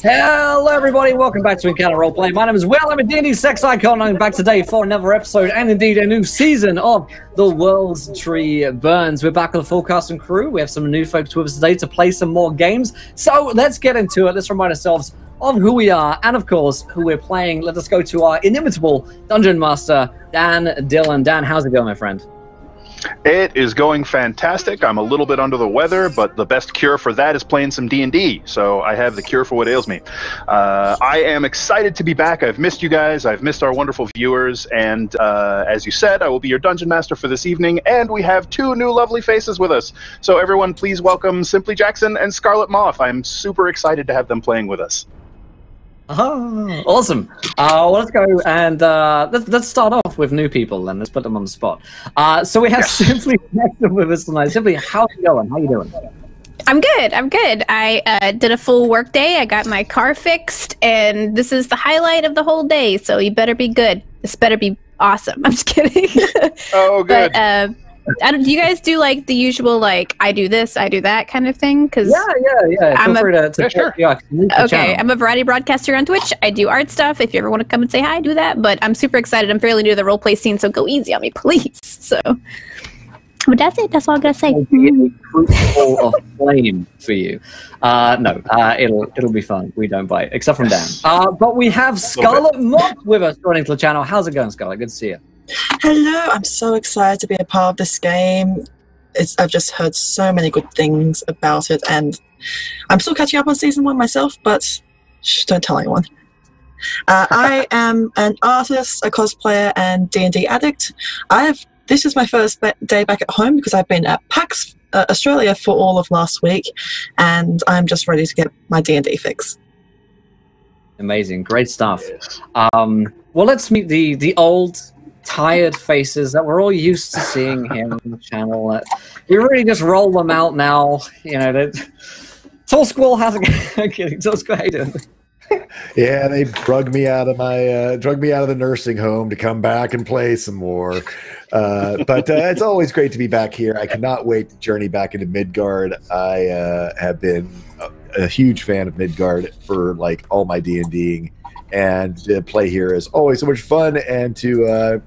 Hello, everybody. Welcome back to Encounter Roleplay. My name is Will. I'm a D&D sex icon. I'm back today for another episode and indeed a new season of The World's Tree Burns. We're back with the full cast and crew. We have some new folks with us today to play some more games. So let's get into it. Let's remind ourselves of who we are and, of course, who we're playing. Let us go to our inimitable Dungeon Master, Dan Dillon. Dan, how's it going, my friend? It is going fantastic. I'm a little bit under the weather, but the best cure for that is playing some D&D. So I have the cure for what ails me. Uh, I am excited to be back. I've missed you guys. I've missed our wonderful viewers. And uh, as you said, I will be your dungeon master for this evening. And we have two new lovely faces with us. So everyone, please welcome Simply Jackson and Scarlet Moth. I'm super excited to have them playing with us. Oh, awesome. Uh, well, let's go and uh, let's, let's start off with new people then. Let's put them on the spot. Uh, so we have Yes. Simply connected with us tonight. Simply, how's it going? How you doing? I'm good. I'm good. I uh, did a full work day. I got my car fixed, and this is the highlight of the whole day. So you better be good. This better be awesome. I'm just kidding. Oh, good. but uh, I don't, do you guys do like the usual like I do this, I do that kind of thing? Because Yeah, yeah, yeah. I'm a- free to, to Yeah, sure. yeah, okay, channel. I'm a variety broadcaster on Twitch. I do art stuff. If you ever want to come and say hi, do that. But I'm super excited. I'm fairly new to the role play scene, so go easy on me, please. So, but that's it. That's all I gotta say. It'll be a crucible of flame for you. Uh, no, uh, it'll it'll be fun. We don't bite, except from Dan. Uh, but we have Scarlet Moth with us joining to the channel. How's it going, Scarlet? Good to see you. Hello, I'm so excited to be a part of this game. It's, I've just heard so many good things about it, and I'm still catching up on season one myself, but shh, don't tell anyone. Uh, I am an artist, a cosplayer, and D&D addict. I have this is my first day back at home because I've been at PAX uh, Australia for all of last week, and I'm just ready to get my D&D fix. Amazing, great stuff. Um, well, let's meet the the old tired faces that we're all used to seeing him on the channel. Uh, we really just roll them out now. You know, that Tall Squall has a kidding. Tall Squall? Yeah, they drug me out of my uh, drug me out of the nursing home to come back and play some more. Uh, but uh, it's always great to be back here. I cannot wait to journey back into Midgard. I uh, have been a, a huge fan of Midgard for like all my D and Ding, and to play here is always so much fun. And to uh,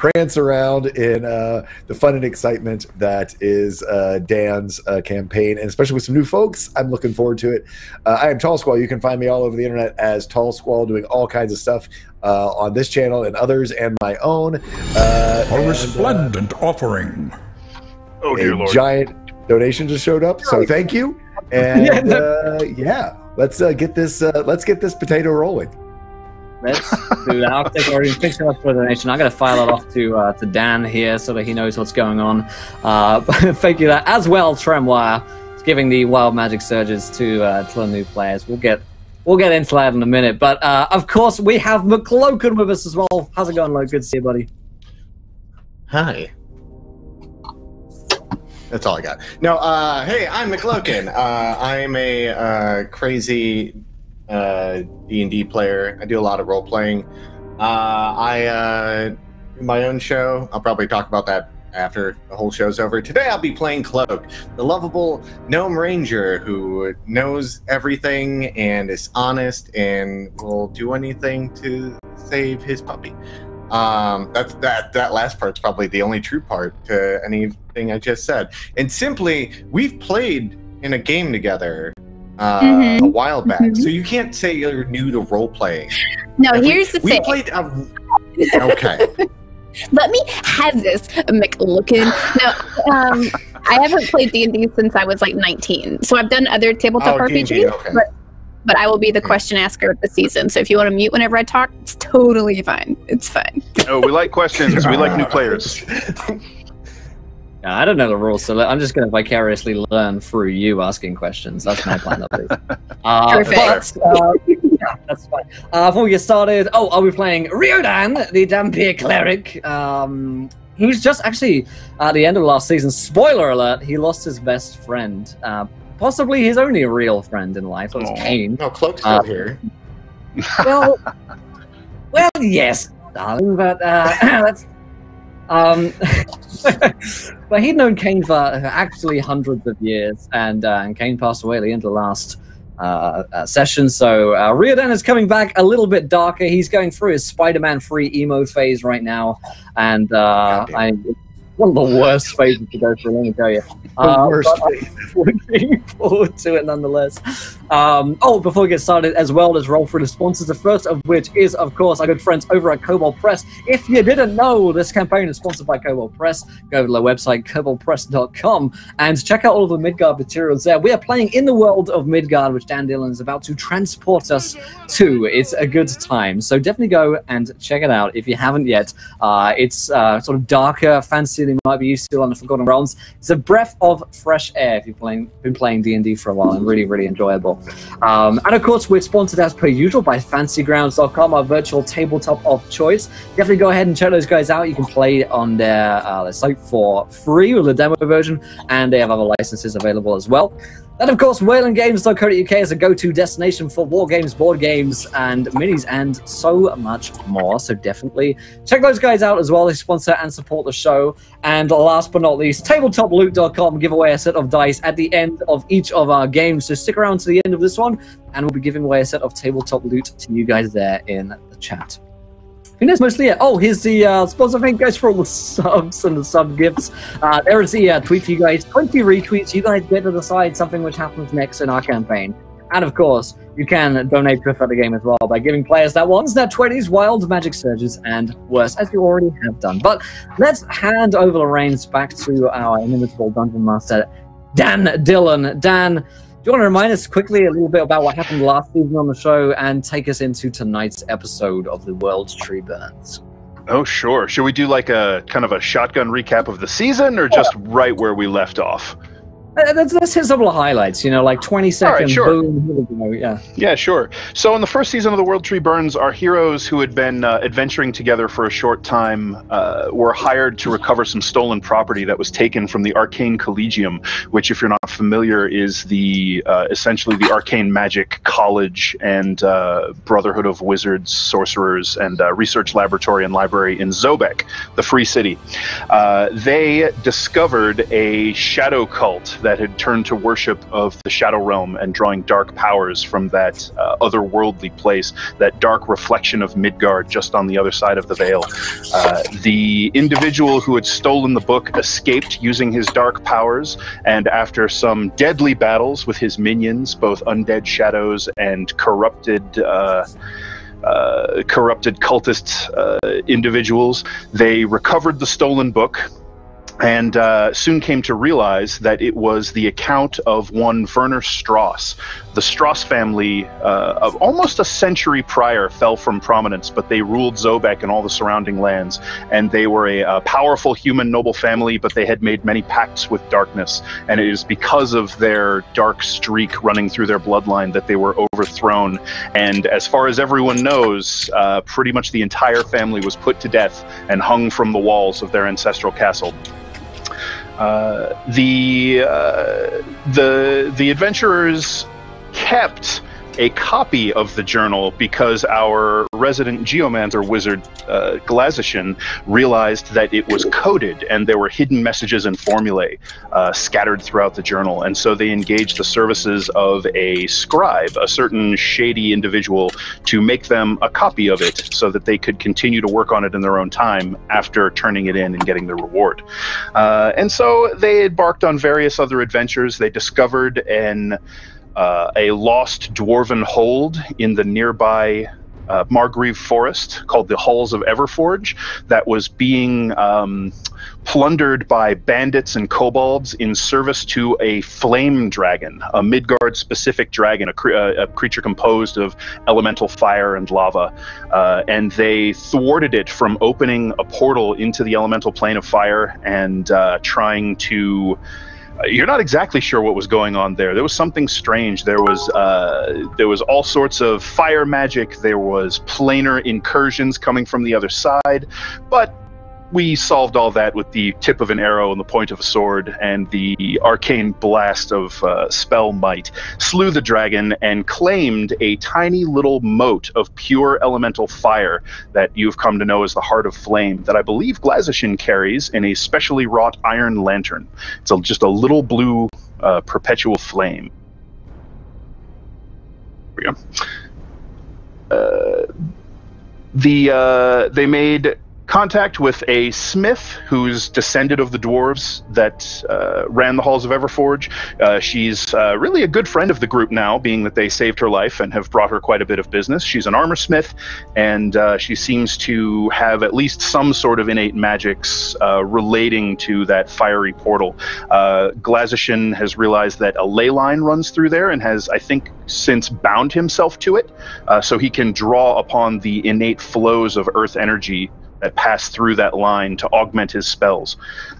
prance around in uh, the fun and excitement that is uh, Dan's uh, campaign, and especially with some new folks, I'm looking forward to it. Uh, I am Tall Squall. You can find me all over the internet as Tall Squall, doing all kinds of stuff uh, on this channel and others, and my own. Uh, A and, uh, resplendent offering. oh, dear a Lord. giant donation just showed up, so thank you. And uh, yeah, let's uh, get this. Uh, let's get this potato rolling. Let's do that. I'll take fixing up for the donation. I'm going to file it off to uh, to Dan here so that he knows what's going on. Uh, thank you that as well, Tremwire, giving the wild magic surges to uh, to the new players. We'll get we'll get into that in a minute. But uh, of course, we have McCloken with us as well. How's it going, Lo? Good to see you, buddy. Hi. That's all I got. No, uh, hey, I'm McLokin. Uh, I'm a uh, crazy uh, D&D player. I do a lot of role playing. Uh, I uh, my own show. I'll probably talk about that after the whole show's over. Today I'll be playing Cloak, the lovable gnome ranger who knows everything and is honest and will do anything to save his puppy. Um, that's that that last part's probably the only true part to anything I just said. And simply, we've played in a game together uh, Mhm. a while back, Mhm. so you can't say you're new to role playing. No, Have we- here's the we thing. played a okay. Let me have this, McLookin. No, um, I haven't played D and D since I was like 19. So I've done other tabletop Oh, RPGs, D&D, okay. but but I will be the question asker of the season. So if you want to mute whenever I talk, it's totally fine. It's fine. Oh, we like questions. We like new players. Yeah, I don't know the rules, so I'm just going to vicariously learn through you asking questions. That's my plan, at least. Uh, Perfect. But, uh, yeah, that's fine. Uh, before we get started, oh, are we playing Riordan, the Dhampir cleric? Um, he was just actually at the end of last season. Spoiler alert: he lost his best friend, uh, possibly his only real friend in life. That was Aw. Kane. No, Cloak's still Uh, here. Well, well, yes, darling, but uh, that's um. but he'd known Kane for actually hundreds of years, and uh, and Kane passed away at the end of the last uh, uh, session. So uh, Riordan is coming back a little bit darker. He's going through his Spider-Man free emo phase right now, and uh, I one of the worst phases to go through. Let me tell you. Uh, worst but I'm looking forward to it nonetheless. Um, oh, before we get started, as well as roll for the sponsors, the first of which is, of course, our good friends over at Kobold Press. If you didn't know, this campaign is sponsored by Kobold Press. Go to their website, koboldpress.com, and check out all of the Midgard materials there. We are playing in the world of Midgard, which Dan Dillon is about to transport us to. It's a good time. So definitely go and check it out if you haven't yet. Uh, it's uh, sort of darker fantasy than you might be used to on the Forgotten Realms. It's a breath of fresh air if you've playing, been playing D&D for a while and really, really enjoyable. Um, and of course, we're sponsored as per usual by FantasyGrounds.com, our virtual tabletop of choice. Definitely go ahead and check those guys out. You can play on their, uh, their site for free with the demo version, and they have other licenses available as well. Then, of course, WaylandGames.co.uk is a go-to destination for war games, board games, and minis, and so much more. So definitely check those guys out as well. They sponsor and support the show. And last but not least, TabletopLoot.com give away a set of dice at the end of each of our games. So stick around to the end of this one, and we'll be giving away a set of tabletop loot to you guys there in the chat. Think that's mostly it. Oh, here's the uh, sponsor. Thank you guys for all the subs and the sub gifts. Uh, there is the uh, tweet for you guys. 20 retweets. You guys get to decide something which happens next in our campaign. And of course, you can donate to the game as well by giving players that ones, that 20s, wild magic surges, and worse, as you already have done. But let's hand over the reins back to our inimitable dungeon master, Dan Dillon. Dan, you want to remind us quickly a little bit about what happened last season on the show and take us into tonight's episode of The World's Tree Burns? Oh, sure. Should we do like a kind of a shotgun recap of the season or just right where we left off? Let's, let's hit some of the highlights, you know, like 20 seconds, sure. boom, here we go, yeah. Yeah, sure. So, in the first season of The World Tree Burns, our heroes who had been uh, adventuring together for a short time uh, were hired to recover some stolen property that was taken from the Arcane Collegium, which, if you're not familiar, is the uh, essentially the arcane magic college and uh, Brotherhood of Wizards, sorcerers, and uh, research laboratory and library in Zobeck, the Free City. Uh, they discovered a shadow cult that had turned to worship of the Shadow Realm and drawing dark powers from that uh, otherworldly place, that dark reflection of Midgard just on the other side of the veil. Uh, the individual who had stolen the book escaped using his dark powers, and after some deadly battles with his minions, both undead shadows and corrupted. Uh, uh, corrupted cultist uh, individuals. They recovered the stolen book, and uh, soon came to realize that it was the account of one Werner Stross. The Stross family, uh, of almost a century prior, fell from prominence, but they ruled Zobeck and all the surrounding lands. And they were a, a powerful human noble family, but they had made many pacts with darkness. And it is because of their dark streak running through their bloodline that they were overthrown. And as far as everyone knows, uh, pretty much the entire family was put to death and hung from the walls of their ancestral castle. Uh, the uh, the the adventurers kept a copy of the journal because our resident geomancer wizard uh, Glazishin realized that it was coded and there were hidden messages and formulae uh, scattered throughout the journal, and so they engaged the services of a scribe, a certain shady individual, to make them a copy of it so that they could continue to work on it in their own time after turning it in and getting the reward. Uh, and so they embarked on various other adventures. They discovered an uh, a lost dwarven hold in the nearby uh, Margreve Forest called the Halls of Everforge that was being um, plundered by bandits and kobolds in service to a flame dragon, a Midgard specific dragon, a, cre- uh, a creature composed of elemental fire and lava. Uh, and they thwarted it from opening a portal into the elemental plane of fire and uh, trying to you're not exactly sure what was going on there. There was something strange. There was uh, there was all sorts of fire magic. There was planar incursions coming from the other side, but we solved all that with the tip of an arrow and the point of a sword and the arcane blast of uh, spell might. Slew the dragon and claimed a tiny little mote of pure elemental fire that you've come to know as the Heart of Flame that I believe Glazishin carries in a specially wrought iron lantern. It's a, just a little blue uh, perpetual flame. we go. Uh, the uh, they made contact with a smith who's descended of the dwarves that uh, ran the halls of Everforge. Uh, she's uh, really a good friend of the group now, being that they saved her life and have brought her quite a bit of business. She's an armor smith, and uh, she seems to have at least some sort of innate magics uh, relating to that fiery portal. Uh, Glazishin has realized that a ley line runs through there and has, I think, since bound himself to it, uh, so he can draw upon the innate flows of earth energy that pass through that line to augment his spells.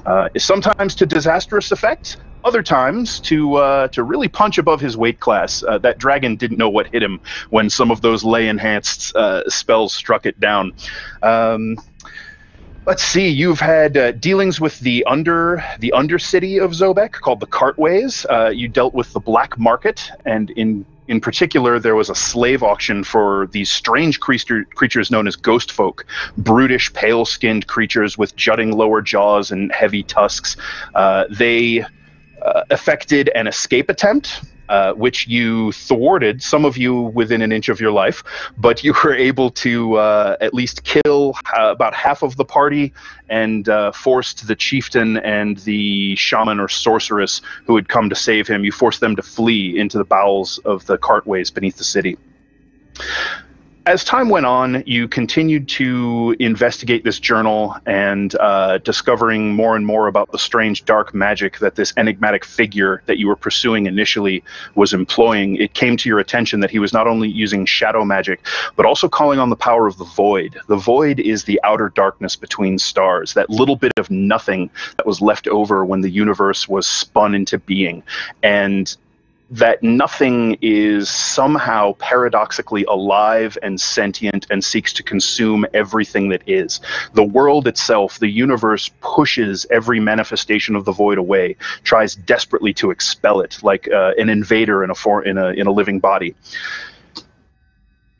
Uh, sometimes to disastrous effect, other times to uh, to really punch above his weight class. Uh, that dragon didn't know what hit him when some of those ley enhanced uh, spells struck it down. Um, let's see. You've had uh, dealings with the under the undercity of Zobeck called the Cartways. Uh, you dealt with the black market, and in in particular, there was a slave auction for these strange creature, creatures known as ghost folk, brutish, pale skinned creatures with jutting lower jaws and heavy tusks. Uh, they uh, effected an escape attempt. Uh, which you thwarted, some of you within an inch of your life, but you were able to uh, at least kill about half of the party and uh, forced the chieftain and the shaman or sorceress who had come to save him, you forced them to flee into the bowels of the cartways beneath the city as time went on, you continued to investigate this journal and uh, discovering more and more about the strange dark magic that this enigmatic figure that you were pursuing initially was employing. It came to your attention that he was not only using shadow magic, but also calling on the power of the void. The void is the outer darkness between stars, that little bit of nothing that was left over when the universe was spun into being. And that nothing is somehow paradoxically alive and sentient and seeks to consume everything that is. The world itself, the universe, pushes every manifestation of the void away, tries desperately to expel it, like uh, an invader in a, for- in a in a living body.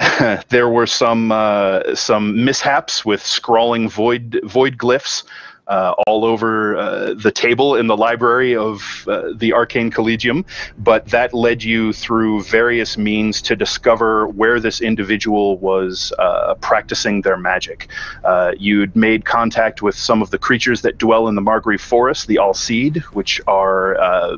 there were some uh, some mishaps with scrawling void void glyphs uh, all over uh, the table in the library of uh, the Arcane Collegium, but that led you through various means to discover where this individual was uh, practicing their magic. Uh, you'd made contact with some of the creatures that dwell in the Margreve Forest, the Alseid, which are uh,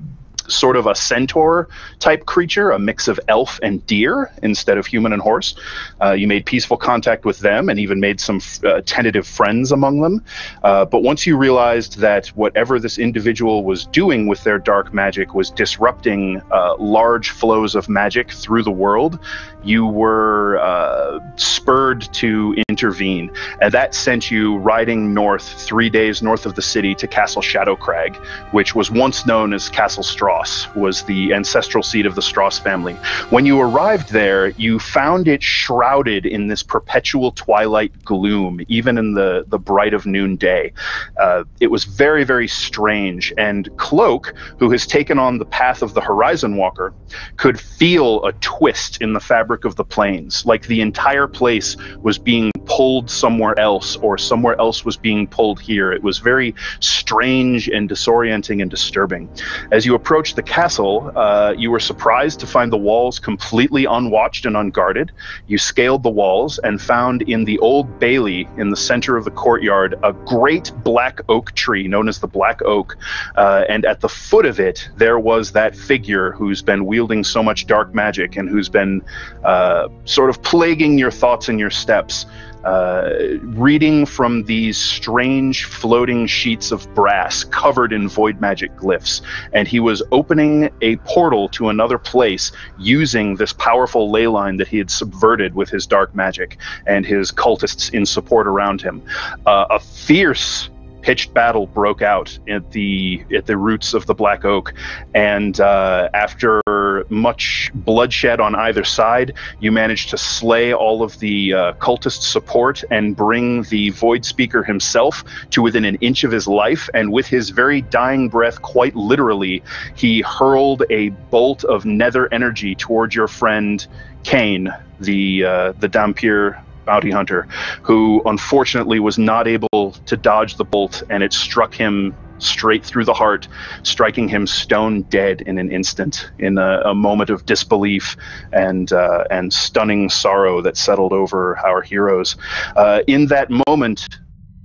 sort of a centaur type creature, a mix of elf and deer instead of human and horse. Uh, you made peaceful contact with them and even made some uh, tentative friends among them. Uh, but once you realized that whatever this individual was doing with their dark magic was disrupting uh, large flows of magic through the world, you were uh, spurred to intervene. And that sent you riding north, three days north of the city, to Castle Shadowcrag, which was once known as Castle Stross, was the ancestral seat of the Stross family. When you arrived there, you found it shrouded in this perpetual twilight gloom, even in the, the bright of noonday. Uh, it was very, very strange. And Cloak, who has taken on the path of the Horizon Walker, could feel a twist in the fabric of the planes, like the entire place was being pulled somewhere else, or somewhere else was being pulled here. It was very strange and disorienting and disturbing. As you approached the castle, uh, you were surprised to find the walls completely unwatched and unguarded. You scaled the walls and found in the old bailey in the center of the courtyard a great black oak tree known as the Black Oak. Uh, and at the foot of it, there was that figure who's been wielding so much dark magic and who's been uh, sort of plaguing your thoughts and your steps uh, reading from these strange floating sheets of brass covered in void magic glyphs. And he was opening a portal to another place using this powerful ley line that he had subverted with his dark magic and his cultists in support around him. Uh, a fierce pitched battle broke out at the at the roots of the black oak. And uh, after much bloodshed on either side you managed to slay all of the uh, cultist support and bring the void speaker himself to within an inch of his life. And with his very dying breath quite literally he hurled a bolt of nether energy towards your friend Kane the uh, the Dhampir bounty hunter, who unfortunately was not able to dodge the bolt, and it struck him straight through the heart, striking him stone dead in an instant, in a, a moment of disbelief and uh, and stunning sorrow that settled over our heroes. Uh, in that moment,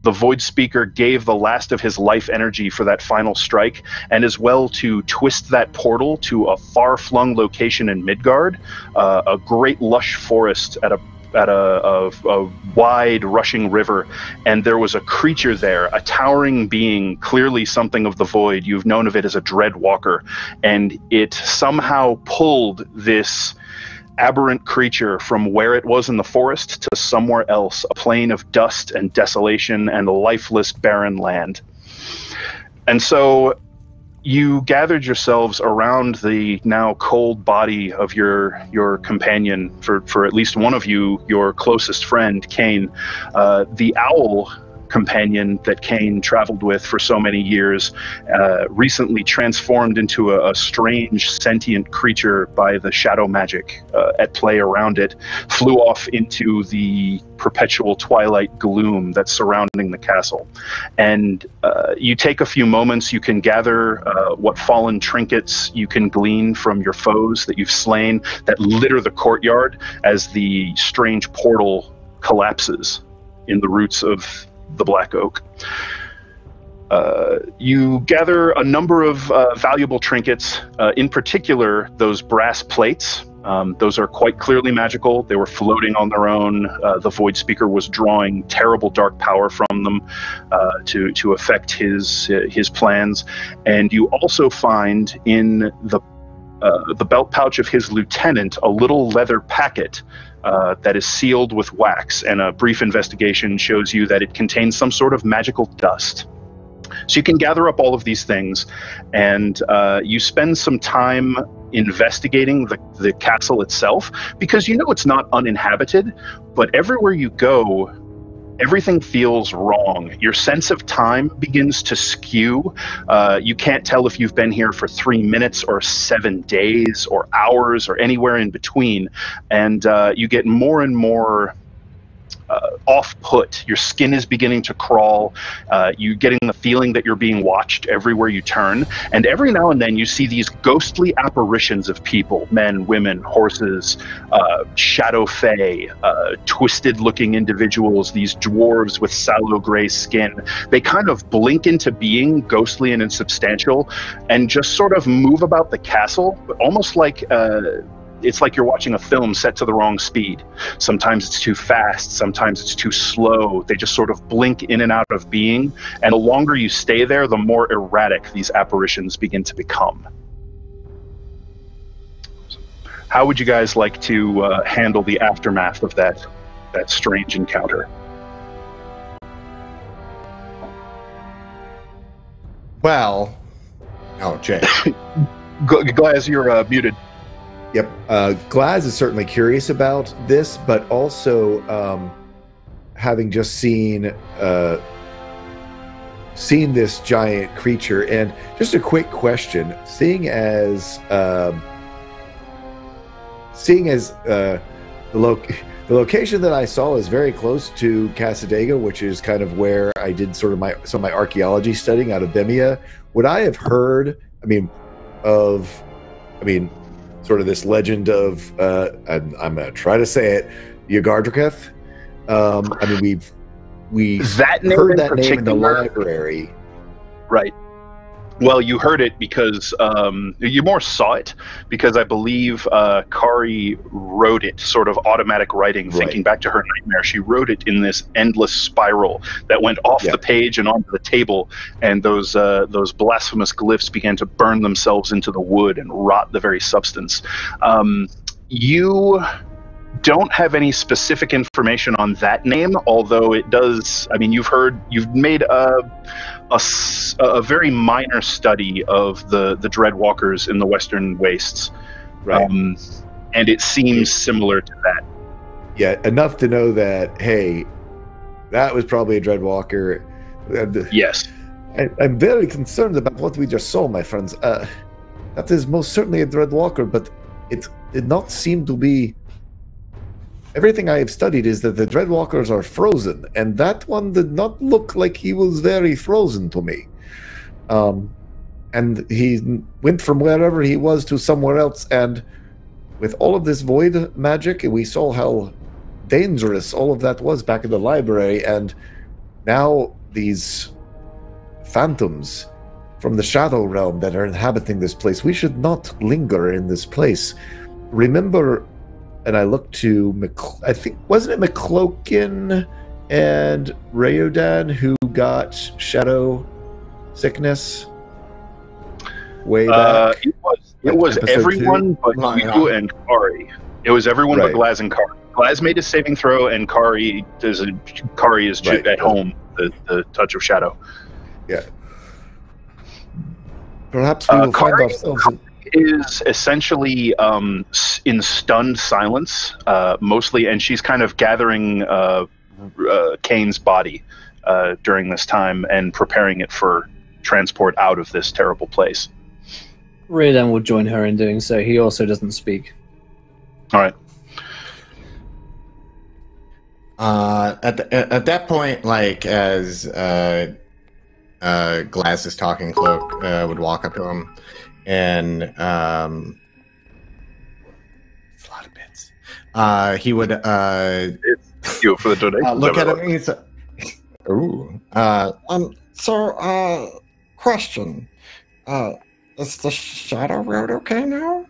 the Void Speaker gave the last of his life energy for that final strike, and as well to twist that portal to a far flung location in Midgard, uh, a great lush forest at a at a, a, a, wide rushing river, and there was a creature there, a towering being, clearly something of the void. You've known of it as a dread walker, and it somehow pulled this aberrant creature from where it was in the forest to somewhere else, a plain of dust and desolation and lifeless barren land. And so you gathered yourselves around the now cold body of your your companion. For for at least one of you your closest friend Kane uh, the owl companion that Kane traveled with for so many years, uh, recently transformed into a, a, strange sentient creature by the shadow magic uh, at play around it, flew off into the perpetual twilight gloom that's surrounding the castle. And uh, you take a few moments, you can gather uh, what fallen trinkets you can glean from your foes that you've slain that litter the courtyard as the strange portal collapses in the roots of the Black Oak. Uh, you gather a number of uh, valuable trinkets, uh, in particular those brass plates. Um, those are quite clearly magical. They were floating on their own. Uh, the Void Speaker was drawing terrible dark power from them uh, to to affect his uh, his plans. And you also find in the the belt pouch of his lieutenant a little leather packet uh, that is sealed with wax, and a brief investigation shows you that it contains some sort of magical dust. So you can gather up all of these things, and uh, you spend some time investigating the, the castle itself because you know it's not uninhabited, but everywhere you go, everything feels wrong. Your sense of time begins to skew. Uh, you can't tell if you've been here for three minutes or seven days or hours or anywhere in between. And uh, you get more and more uh, off put. Your skin is beginning to crawl. Uh, you're getting the feeling that you're being watched everywhere you turn. And every now and then you see these ghostly apparitions of people men, women, horses, uh, shadow fae, uh, twisted looking individuals, these dwarves with sallow gray skin. They kind of blink into being ghostly and insubstantial and just sort of move about the castle, almost like uh, it's like you're watching a film set to the wrong speed. Sometimes it's too fast, sometimes it's too slow. They just sort of blink in and out of being. And the longer you stay there, the more erratic these apparitions begin to become. How would you guys like to uh, handle the aftermath of that that strange encounter? Well, oh, Jay. Glaz, you're uh, muted. Yep. Uh, Glaz is certainly curious about this, but also um, having just seen uh, seen this giant creature. And just a quick question: seeing as um, seeing as uh, the the location that I saw is very close to Casadega, which is kind of where I did sort of my some of my archaeology studying out of Bemmea. Would I have heard? I mean, of I mean, sort of this legend of uh, I'm, I'm going to try to say it, Yagardraketh. Um, I mean, we've we that heard that name in the library, right? Well, you heard it because um, you more saw it because I believe uh, Kari wrote it, sort of automatic writing, right. thinking back to her nightmare. She wrote it in this endless spiral that went off yeah. the page and onto the table, and those uh, those blasphemous glyphs began to burn themselves into the wood and rot the very substance. Um, you don't have any specific information on that name, although it does. I mean, you've heard, you've made a, a, a very minor study of the, the Dreadwalkers in the Western Wastes. Right. Um, and it seems similar to that. Yeah, enough to know that, hey, that was probably a Dreadwalker. Yes. I, am very concerned about what we just saw, my friends. Uh, that is most certainly a Dreadwalker, but it did not seem to be everything I have studied is that the Dreadwalkers are frozen, and that one did not look like he was very frozen to me. Um, and he went from wherever he was to somewhere else. And with all of this void magic, we saw how dangerous all of that was back in the library. And now these phantoms from the shadow realm that are inhabiting this place, we should not linger in this place. Remember, and I look to, Mc, I think, wasn't it McCloakin and Rayodan who got shadow sickness? Way Uh, back. it was it Like was episode everyone but Right, you yeah. and Kari. It was everyone Right. but Glaz and Kari. Glaz made a saving throw, and Kari is a, Kari is Right. at home. The, the touch of shadow Yeah. Perhaps we uh, will find Kari- ourselves. In, is essentially um, in stunned silence, uh, mostly, and she's kind of gathering uh, uh, Kane's body uh, during this time and preparing it for transport out of this terrible place. Riordan will join her in doing so. He also doesn't speak. All right. Uh, at, the, at at that point, like as uh, uh, Glaz is talking, Cloak uh, would walk up to him and um, it's a lot of bits. Uh, he would uh, you for the donation. uh, look at him. And he's ooh. Uh, Um, so, uh, question. Uh, is the Shadow Road okay now?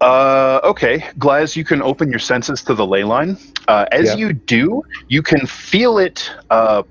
Uh, okay, Glaz, you can open your senses to the ley line. Uh, as you do, you can feel it. Uh,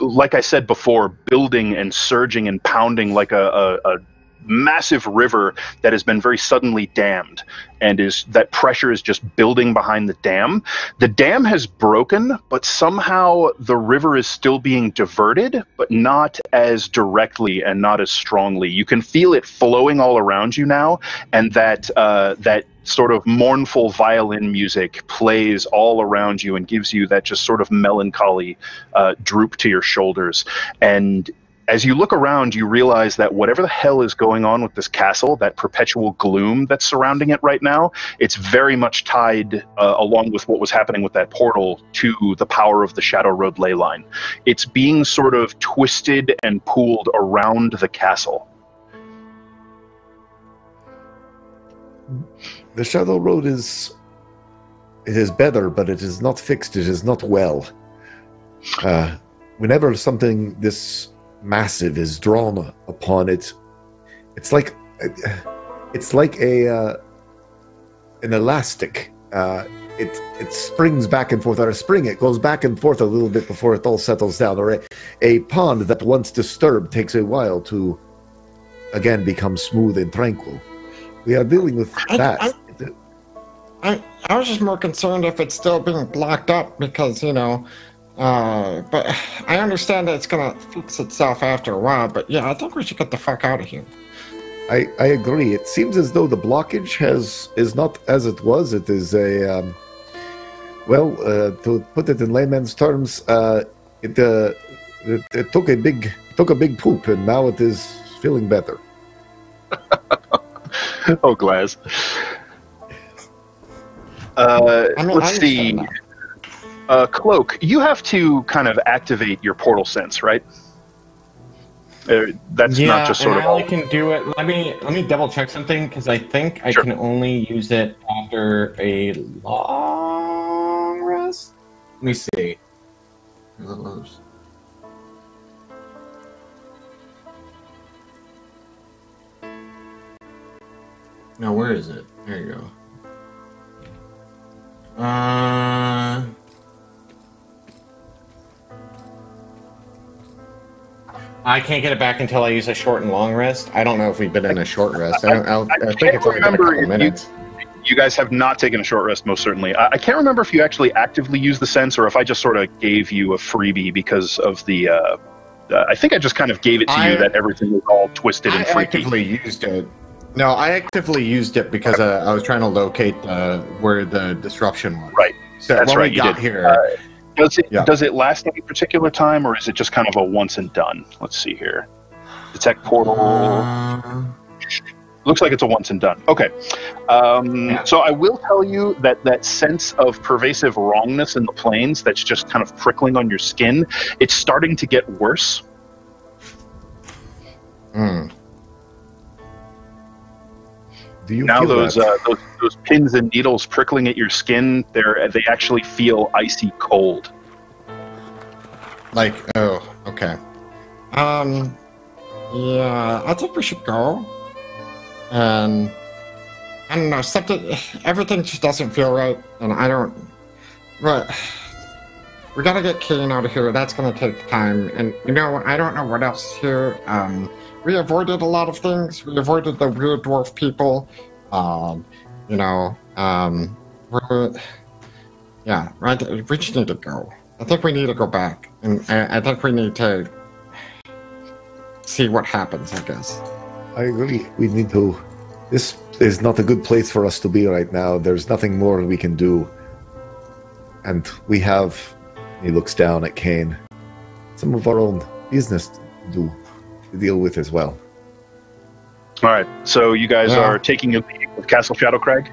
like I said before, building and surging and pounding like a, a, a massive river that has been very suddenly dammed, and is that pressure is just building behind the dam. The dam has broken, but somehow the river is still being diverted, but not as directly and not as strongly. You can feel it flowing all around you now, and that uh, that sort of mournful violin music plays all around you and gives you that just sort of melancholy uh, droop to your shoulders. And as you look around, you realize that whatever the hell is going on with this castle, that perpetual gloom that's surrounding it right now, it's very much tied, uh, along with what was happening with that portal, to the power of the Shadow Road ley line. It's being sort of twisted and pooled around the castle. The Shadow Road is. It is better, but it is not fixed. It is not well. Uh, whenever something this massive is drawn upon it, it's like it's like a uh, an elastic. Uh, it it springs back and forth. Or a spring, it goes back and forth a little bit before it all settles down. Or a, a pond that once disturbed takes a while to again become smooth and tranquil. We are dealing with I- that. I- I, I was just more concerned if it's still being blocked up because, you know, uh, but I understand that it's gonna fix itself after a while, but yeah, I think we should get the fuck out of here. I, I agree. It seems as though the blockage has is not as it was. It is a um, well, uh, to put it in layman's terms, uh, it, uh, it it took a big took a big poop, and now it is feeling better. oh, Glaz. Uh, I mean, let's see. understand Uh, Cloak, you have to kind of activate your portal sense, right? Uh, that's yeah, not just sort and of I only can do it. Let me let me double check something because I think I Sure. can only use it after a long rest. Let me see. Now where is it? There you go. Uh. I can't get it back until I use a short and long rest. I don't know if we've been in a short rest. I, don't, I, I, think can't it's only been a couple you- minutes. You guys have not taken a short rest, most certainly. I, I can't remember if you actually actively used the sense or if I just sort of gave you a freebie because of the. Uh, uh, I think I just kind of gave it to I- you that everything was all twisted I and freaky. actively used it. No, I actively used it because uh, I was trying to locate uh, where the disruption was. Right. So That's when right, we you got did. here, Uh, Does it Yeah. does it last any particular time, or is it just kind of a once and done? Let's see here. Detect portal. Uh, looks like it's a once and done. Okay, um, so I will tell you that that sense of pervasive wrongness in the planes that's just kind of prickling on your skin, it's starting to get worse. Hmm. Do you now those, uh, those those pins and needles prickling at your skin, they're they actually feel icy cold. Like, oh, okay. Um, yeah, I think we should go. And I don't know, something, everything just doesn't feel right, and I don't. But we gotta get Kane out of here. That's gonna take time, and you know, I don't know what else here. Um, we avoided a lot of things. We avoided the weird dwarf people. Um, you know, um, we're, yeah, right. We just need to go. I think we need to go back, and I, I think we need to see what happens. I guess. I agree. We need to. This is not a good place for us to be right now. There's nothing more we can do. And we have. He looks down at Kane. Some of our own business to do deal with as well. All right, so you guys Yeah. are taking a lead with Castle Shadowcrag.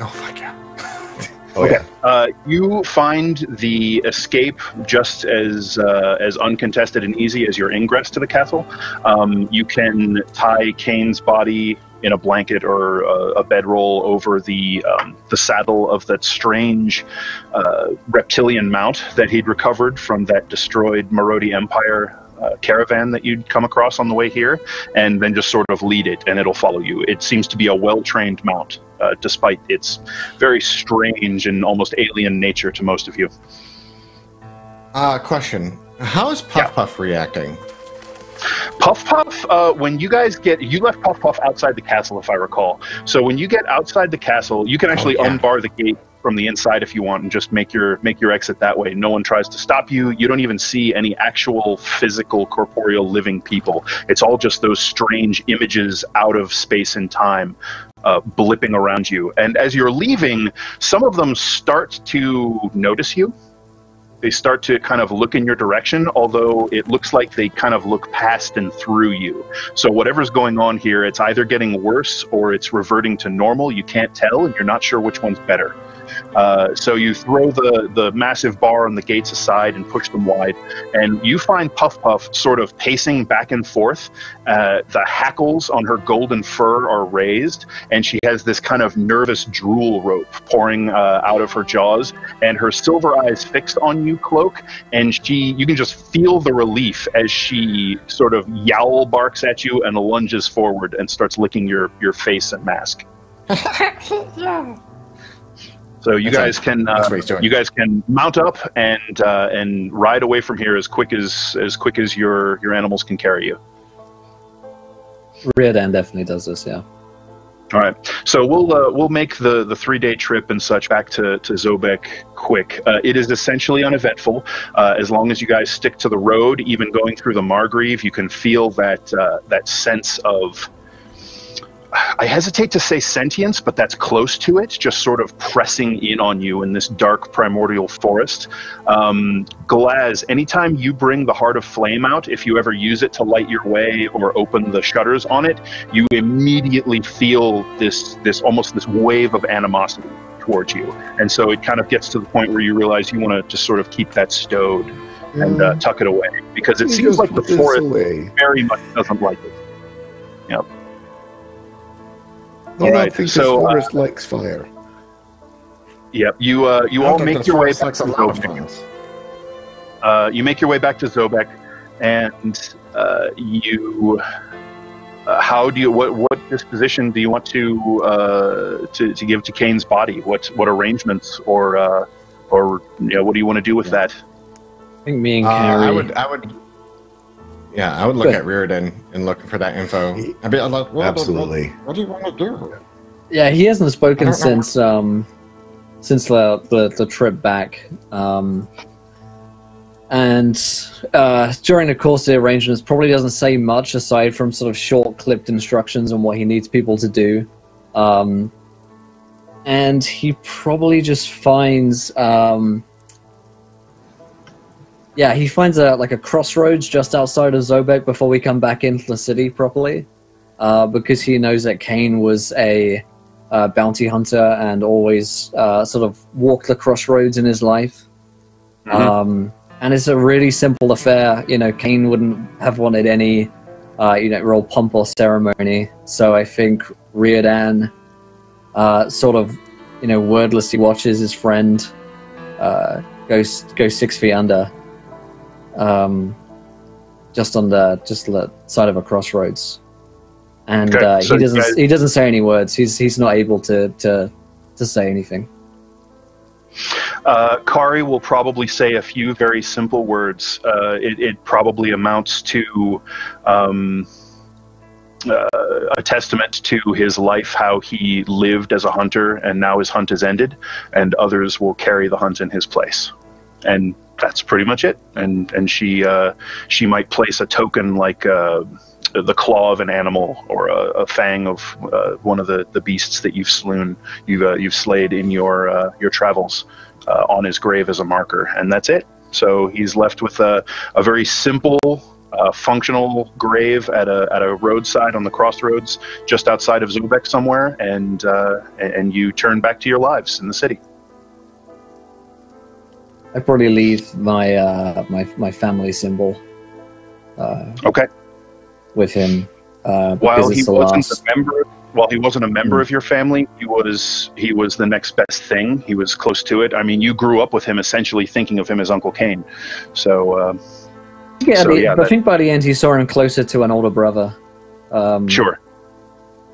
Oh, fuck yeah. Oh yeah. Uh, you find the escape just as uh, as uncontested and easy as your ingress to the castle. Um, you can tie Kane's body in a blanket or a, a bedroll over the um, the saddle of that strange uh, reptilian mount that he'd recovered from that destroyed Mharoti Empire. Uh, caravan that you'd come across on the way here, and then just sort of lead it, and it'll follow you. It seems to be a well-trained mount, uh, despite its very strange and almost alien nature to most of you. Uh, question. How is Puff Yeah. Puff reacting? Puff Puff, uh, when you guys get, you left Puff Puff outside the castle, if I recall. So when you get outside the castle, you can actually yeah. unbar the gate from the inside if you want, and just make your make your exit that way. No one tries to stop you. You don't even see any actual physical, corporeal, living people. It's all just those strange images out of space and time. Uh, blipping around you, and as you're leaving, some of them start to notice you. They start to kind of look in your direction, although it looks like they kind of look past and through you. So whatever's going on here, it's either getting worse or it's reverting to normal. You can't tell, and you're not sure which one's better. Uh, so you throw the the massive bar on the gates aside and push them wide, and you find Puff Puff sort of pacing back and forth. Uh, the hackles on her golden fur are raised, and she has this kind of nervous drool rope pouring uh, out of her jaws, and her silver eyes fixed on you, cloak. And she, you can just feel the relief as she sort of yowl barks at you and lunges forward and starts licking your your face and mask. So you That's guys can uh, what he's doing. you guys can mount up and uh, and ride away from here as quick as as quick as your your animals can carry you. Riordan definitely does this, yeah. All right, so we'll uh, we'll make the the three day trip and such back to to Zobeck quick. Uh, it is essentially uneventful uh, as long as you guys stick to the road. Even going through the Margreve, you can feel that uh, that sense of. I hesitate to say sentience, but that's close to it, just sort of pressing in on you in this dark primordial forest. Um, Glaz, anytime you bring the Heart of Flame out, if you ever use it to light your way or open the shutters on it, you immediately feel this this almost this wave of animosity towards you, and so it kind of gets to the point where you realize you want to just sort of keep that stowed and uh, tuck it away because it seems like the forest away. very much doesn't like it. No, All I right, think so, the uh, forest likes fire. Yep, you uh, you all make your way back to a Zobeck. Uh, you make your way back to Zobeck, and uh, you. Uh, how do you what what disposition do you want to uh, to to give to Kane's body? What what arrangements or uh, or you know, what do you want to do with that? I think me and Uh, I would, I would, yeah, I would look Good. at Riordan and looking for that info. I'd be like, what, Absolutely. What, what do you want to do? Yeah, he hasn't spoken since um since the the, the trip back. Um and uh, during the course of the arrangements, probably doesn't say much aside from sort of short clipped instructions on what he needs people to do. Um, and he probably just finds, um, yeah, he finds a like a crossroads just outside of Zobeck before we come back into the city properly. uh, because he knows that Kane was a uh, bounty hunter and always uh, sort of walked the crossroads in his life. Mhm. Um, and it's a really simple affair. You know, Kane wouldn't have wanted any, uh, you know, real pomp or ceremony. So I think Riordan uh, sort of, you know, wordlessly watches his friend uh, go go six feet under, um, just on the just the side of a crossroads, and Okay, uh, so he doesn't guys- he doesn't say any words. He's he's not able to to to say anything. Uh, Kari will probably say a few very simple words. Uh, it, it probably amounts to um, uh, a testament to his life, how he lived as a hunter, and now his hunt is ended, and others will carry the hunt in his place. And that's pretty much it. And and she uh, she might place a token like. Uh, the claw of an animal or a, a fang of uh, one of the, the beasts that you've slain, you've uh, you've slayed in your uh, your travels, uh, on his grave as a marker, and that's it. So he's left with a, a very simple, functional grave at a, at a roadside on the crossroads just outside of Zobeck somewhere, and and you turn back to your lives in the city. I probably leave my uh, my my family symbol uh, Okay. with him. Uh, While he wasn't last. a member, while he wasn't a member Mm. of your family, he was he was the next best thing. He was close to it. I mean, you grew up with him, essentially thinking of him as Uncle Kane. So uh, Yeah, so, the- yeah, I that- think by the end he saw him closer to an older brother. Um, sure.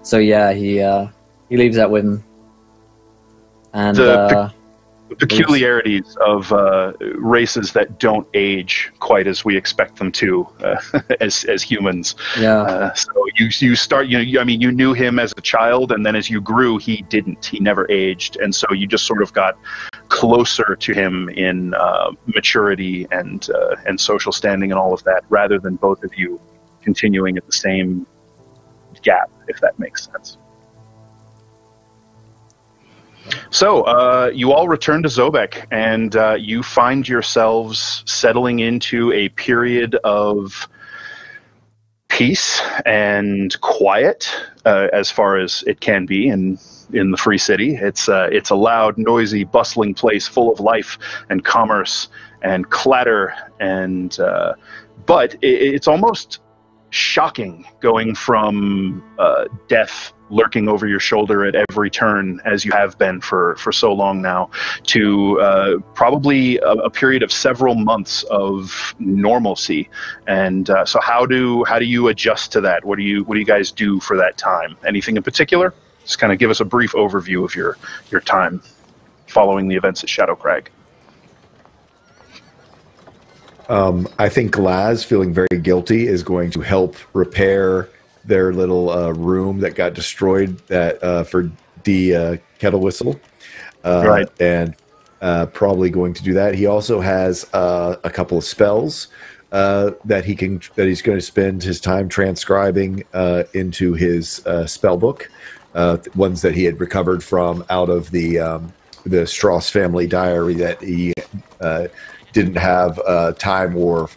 So yeah, he uh, he leaves that with him. And The uh, the peculiarities of uh, races that don't age quite as we expect them to uh, as as humans. yeah, Uh, so you you start you know I mean you knew him as a child and then as you grew he didn't he never aged and so you just sort of got closer to him in uh, maturity and uh, and social standing and all of that rather than both of you continuing at the same gap if that makes sense. So, uh, you all return to Zobeck, and uh, you find yourselves settling into a period of peace and quiet, uh, as far as it can be in in the free city. It's uh, it's a loud, noisy, bustling place full of life and commerce and clatter, and uh, but it, it's almost shocking going from uh, death lurking over your shoulder at every turn as you have been for for so long now to uh, probably a, a period of several months of normalcy. And uh, so how do how do you adjust to that? What do you what do you guys do for that time? Anything in particular? Just kind of give us a brief overview of your your time following the events at shadow crag. Um, I think Glaz, feeling very guilty, is going to help repair their little uh, room that got destroyed that uh, for the uh, Kettle Whistle. Uh, Right. And uh, probably going to do that. He also has uh, a couple of spells uh, that he can that he's going to spend his time transcribing uh, into his uh, spell book. Uh, ones that he had recovered from out of the um, the Stross family diary that he uh, didn't have uh, time or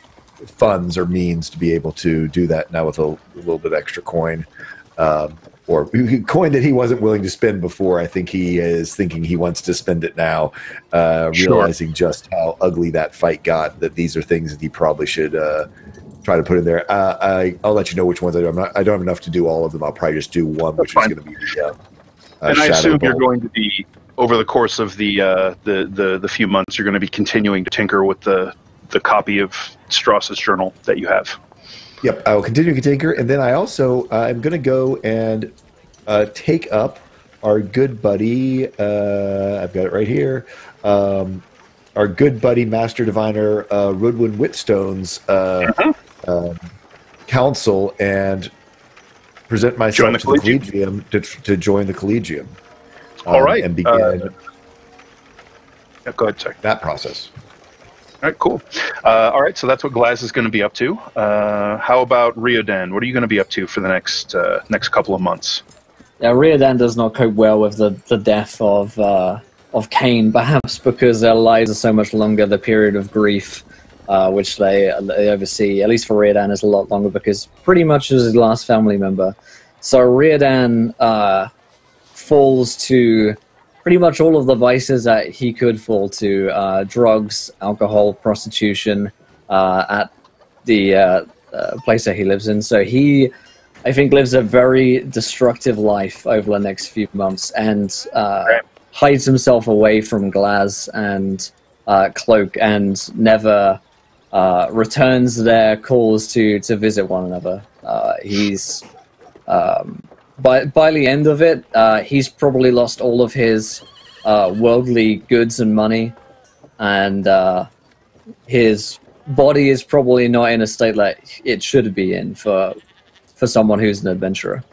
funds or means to be able to do that now with a, little bit extra coin um, or coin that he wasn't willing to spend before. I think he is thinking he wants to spend it now uh, Sure. realizing just how ugly that fight got that these are things that he probably should uh, try to put in there. Uh, I, i'll let you know which ones. I do I'm not, i don't have enough to do all of them. I'll probably just do one which is going to be the uh, and I assume you're going to be over the course of the uh, the, the the few months. You're going to be continuing to tinker with the the copy of Stross's journal that you have. Yep, I will continue to tinker, and then I also uh, I'm going to go and uh, take up our good buddy. Uh, I've got it right here. Um, our good buddy, Master Diviner uh, Rudwin Whitstone's uh, um, council, and present myself Join the to the Collegium. to, to join the collegium. All um, right, and begin uh, Yeah, go ahead, sorry. that process. All right, cool. Uh, all right, so that's what Glaz is going to be up to. Uh, how about Riordan? What are you going to be up to for the next uh, next couple of months? yeah, Riordan does not cope well with the, the death of uh, of Cain, perhaps because their lives are so much longer. The period of grief, uh, which they they oversee, at least for Riordan, is a lot longer because pretty much as his last family member, so Riordan uh, falls to pretty much all of the vices that he could fall to: uh, drugs, alcohol, prostitution, uh, at the uh, uh, place that he lives in. So he, I think, lives a very destructive life over the next few months and uh, Right. hides himself away from Glaz and uh, Cloak and never uh, returns their calls to to visit one another. Uh, he's um, by by the end of it, uh, he's probably lost all of his uh, worldly goods and money, and uh, his body is probably not in a state like it should be in for for someone who's an adventurer.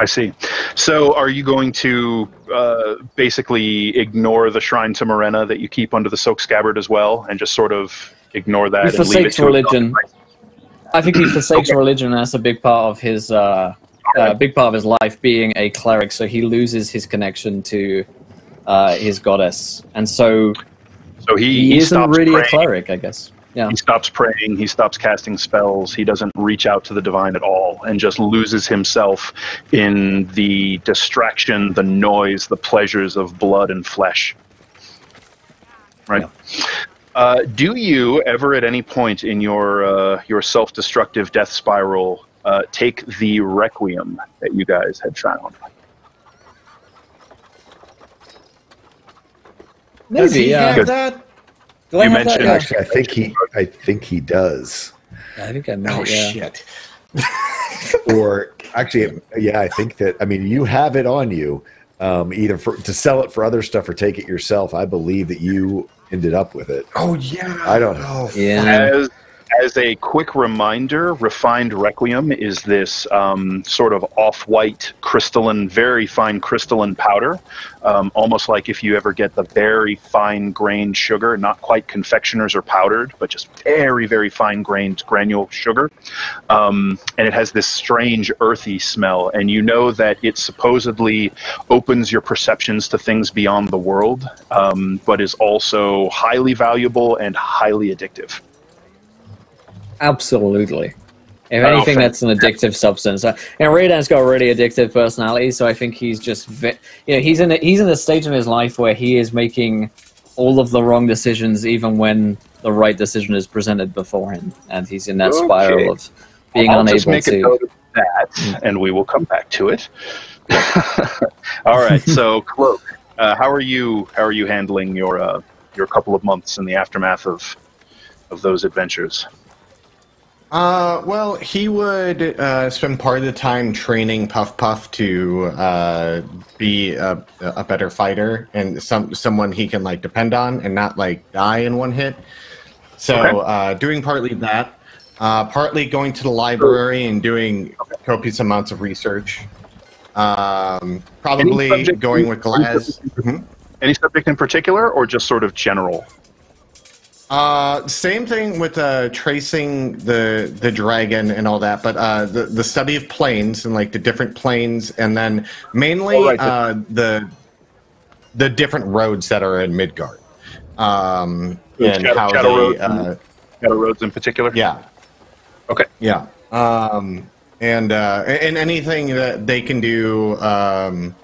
I see. So, are you going to uh, basically ignore the shrine to Morena that you keep under the Silk Scabbard as well, and just sort of ignore that He and leave it forsakes religion. I think he forsakes Okay. religion. That's a big part of his uh, uh, big part of his life being a cleric. So he loses his connection to uh, his goddess, and so So he, he, he isn't really praying. a cleric, I guess. Yeah. He stops praying. He stops casting spells. He doesn't reach out to the divine at all, and just loses himself in the distraction, the noise, the pleasures of blood and flesh. Right. Uh, do you ever, at any point in your uh, your self-destructive death spiral, uh, take the requiem that you guys had found? Does Maybe, he yeah. have that? Do I You have mentioned- Yeah. Actually, I think he, I think he does. I think I know. Oh yeah. shit! Or actually, yeah, I think that. I mean, you have it on you, um, either for to sell it for other stuff or take it yourself. I believe that you ended up with it. Oh yeah. I don't know. Yeah. As as a quick reminder, refined requiem is this um, sort of off-white crystalline, very fine crystalline powder, um, almost like if you ever get the very fine-grained sugar, not quite confectioners or powdered, but just very, very fine-grained granule sugar, um, and it has this strange earthy smell. And you know that it supposedly opens your perceptions to things beyond the world, um, but is also highly valuable and highly addictive. Absolutely. If anything, that's an addictive substance. Uh, and Riordan's got a really addictive personality, so I think he's just, vi- you know, he's in a, he's in a stage of his life where he is making all of the wrong decisions, even when the right decision is presented before him, and he's in that Okay. spiral of being I'll unable just make a note of that, and we will come back to it. All right. So, cloak. Uh, how are you? How are you handling your uh, your couple of months in the aftermath of of those adventures? Uh, well, he would uh, spend part of the time training Puff Puff to uh, be a, a better fighter and some someone he can like depend on and not like die in one hit. So, Okay. uh, doing partly that, uh, partly going to the library and doing copious amounts of research. Um, probably subject- going with Glaz. Mhm. Any subject in particular, or just sort of general? Uh, same thing with uh, tracing the the dragon and all that, but uh, the the study of planes and like the different planes, and then mainly Oh, right, the- uh, the the different roads that are in Midgard, um, and Shadow- how Shadow they, Road. uh, Shadow roads in particular. yeah, Okay. yeah, um, and uh, and anything that they can do, um,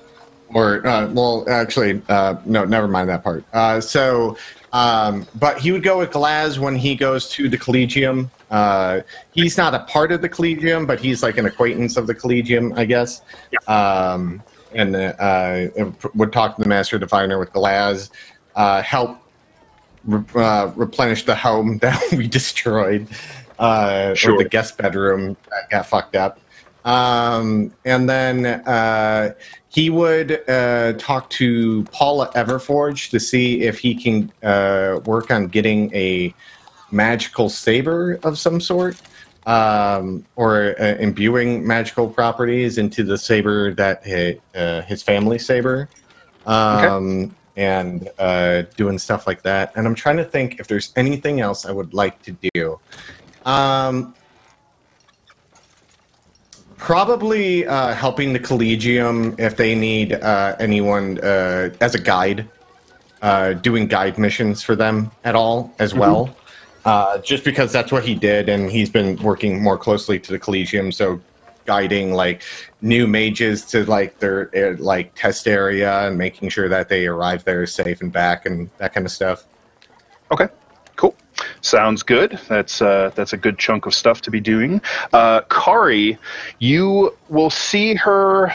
or uh, well, actually, uh, no, never mind that part. Uh, so, um, but he would go with Glaz when he goes to the Collegium. Uh, he's not a part of the Collegium, but he's like an acquaintance of the Collegium, I guess. Um, and uh, would talk to the Master Diviner with Glaz, uh, help re- uh, replenish the home that we destroyed, uh, Sure. or the guest bedroom that got fucked up. Um, and then uh, he would uh, talk to Paula Everforge to see if he can uh, work on getting a magical saber of some sort, um, or uh, imbuing magical properties into the saber that hi- uh, his family saber, um, and uh, doing stuff like that. And I'm trying to think if there's anything else I would like to do. Um, Probably uh, helping the Collegium if they need uh, anyone uh, as a guide, uh, doing guide missions for them at all as well. Uh, just because that's what he did, and he's been working more closely to the Collegium, so guiding like new mages to like their uh, like test area and making sure that they arrive there safe and back and that kind of stuff. Okay. Sounds good. That's uh, that's a good chunk of stuff to be doing. Uh, Kari, you will see her.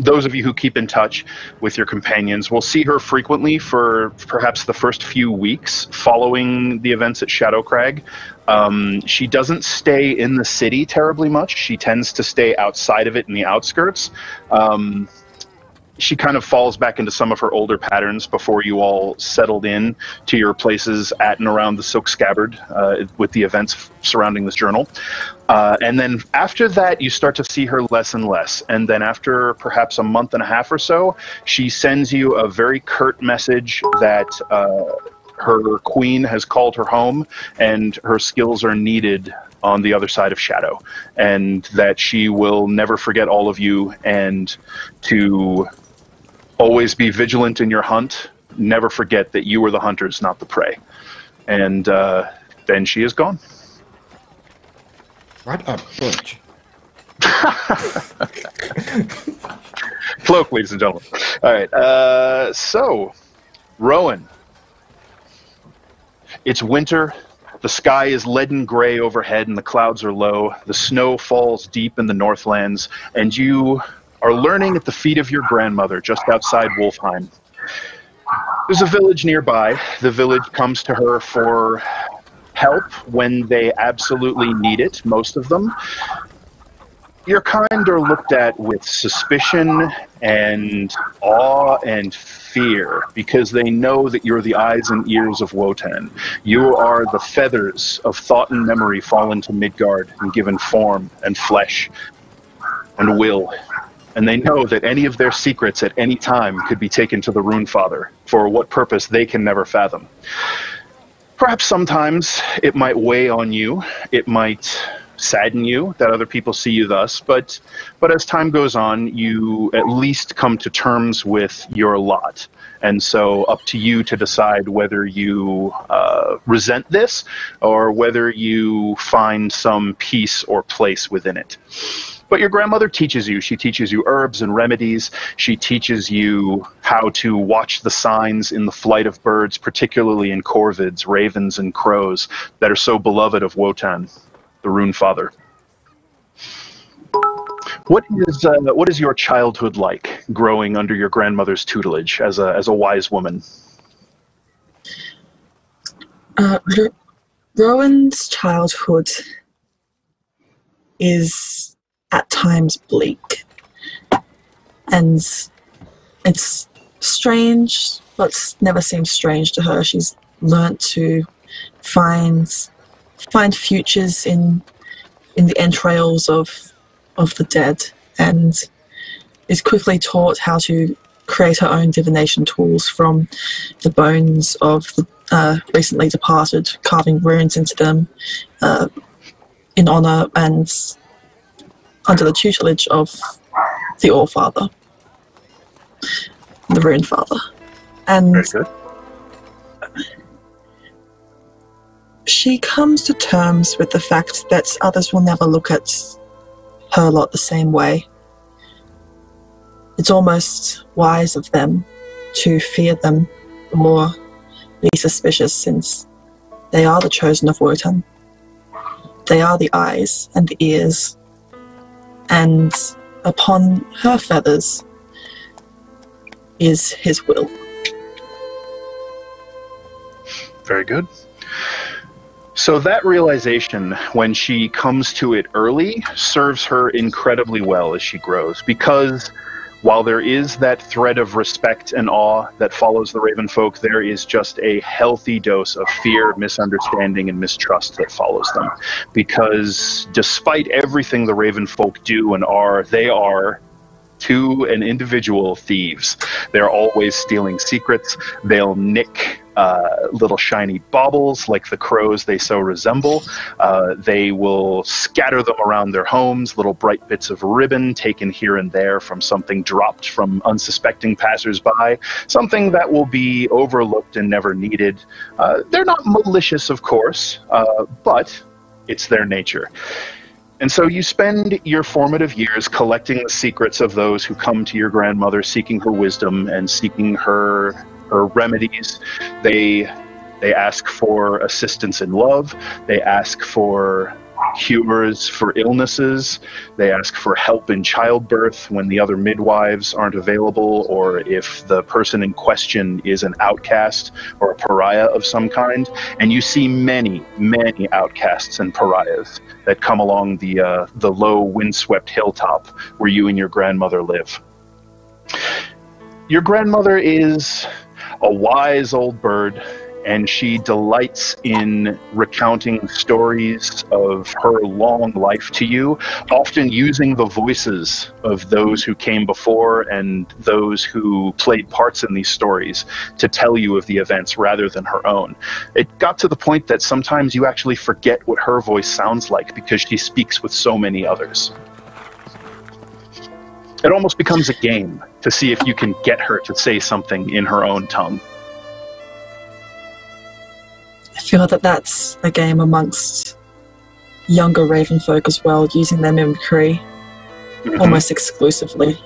Those of you who keep in touch with your companions will see her frequently for perhaps the first few weeks following the events at Shadow Crag. Um, she doesn't stay in the city terribly much. She tends to stay outside of it in the outskirts. Um, she kind of falls back into some of her older patterns before you all settled in to your places at and around the Silk Scabbard uh, with the events surrounding this journal. Uh, and then after that, you start to see her less and less. And then after perhaps a month and a half or so, she sends you a very curt message that. Uh, her queen has called her home, and her skills are needed on the other side of Shadow, and that she will never forget all of you, and to always be vigilant in your hunt. Never forget that you are the hunters, not the prey. And uh, then she is gone. What a bitch. Cloak, ladies and gentlemen. All right. Uh, so, Rowan. It's winter. The sky is leaden gray overhead and the clouds are low. The snow falls deep in the Northlands, and you are learning at the feet of your grandmother just outside Wolfheim. There's a village nearby. The village comes to her for help when they absolutely need it, most of them. Your kind are looked at with suspicion and awe and fear because they know that you're the eyes and ears of Wotan. You are the feathers of thought and memory fallen to Midgard and given form and flesh and will and they know that any of their secrets at any time could be taken to the Rune Father for what purpose they can never fathom. Perhaps sometimes it might weigh on you, it might sadden you that other people see you thus, but but as time goes on, you at least come to terms with your lot. And so, up to you to decide whether you uh, resent this or whether you find some peace or place within it. But your grandmother teaches you. She teaches you herbs and remedies. She teaches you how to watch the signs in the flight of birds, particularly in corvids, ravens, and crows that are so beloved of Wotan, the Rune Father. What is uh, what is your childhood like, growing under your grandmother's tutelage as a as a wise woman? Uh, Rowan's childhood is at times bleak. And it's strange, but never seems strange to her. She's learnt to find find futures in in the entrails of of the dead and is quickly taught how to create her own divination tools from the bones of the uh, recently departed, carving runes into them uh, in honor and under the tutelage of the All Father, the Rune Father, and she comes to terms with the fact that others will never look at her lot the same way. It's almost wise of them to fear them or be suspicious since they are the chosen of Wotan. They are the eyes and the ears and upon her feathers is his will. Very good. So that realization, when she comes to it early, serves her incredibly well as she grows because while there is that thread of respect and awe that follows the Raven folk, there is just a healthy dose of fear, misunderstanding, and mistrust that follows them. Because despite everything the Raven folk do and are, they are to an individual thieves. They're always stealing secrets. They'll nick uh, little shiny baubles like the crows they so resemble. Uh, they will scatter them around their homes, little bright bits of ribbon taken here and there from something dropped from unsuspecting passersby, something that will be overlooked and never needed. Uh, they're not malicious, of course, uh, but it's their nature. And so you spend your formative years collecting the secrets of those who come to your grandmother seeking her wisdom and seeking her her remedies. They they ask for assistance in love. They ask for cures for illnesses. They ask for help in childbirth when the other midwives aren't available, or if the person in question is an outcast or a pariah of some kind. And you see many, many outcasts and pariahs that come along the uh, the low, windswept hilltop where you and your grandmother live. Your grandmother is a wise old bird and she delights in recounting stories of her long life to you, often using the voices of those who came before and those who played parts in these stories to tell you of the events rather than her own. It got to the point that sometimes you actually forget what her voice sounds like because she speaks with so many others. It almost becomes a game to see if you can get her to say something in her own tongue. I feel that that's a game amongst younger Raven folk as well, using their mimicry mm-hmm. almost exclusively.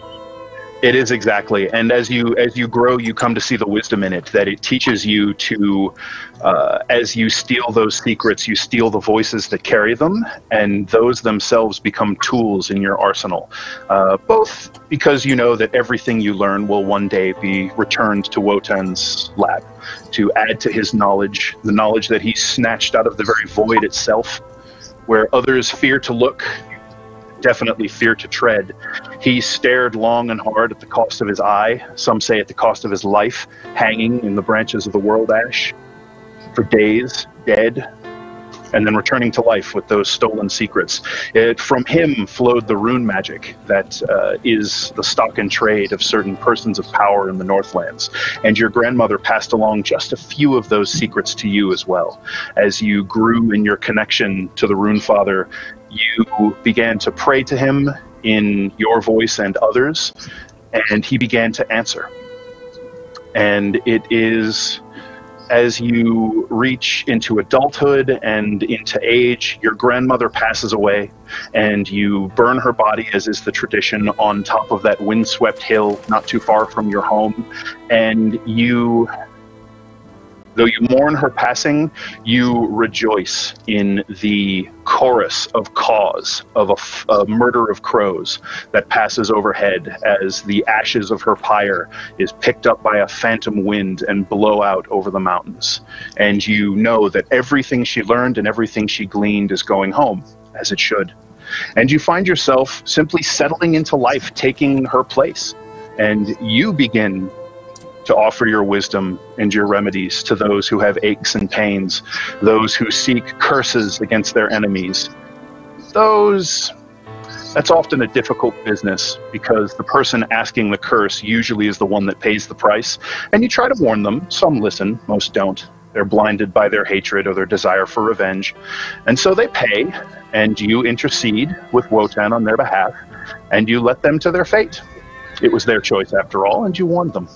It is exactly, and as you as you grow, you come to see the wisdom in it. That it teaches you to, uh, as you steal those secrets, you steal the voices that carry them, and those themselves become tools in your arsenal. Uh, both because you know that everything you learn will one day be returned to Wotan's lab, to add to his knowledge, the knowledge that he snatched out of the very void itself, where others fear to look, definitely fear to tread. He stared long and hard at the cost of his eye, some say at the cost of his life, hanging in the branches of the world ash for days, dead, and then returning to life with those stolen secrets. It, from him flowed the rune magic that uh, is the stock and trade of certain persons of power in the Northlands. And your grandmother passed along just a few of those secrets to you as well. As you grew in your connection to the Rune Father, you began to pray to him in your voice and others, and he began to answer. And it is as you reach into adulthood and into age, your grandmother passes away, and you burn her body, as is the tradition, on top of that windswept hill not too far from your home. And you Though you mourn her passing, you rejoice in the chorus of caws of a, murder of crows that passes overhead as the ashes of her pyre is picked up by a phantom wind and blow out over the mountains. And you know that everything she learned and everything she gleaned is going home, as it should. And you find yourself simply settling into life, taking her place. And you begin to offer your wisdom and your remedies to those who have aches and pains, those who seek curses against their enemies. Those, that's often a difficult business because the person asking the curse usually is the one that pays the price. And you try to warn them. Some listen, most don't. They're blinded by their hatred or their desire for revenge. And so they pay, and you intercede with Wotan on their behalf, and you let them to their fate. It was their choice after all, and you warned them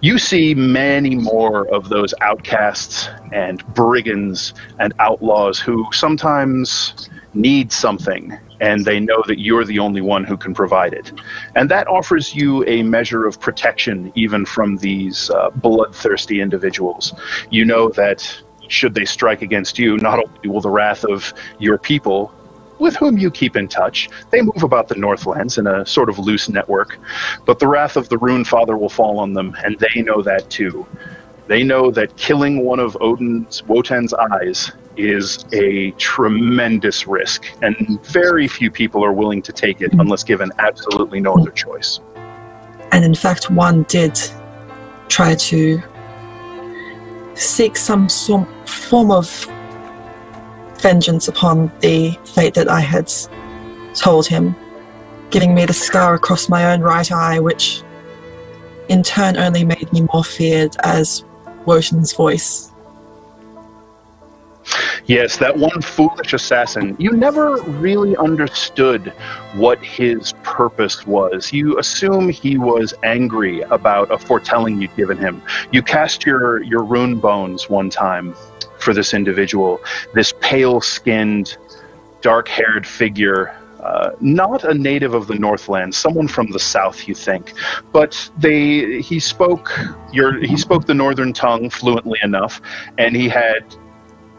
you see many more of those outcasts and brigands and outlaws who sometimes need something and they know that you're the only one who can provide it. And that offers you a measure of protection even from these uh, bloodthirsty individuals. You know that should they strike against you, not only will the wrath of your people with whom you keep in touch. They move about the Northlands in a sort of loose network, but the wrath of the Rune Father will fall on them, and they know that too. They know that killing one of Odin's Wotan's eyes is a tremendous risk, and very few people are willing to take it unless given absolutely no other choice. And in fact, one did try to seek some sort form of vengeance upon the fate that I had told him, giving me the scar across my own right eye, which in turn only made me more feared as Wotan's voice. Yes, that one foolish assassin. You never really understood what his purpose was. You assume he was angry about a foretelling you'd given him. You cast your, your rune bones one time for this individual, this pale skinned, dark haired figure. Uh, not a native of the Northland, someone from the south, you think, but they he spoke your he spoke the northern tongue fluently enough, and he had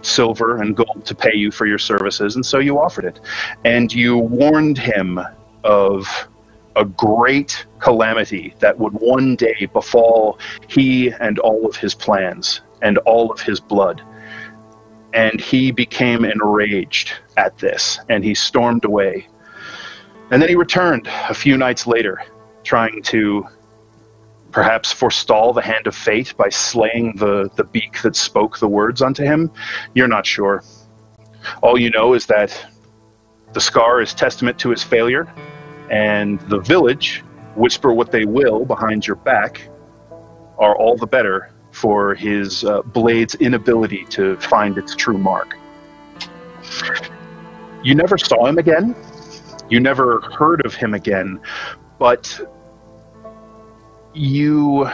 silver and gold to pay you for your services, and so you offered it, and you warned him of a great calamity that would one day befall he and all of his plans and all of his blood. And he became enraged at this and he stormed away. And then he returned a few nights later, trying to perhaps forestall the hand of fate by slaying the, the beak that spoke the words unto him. You're not sure. All you know is that the scar is testament to his failure, and the village, whisper what they will behind your back, are all the better for his uh, blade's inability to find its true mark. You never saw him again. You never heard of him again, but you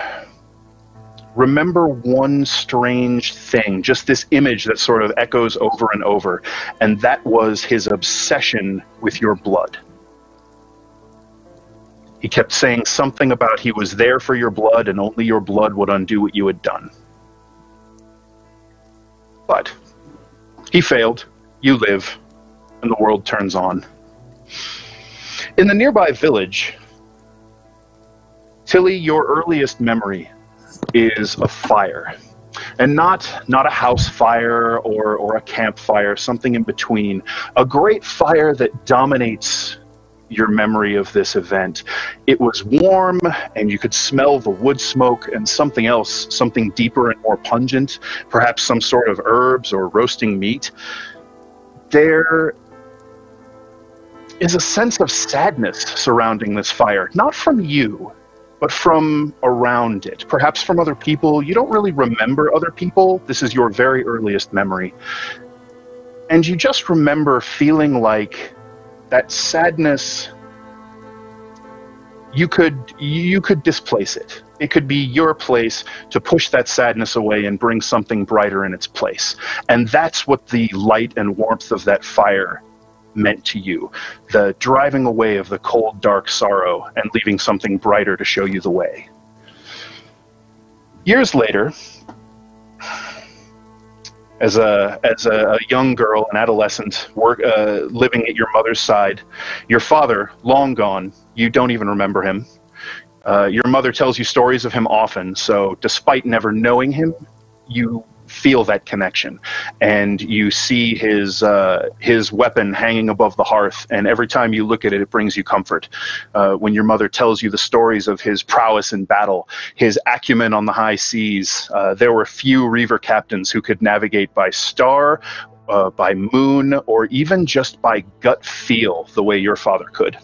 remember one strange thing, just this image that sort of echoes over and over, and that was his obsession with your blood. He kept saying something about he was there for your blood and only your blood would undo what you had done. But he failed, you live, and the world turns on. In the nearby village, Tilly, your earliest memory is a fire. And not not a house fire or, or a campfire, something in between. A great fire that dominates your memory of this event. It was warm, and you could smell the wood smoke and something else, something deeper and more pungent, perhaps some sort of herbs or roasting meat. There is a sense of sadness surrounding this fire, not from you, but from around it, perhaps from other people. You don't really remember other people. This is your very earliest memory. And you just remember feeling like that sadness you could you could displace it. It could be your place to push that sadness away and bring something brighter in its place. And that's what the light and warmth of that fire meant to you. The driving away of the cold dark sorrow and leaving something brighter to show you the way. Years later as a as a, a young girl, an adolescent, work uh, living at your mother's side. Your father, long gone, you don't even remember him. Uh, your mother tells you stories of him often, so despite never knowing him, you feel that connection, and you see his uh, his weapon hanging above the hearth, and every time you look at it, it brings you comfort. Uh, when your mother tells you the stories of his prowess in battle, his acumen on the high seas, uh, there were few Reaver captains who could navigate by star. Uh, by moon, or even just by gut feel, the way your father could.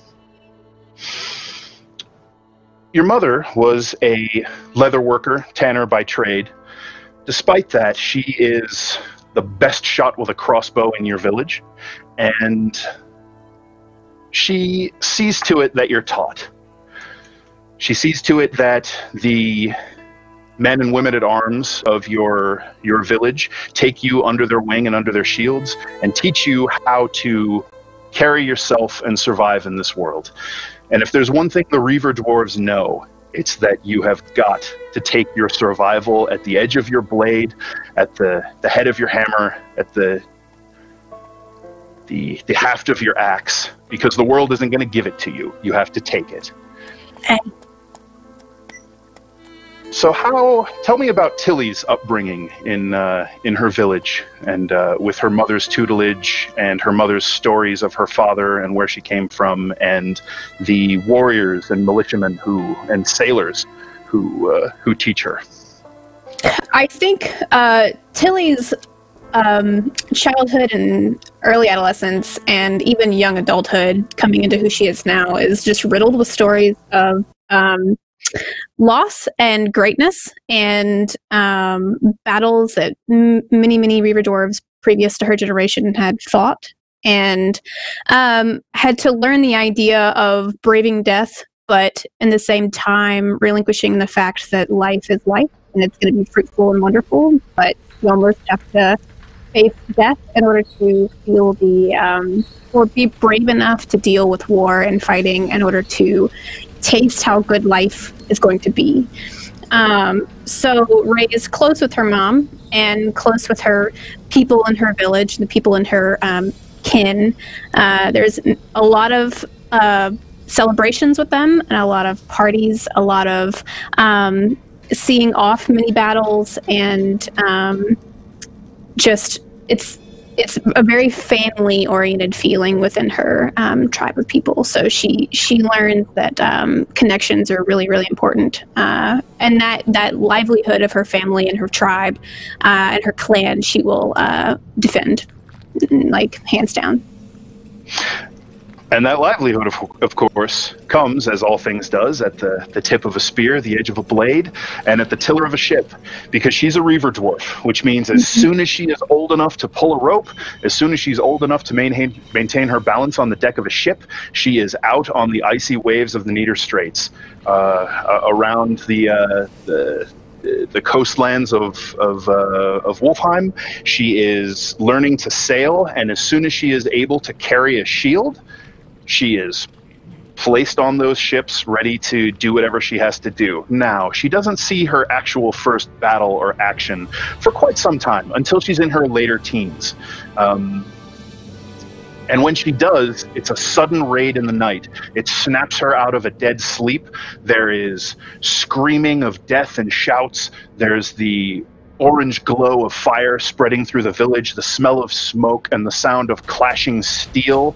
Your mother was a leather worker, tanner by trade, Despite that, she is the best shot with a crossbow in your village, and she sees to it that you're taught. She sees to it that the men and women at arms of your your village take you under their wing and under their shields and teach you how to carry yourself and survive in this world. And if there's one thing the Reaver dwarves know, it's that you have got to take your survival at the edge of your blade, at the, the head of your hammer, at the the the haft of your axe, because the world isn't going to give it to you. You have to take it. And So, how? Tell me about Tilly's upbringing in uh, in her village, and uh, with her mother's tutelage, and her mother's stories of her father and where she came from, and the warriors and militiamen who and sailors who uh, who teach her. I think uh, Tilly's um, childhood and early adolescence, and even young adulthood, coming into who she is now, is just riddled with stories of um, loss and greatness, and um, battles that m- many, many Reaver dwarves previous to her generation had fought, and um, had to learn the idea of braving death, but in the same time relinquishing the fact that life is life and it's going to be fruitful and wonderful, but you almost have to face death in order to feel the um, or be brave enough to deal with war and fighting in order to taste how good life is going to be. Um, so Ray is close with her mom and close with her people in her village, the people in her um, kin. Uh, there's a lot of uh, celebrations with them and a lot of parties, a lot of um, seeing off mini battles, and um, just it's it's a very family oriented feeling within her um, tribe of people. So she she learns that um, connections are really really important, uh, and that that livelihood of her family and her tribe uh, and her clan she will uh, defend, like hands down. And that livelihood, of, of course, comes, as all things does, at the, the tip of a spear, the edge of a blade, and at the tiller of a ship, because she's a reaver dwarf, which means as soon as she is old enough to pull a rope, as soon as she's old enough to maintain, maintain her balance on the deck of a ship, she is out on the icy waves of the Neater Straits, uh, around the, uh, the the coastlands of of, uh, of Wolfheim. She is learning to sail, and as soon as she is able to carry a shield, she is placed on those ships ready to do whatever she has to do. Now, she doesn't see her actual first battle or action for quite some time until she's in her later teens. Um, and when she does, it's a sudden raid in the night. It snaps her out of a dead sleep. There is screaming of death and shouts. There's the orange glow of fire spreading through the village, the smell of smoke, and the sound of clashing steel,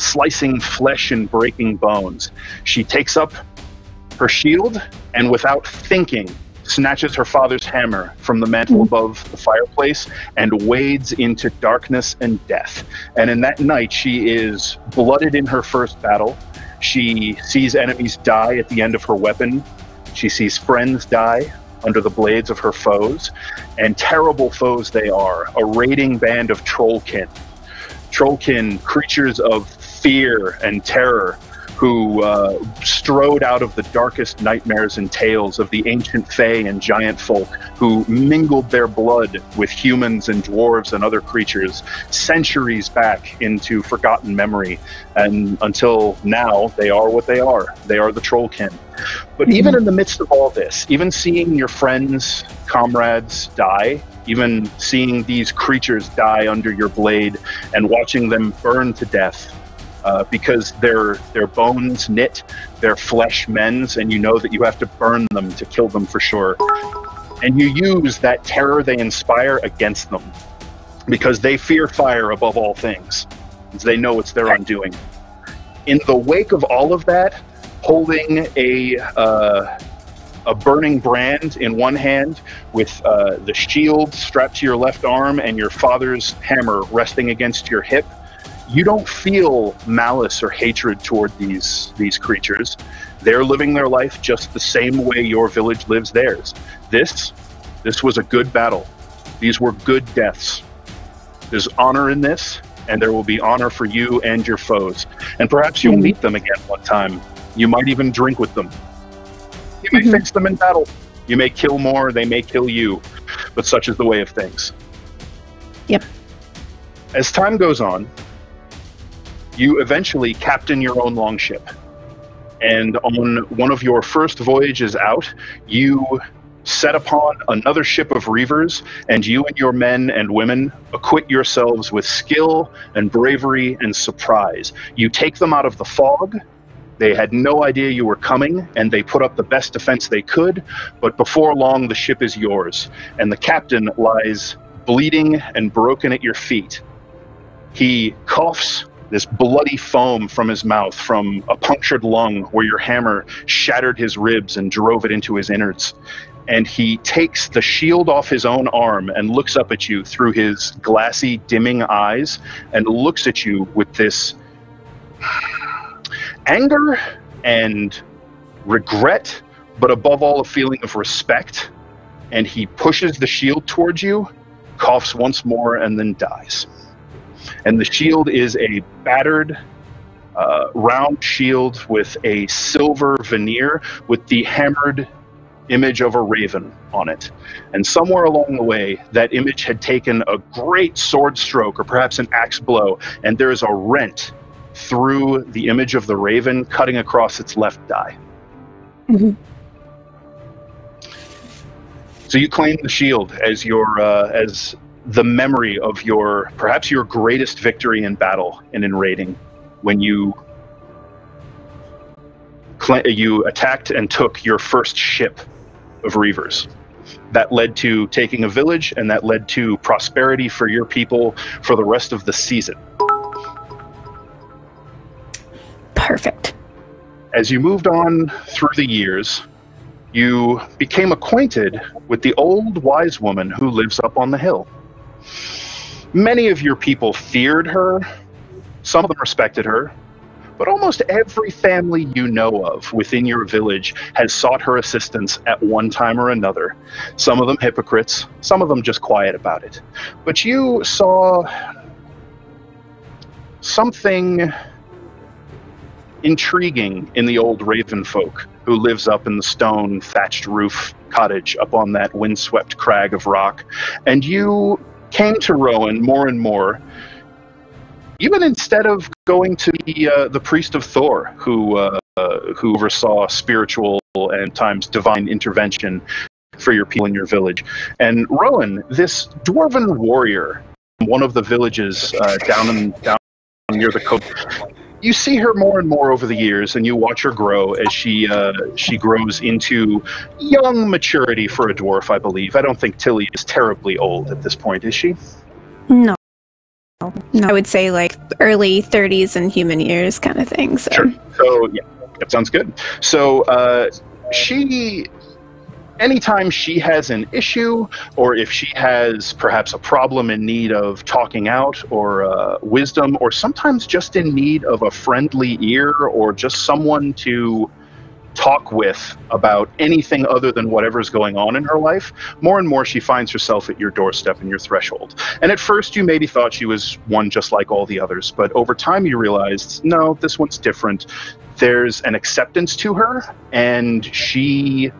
slicing flesh and breaking bones. She takes up her shield and, without thinking, snatches her father's hammer from the mantle mm-hmm. above the fireplace and wades into darkness and death. And in that night, she is blooded in her first battle. She sees enemies die at the end of her weapon. She sees friends die under the blades of her foes, and terrible foes they are a raiding band of trollkin. Trollkin, creatures of fear and terror, who uh, strode out of the darkest nightmares and tales of the ancient Fae and giant folk, who mingled their blood with humans and dwarves and other creatures centuries back into forgotten memory. And until now, they are what they are. They are the Trollkin. But even in the midst of all this, even seeing your friends, comrades die, even seeing these creatures die under your blade and watching them burn to death, uh, because their their bones knit, their flesh mends, and you know that you have to burn them to kill them for sure. And you use that terror they inspire against them, because they fear fire above all things. They know it's their undoing. In the wake of all of that, holding a uh, a burning brand in one hand, with uh, the shield strapped to your left arm and your father's hammer resting against your hip you don't feel malice or hatred toward these these creatures. They're living their life just the same way your village lives theirs. This this was a good battle. These were good deaths. There's honor in this, and there will be honor for you and your foes. And perhaps you'll mhm. meet them again one time. You might even drink with them. You may mhm. face them in battle. You may kill more, they may kill you. But such is the way of things. Yep. As time goes on, you eventually captain your own longship. And on one of your first voyages out, you set upon another ship of reavers, and you and your men and women acquit yourselves with skill and bravery and surprise. You take them out of the fog. They had no idea you were coming, and they put up the best defense they could. But before long, the ship is yours, and the captain lies bleeding and broken at your feet. He coughs this bloody foam from his mouth from a punctured lung where your hammer shattered his ribs and drove it into his innards. And he takes the shield off his own arm and looks up at you through his glassy, dimming eyes and looks at you with this anger and regret, but above all, a feeling of respect. And he pushes the shield towards you, coughs once more, and then dies and the shield is a battered uh, round shield with a silver veneer with the hammered image of a raven on it. And somewhere along the way, that image had taken a great sword stroke or perhaps an axe blow, and there is a rent through the image of the raven, cutting across its left eye. Mhm. So you claim the shield as your uh, as the memory of your perhaps your greatest victory in battle and in raiding, when you you attacked and took your first ship of reavers. That led to taking a village, and that led to prosperity for your people for the rest of the season. Perfect. As you moved on through the years, you became acquainted with the old wise woman who lives up on the hill. Many of your people feared her, some of them respected her, but almost every family you know of within your village has sought her assistance at one time or another. Some of them hypocrites, some of them just quiet about it. But you saw something intriguing in the old raven folk who lives up in the stone thatched roof cottage up on that windswept crag of rock. And you came to Rowan more and more, even instead of going to the uh, the priest of Thor, who uh, who oversaw spiritual and times divine intervention for your people in your village. And Rowan, this dwarven warrior, one of the villages uh, down in down near the coast. You see her more and more over the years, and you watch her grow as she uh, she grows into young maturity for a dwarf. I believe. I don't think Tilly is terribly old at this point, is she? No. No, I would say like early 30s and human years kind of thing. So. Sure. So yeah, that sounds good. So uh, she, anytime she has an issue, or if she has perhaps a problem in need of talking out or uh, wisdom, or sometimes just in need of a friendly ear or just someone to talk with about anything other than whatever's going on in her life, more and more she finds herself at your doorstep and your threshold. And at first, you maybe thought she was one just like all the others, but over time, you realized no, this one's different. There's an acceptance to her, and she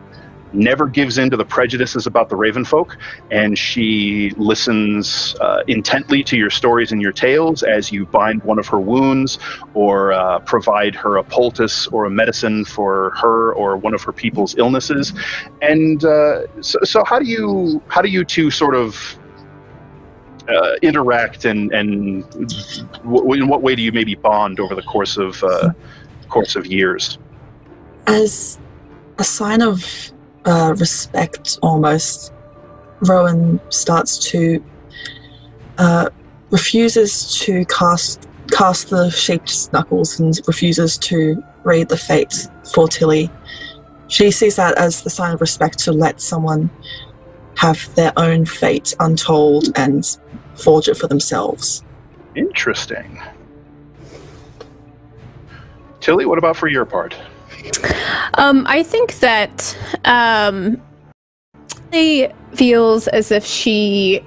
never gives in to the prejudices about the raven folk and she listens uh, intently to your stories and your tales as you bind one of her wounds or uh, provide her a poultice or a medicine for her or one of her people's illnesses. And uh, so, so how do you how do you two sort of uh, interact and and w- in what way do you maybe bond over the course of uh, course of years? As a sign of uh, respect, almost, Rowan starts to uh, refuses to cast cast the shaped knuckles and refuses to read the fate for Tilly. She sees that as the sign of respect to let someone have their own fate untold and forge it for themselves. Interesting. Tilly, what about for your part? Um, I think that um, feels as if she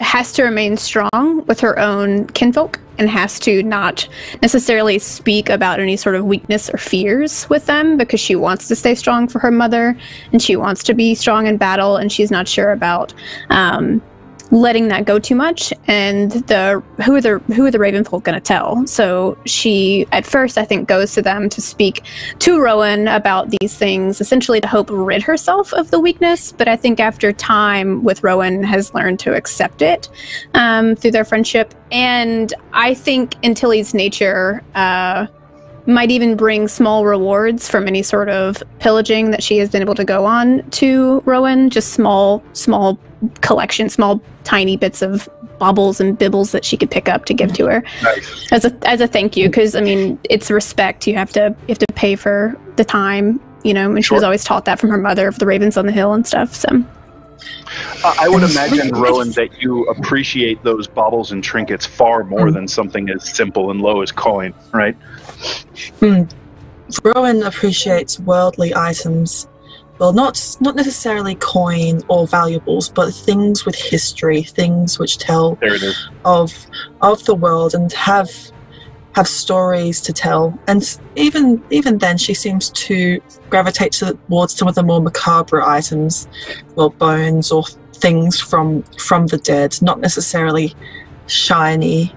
has to remain strong with her own kinfolk and has to not necessarily speak about any sort of weakness or fears with them because she wants to stay strong for her mother and she wants to be strong in battle and she's not sure about um, letting that go too much and the who are the who are the ravenfolk going to tell so she at first i think goes to them to speak to rowan about these things essentially to hope rid herself of the weakness but i think after time with rowan has learned to accept it um, through their friendship and i think in tilly's nature uh, might even bring small rewards from any sort of pillaging that she has been able to go on to Rowan. Just small, small collection, small, tiny bits of baubles and bibbles that she could pick up to give to her Nice. as a as a thank you. Because I mean, it's respect. You have to you have to pay for the time. You know, and she was always taught that from her mother of the ravens on the hill and stuff. So Uh, I would imagine, Rowan, that you appreciate those baubles and trinkets far more than something as simple and low as coin, right? Rowan appreciates worldly items. Well, not not necessarily coin or valuables, but things with history, things which tell There it is. of of the world and have have stories to tell. And even even then, she seems to gravitate towards some of the more macabre items, well, bones or things from from the dead, not necessarily shiny,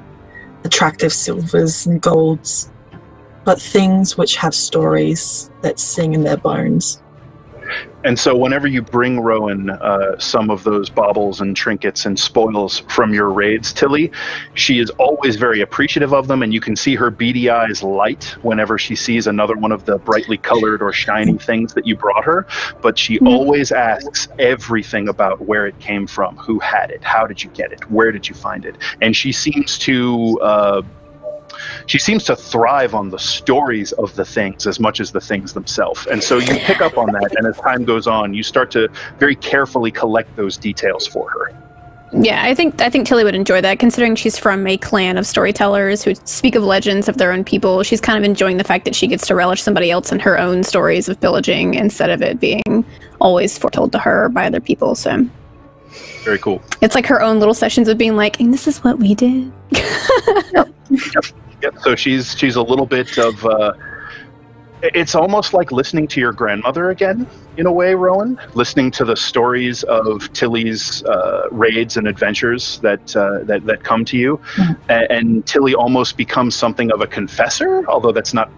attractive silvers and golds, but things which have stories that sing in their bones. And so, whenever you bring Rowan uh, some of those baubles and trinkets and spoils from your raids, Tilly, she is always very appreciative of them, and you can see her beady eyes light whenever she sees another one of the brightly colored or shiny things that you brought her. But she always asks everything about where it came from, who had it, how did you get it, where did you find it, and she seems to. Uh, she seems to thrive on the stories of the things as much as the things themselves. And so you pick up on that, and as time goes on, you start to very carefully collect those details for her. Yeah, I think I think Tilly would enjoy that, considering she's from a clan of storytellers who speak of legends of their own people. She's kind of enjoying the fact that she gets to relish somebody else in her own stories of pillaging instead of it being always foretold to her by other people. So very cool. It's like her own little sessions of being like, and this is what we did. yep. Yep. So she's she's a little bit of. Uh, it's almost like listening to your grandmother again, in a way, Rowan. Listening to the stories of Tilly's uh, raids and adventures that uh, that that come to you, mm-hmm. and, and Tilly almost becomes something of a confessor, although that's not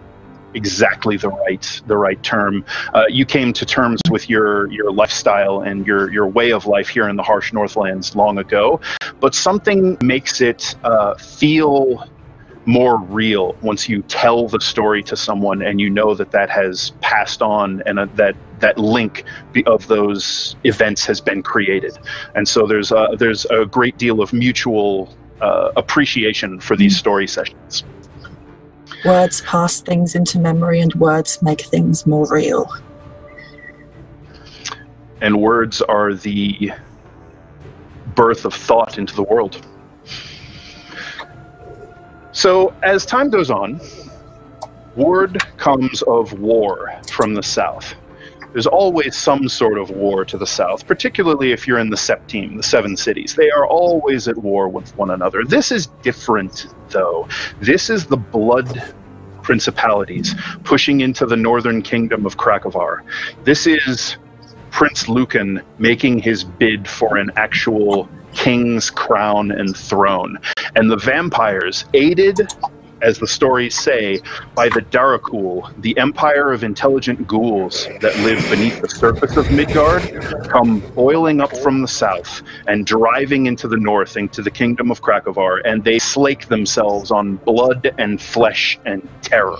exactly the right the right term. Uh, you came to terms with your your lifestyle and your your way of life here in the harsh Northlands long ago, but something makes it uh, feel more real once you tell the story to someone and you know that that has passed on and uh, that that link of those events has been created. And so there's a, there's a great deal of mutual uh, appreciation for these story sessions. Words pass things into memory and words make things more real. And words are the birth of thought into the world so, as time goes on, word comes of war from the south. There's always some sort of war to the south, particularly if you're in the Septime, the Seven Cities. They are always at war with one another. This is different, though. This is the blood principalities pushing into the northern kingdom of Krakovar. This is Prince Lucan making his bid for an actual king's crown and throne. And the vampires, aided, as the stories say, by the Darakul, the empire of intelligent ghouls that live beneath the surface of Midgard, come boiling up from the south and driving into the north, into the kingdom of Krakovar, and they slake themselves on blood and flesh and terror.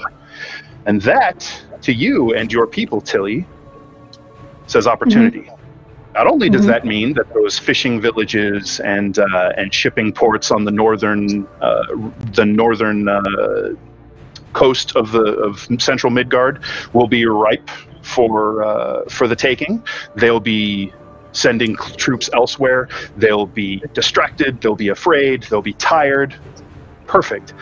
And that, to you and your people, Tilly, says opportunity. Mm-hmm. Not only does mm-hmm. that mean that those fishing villages and uh, and shipping ports on the northern uh, the northern uh, coast of the of central Midgard will be ripe for uh, for the taking. They'll be sending troops elsewhere. They'll be distracted. They'll be afraid. They'll be tired. Perfect.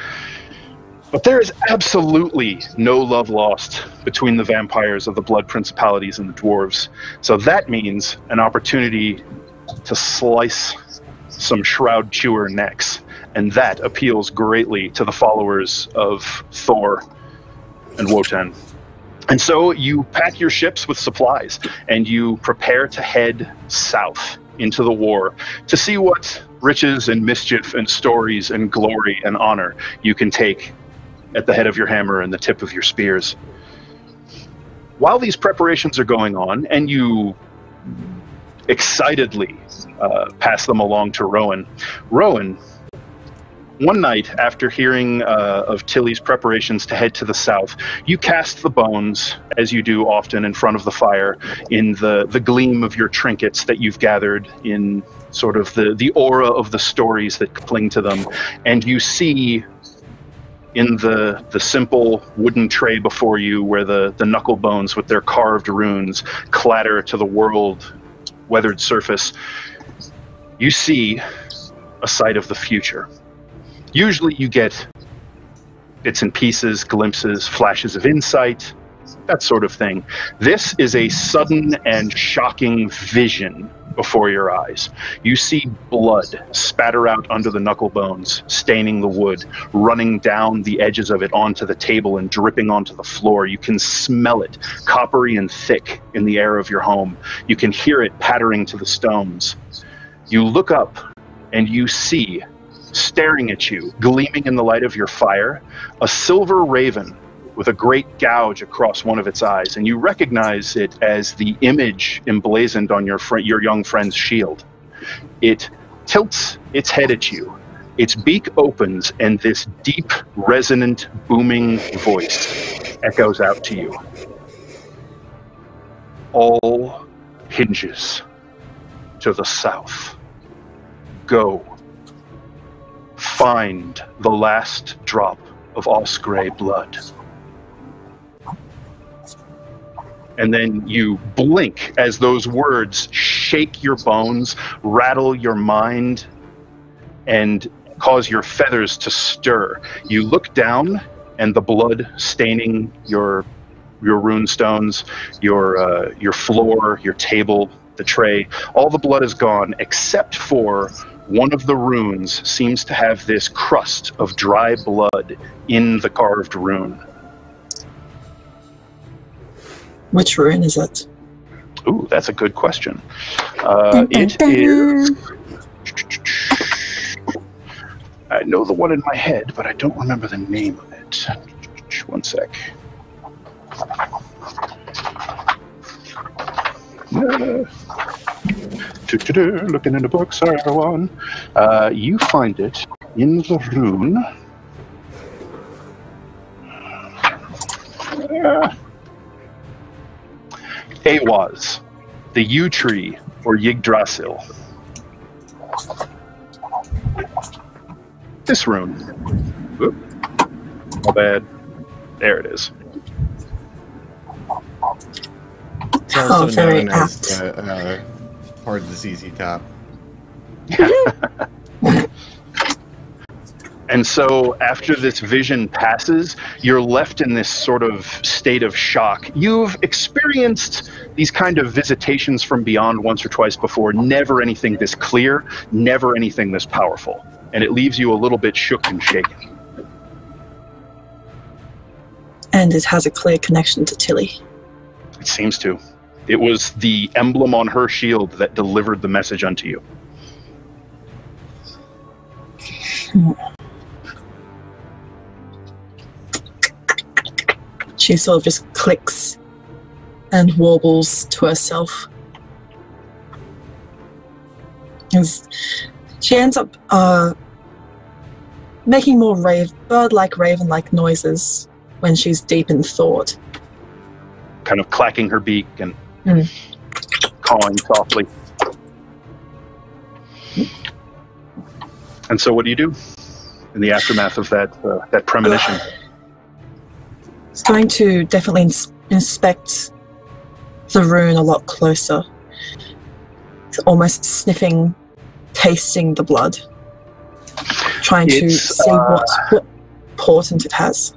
But there is absolutely no love lost between the vampires of the blood principalities and the dwarves. So that means an opportunity to slice some shroud chewer necks. And that appeals greatly to the followers of Thor and Wotan. And so you pack your ships with supplies and you prepare to head south into the war to see what riches and mischief and stories and glory and honor you can take at the head of your hammer and the tip of your spears. While these preparations are going on, and you excitedly uh, pass them along to Rowan, Rowan, one night after hearing uh, of Tilly's preparations to head to the south, you cast the bones, as you do often in front of the fire, in the, the gleam of your trinkets that you've gathered in sort of the, the aura of the stories that cling to them, and you see in the the simple wooden tray before you where the the knuckle bones with their carved runes clatter to the world weathered surface you see a sight of the future. Usually you get bits and pieces glimpses flashes of insight that sort of thing. This is a sudden and shocking vision before your eyes. You see blood spatter out under the knuckle bones, staining the wood, running down the edges of it onto the table and dripping onto the floor. You can smell it, coppery and thick, in the air of your home. You can hear it pattering to the stones. You look up and you see, staring at you, gleaming in the light of your fire, a silver raven with a great gouge across one of its eyes, and you recognize it as the image emblazoned on your fr- your young friend's shield. It tilts its head at you. Its beak opens, and this deep, resonant, booming voice echoes out to you. All hinges to the south. Go. Find the last drop of Osgrey blood. And then you blink as those words shake your bones, rattle your mind, and cause your feathers to stir. You look down, and the blood staining your your rune stones, your uh, your floor, your table, the tray, all the blood is gone except for one of the runes seems to have this crust of dry blood in the carved rune. Which rune is it? Ooh, that's a good question. Uh, it is. I know the one in my head, but I don't remember the name of it. One sec. Uh, Looking in the book, sorry everyone. Uh, you find it in the rune. Uh, Awaz, the yew tree, or Yggdrasil. This rune. Oop. My bad. There it is. It's also Oh, very known as uh, uh, part of the ZZ Top. And so, after this vision passes, you're left in this sort of state of shock. You've experienced these kind of visitations from beyond once or twice before, never anything this clear, never anything this powerful. And it leaves you a little bit shook and shaken. And it has a clear connection to Tilly. It seems to. It was the emblem on her shield that delivered the message unto you. Hmm. She sort of just clicks and warbles to herself. As she ends up uh, making more rave, bird-like, raven-like noises when she's deep in thought. kind of clacking her beak and Mm. cawing softly. And so, what do you do in the aftermath of that uh, that premonition? It's going to definitely ins- inspect the rune a lot closer. It's almost sniffing, tasting the blood, trying to see uh, what what portent it has.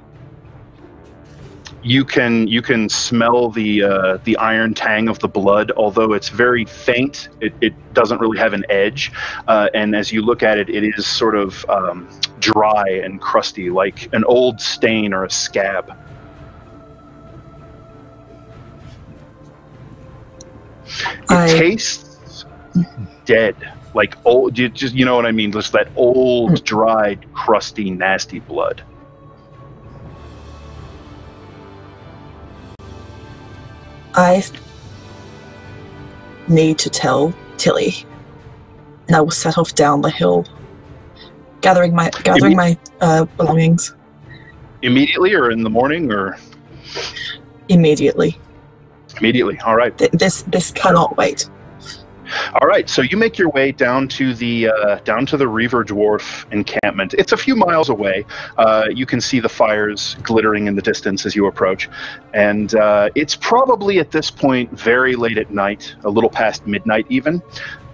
You can you can smell the uh, the iron tang of the blood, although it's very faint. It, it doesn't really have an edge, uh, and as you look at it, it is sort of um, dry and crusty, like an old stain or a scab. It I- tastes dead, like old. You just you know what I mean? Just that old, dried, crusty, nasty blood. I need to tell Tilly, and I will set off down the hill, gathering my gathering my uh, belongings Immediately, or in the morning, or immediately. Immediately. All right. Th- This this cannot wait. All right, so you make your way down to the uh, down to the Reaver Dwarf encampment. It's a few miles away. Uh, you can see the fires glittering in the distance as you approach, and uh, it's probably at this point very late at night, a little past midnight even.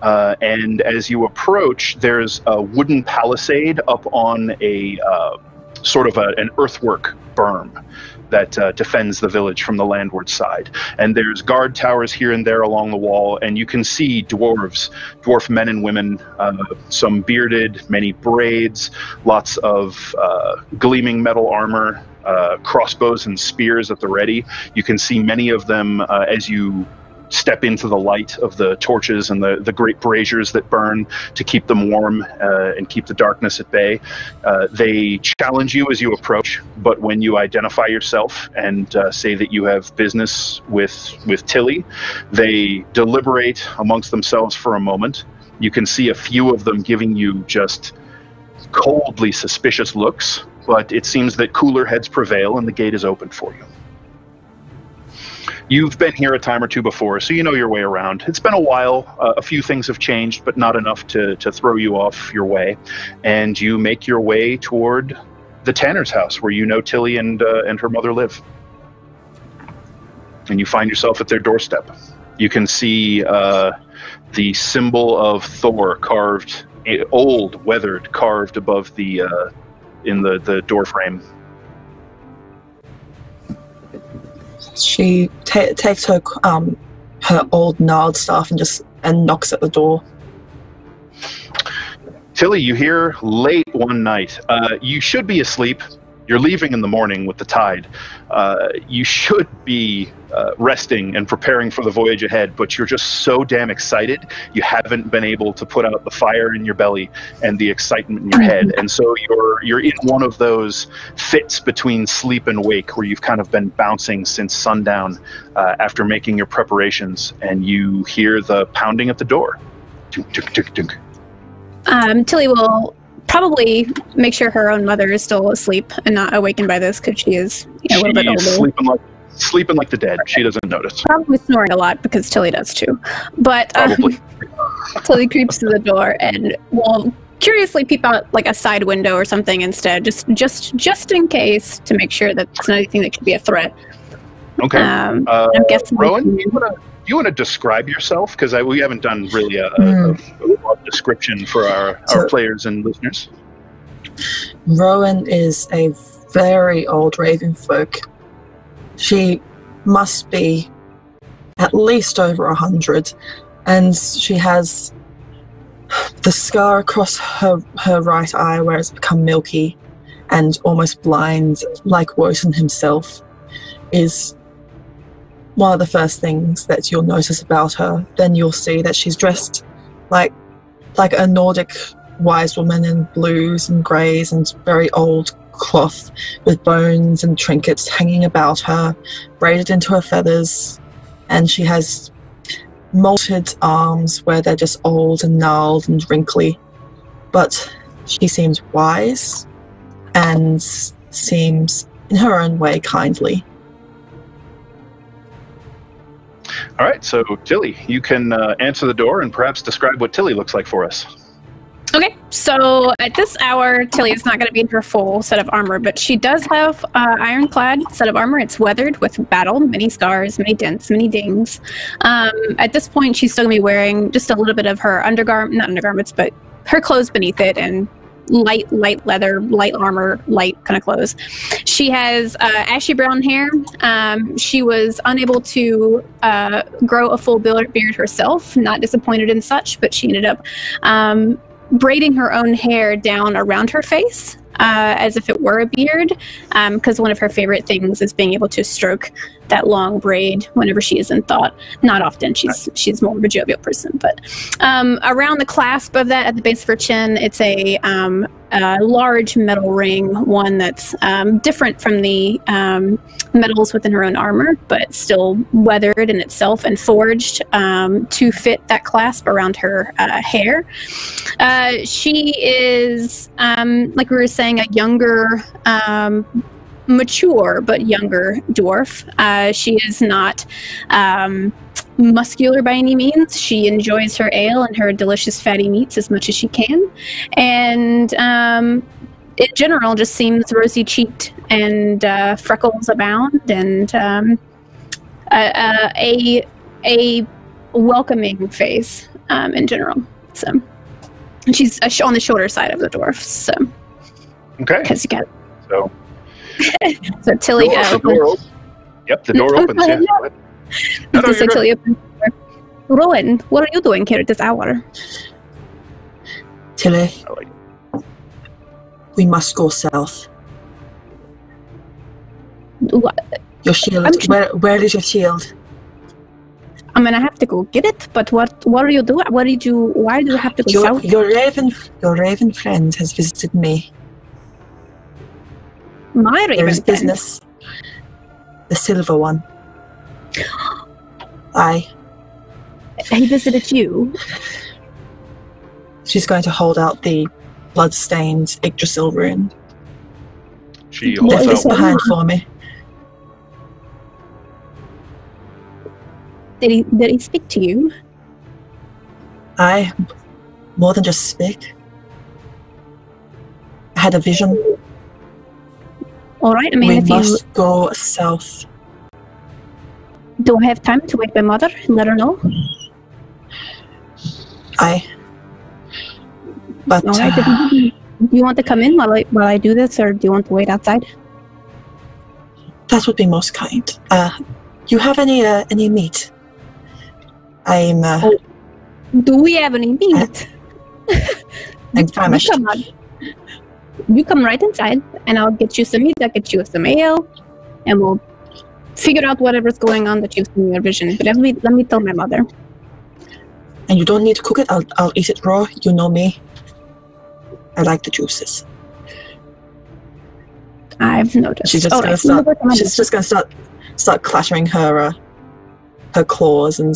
Uh, and as you approach, there's a wooden palisade up on a uh, sort of a, an earthwork berm. That uh, defends the village from the landward side. And there's guard towers here and there along the wall, and you can see dwarves, dwarf men and women, uh, some bearded, many braids, lots of uh, gleaming metal armor, uh, crossbows and spears at the ready. You can see many of them uh, as you step into the light of the torches and the, the great braziers that burn to keep them warm uh, and keep the darkness at bay. Uh, they challenge you as you approach, but when you identify yourself and uh, say that you have business with with Tilly, they deliberate amongst themselves for a moment. You can see a few of them giving you just coldly suspicious looks, but it seems that cooler heads prevail and the gate is open for you. You've been here a time or two before, so you know your way around. It's been a while. Uh, a few things have changed, but not enough to, to throw you off your way. And you make your way toward the Tanner's house, where you know Tilly and uh, and her mother live. And you find yourself at their doorstep. You can see uh, the symbol of Thor carved, old, weathered, carved above the uh, in the the door frame. She ta takes her um her old gnarled staff and just and knocks at the door. Tilly, you hear late one night. Uh, you should be asleep. You're leaving in the morning with the tide. Uh, you should be uh, resting and preparing for the voyage ahead, but you're just so damn excited. You haven't been able to put out the fire in your belly and the excitement in your head, and so you're you're in one of those fits between sleep and wake, where you've kind of been bouncing since sundown uh, after making your preparations, and you hear the pounding at the door. Um, Tilly will probably make sure her own mother is still asleep and not awakened by this because she is you know, a little bit older. sleeping like sleeping like the dead. She doesn't notice. Probably snoring a lot because Tilly does too. But um, Tilly creeps to the door and will curiously peep out like a side window or something instead, just just just in case to make sure that it's not anything that could be a threat. Okay. Um, Uh, I'm guessing. Rowan, you want to you want to describe yourself? Because we haven't done really a, a, Hmm. a description for our, our players and listeners. Rowan is a very old raven folk. She must be at least over a hundred, and she has the scar across her her right eye where it's become milky and almost blind, like Wotan himself, is one of the first things that you'll notice about her. Then you'll see that she's dressed like like a Nordic wise woman in blues and greys and very old cloth with bones and trinkets hanging about her, braided into her feathers, and she has molted arms where they're just old and gnarled and wrinkly. But she seems wise and seems, in her own way, kindly. All right, so Tilly, you can uh, answer the door and perhaps describe what Tilly looks like for us. Okay, so at this hour, Tilly is not going to be in her full set of armor, but she does have uh, ironclad set of armor. It's weathered with battle, many scars, many dents, many dings. Um, at this point, she's still going to be wearing just a little bit of her undergarment, not undergarments, but her clothes beneath it, and light, light leather, light armor, light kind of clothes. She has uh, ashy brown hair. Um, she was unable to uh, grow a full beard herself, not disappointed in such, but she ended up um, braiding her own hair down around her face uh, as if it were a beard because one of her favorite things is being able to stroke that long braid whenever she is in thought. Not often she's she's more of a jovial person but um, around the clasp of that at the base of her chin it's a, um, a large metal ring one that's um, different from the um, metals within her own armor but still weathered in itself and forged um, to fit that clasp around her uh, hair. Uh, she is, um, like we were saying, a younger, um, mature but younger dwarf. Uh, she is not um, muscular by any means. She enjoys her ale and her delicious fatty meats as much as she can, and um, in general, just seems rosy cheeked and uh, freckles abound, and um, a, a a welcoming face um, in general. So. And she's uh, on the shorter side of the dwarf, so Okay. because you got So So Tilly Door- uh, the opens. op- Yep, the door opens. Yeah. No, What? No, no, Just you're so. Tilly opens. Rowan, what are you doing here at this hour? Tilly, I like we must go south. What? Your shield. I'm- Where where is your shield? I mean, I have to go get it, but what? What are you doing? What did you? Why do you have to go Your, south? your raven your raven friend has visited me. My There raven is business. The silver one. Aye. He visited you. She's going to hold out the blood-stained Yggdrasil rune. She What holds this out it? behind for me. Did he? Did he speak to you? I more than just speak. I had a vision. All right. I mean, we if you must go south. do, I have time to wake my mother and let her know. Aye. But All right. uh, Do you, want to come in while I while I do this, or do you want to wait outside? that would be most kind. Uh, you have any uh, any meat? I'm uh, Oh. Do we have any meat? I'm famished. come on. You come right inside, and I'll get you some meat. I'll get you some ale, and we'll figure out whatever's going on that you've seen in your vision. But let me let me tell my mother. And you don't need to cook it. I'll I'll eat it raw. You know me. I like the juices. I've noticed. She's just All gonna right, start. She's just gonna start start clattering her uh, her claws and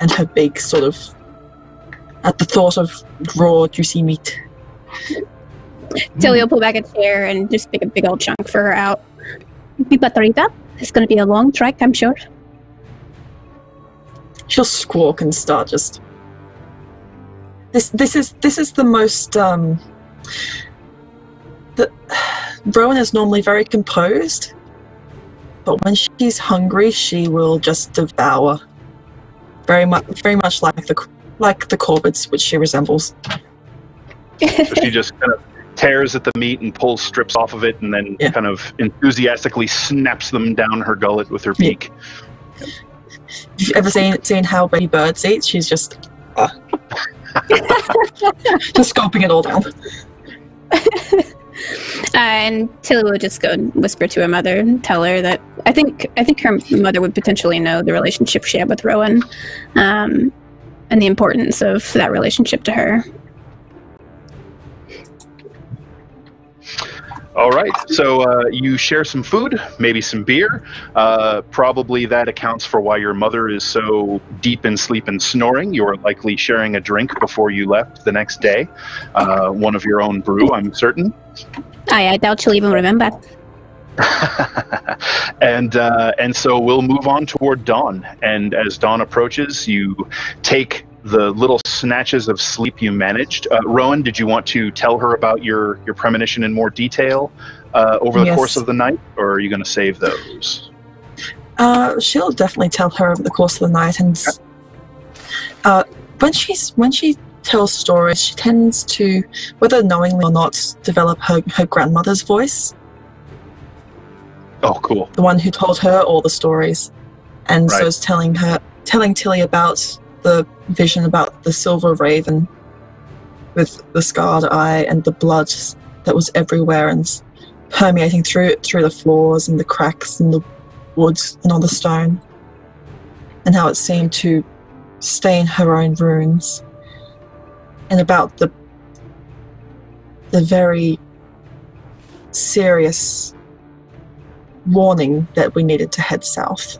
and her beak, sort of at the thought of raw, juicy meat. Tilly will pull back a chair and just pick a big old chunk for her out. Pipatrita, it's going to be a long trek, I'm sure. She'll squawk and start just. This this is this is the most um. The Rowan is normally very composed, but when she's hungry, she will just devour. Very much, very much like the like the corvids, which she resembles. She just kind of tears at the meat and pulls strips off of it and then Yeah. kind of enthusiastically snaps them down her gullet with her Yeah. beak. If you've ever seen seen how baby birds eat, she's just uh, just scoping it all down. Uh, and Tilly will just go and whisper to her mother and tell her that I think I think her mother would potentially know the relationship she had with Rowan, um, and the importance of that relationship to her. All right. So uh, you share some food, maybe some beer. Uh, probably that accounts for why your mother is so deep in sleep and snoring. You are likely sharing a drink before you left the next day. Uh, one of your own brew, I'm certain. I, I doubt she'll even remember. and uh, and so we'll move on toward dawn. And as dawn approaches, you take the little snatches of sleep you managed. Uh, Rowan, did you want to tell her about your your premonition in more detail uh, over the Yes. course of the night, or are you going to save those? Uh, she'll definitely tell her over the course of the night, and uh, when she's when she tells stories, she tends to, whether knowingly or not, develop her her grandmother's voice, Oh, cool. the one who told her all the stories, and so is telling her telling Tilly about the vision about the silver raven with the scarred eye and the blood that was everywhere and permeating through through the floors and the cracks in the woods and on the stone, and how it seemed to stain her own runes, and about the the very serious warning that we needed to head south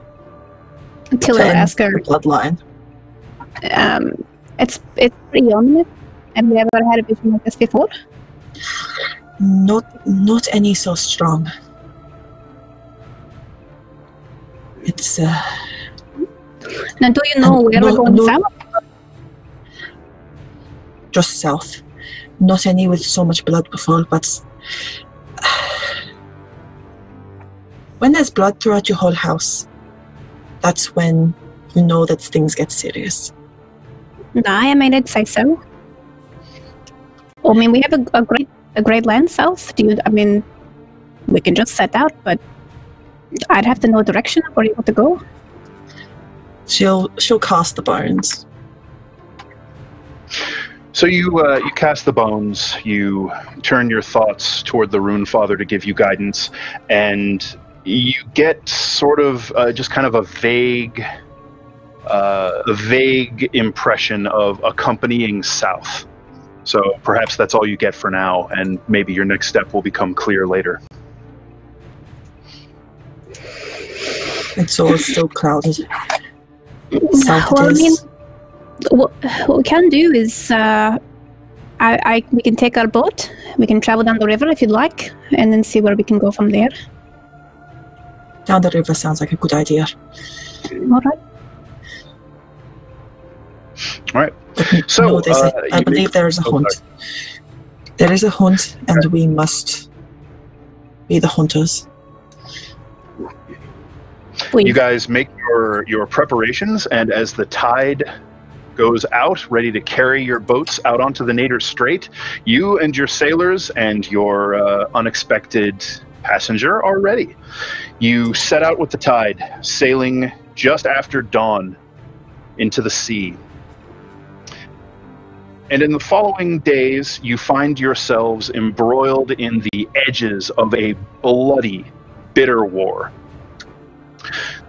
Tilly to will end ask her. the bloodline. Um, it's it's pretty ominous. Have you ever had a vision like this before? Not not any so strong. It's uh, Now, do you know where no- we're going no- south? just south. Not any with so much blood before, but when there's blood throughout your whole house, that's when you know that things get serious. I mean, I'd say so. I mean, we have a, a great a great land south. Do you? I mean, we can just set out, but I'd have to know direction of where you want to go. She'll she'll cast the bones. So you uh, you cast the bones. You turn your thoughts toward the Rune Father to give you guidance, and you get sort of uh, just kind of a vague, uh, a vague impression of accompanying south. So perhaps that's all you get for now, and maybe your next step will become clear later. It's all still clouded. South well, I mean, is. what, what we can do is, uh, I, I, we can take our boat. We can travel down the river if you'd like, and then see where we can go from there. Down the river sounds like a good idea. All right. All right. So, no, uh, I believe there is a hunt. There is a hunt, and we must be the hunters. Please. You guys make your your preparations, and as the tide goes out, ready to carry your boats out onto the Nader Strait, you and your sailors and your uh, unexpected passenger are ready. You set out with the tide, sailing just after dawn into the sea. And in the following days, you find yourselves embroiled in the edges of a bloody, bitter war.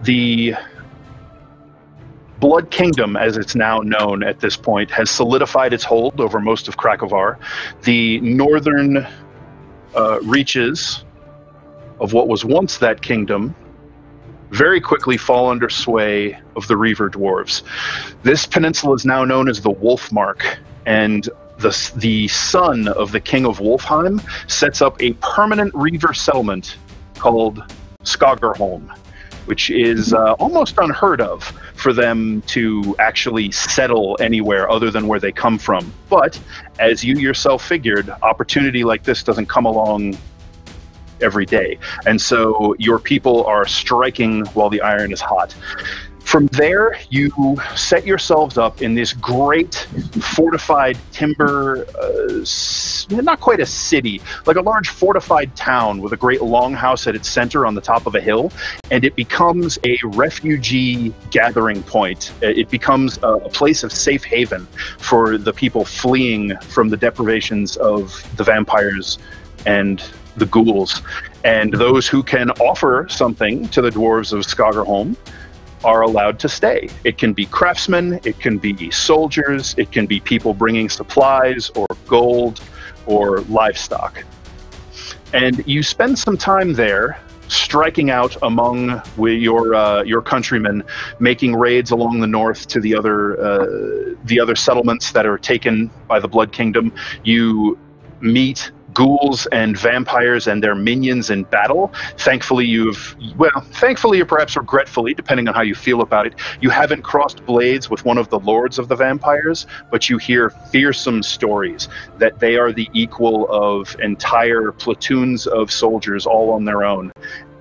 The Blood Kingdom, as it's now known at this point, has solidified its hold over most of Krakovar. The northern uh, reaches of what was once that kingdom very quickly fall under sway of the Reaver dwarves. This peninsula is now known as the Wolf Mark, and the, the son of the king of Wolfheim sets up a permanent Reaver settlement called Skagerholm, which is uh, almost unheard of for them to actually settle anywhere other than where they come from. But as you yourself figured, opportunity like this doesn't come along every day. And so your people are striking while the iron is hot. From there, you set yourselves up in this great fortified timber, uh, not quite a city, like a large fortified town with a great longhouse at its center on the top of a hill. And it becomes a refugee gathering point. It becomes a, a place of safe haven for the people fleeing from the deprivations of the vampires and the ghouls. And those who can offer something to the dwarves of Skagerholm are allowed to stay. It can be craftsmen, it can be soldiers, it can be people bringing supplies or gold or livestock. And you spend some time there striking out among your uh, your countrymen, making raids along the north to the other uh, the other settlements that are taken by the Blood Kingdom. You meet ghouls and vampires and their minions in battle. Thankfully, you've, well, thankfully or perhaps regretfully, depending on how you feel about it, you haven't crossed blades with one of the lords of the vampires, but you hear fearsome stories that they are the equal of entire platoons of soldiers all on their own.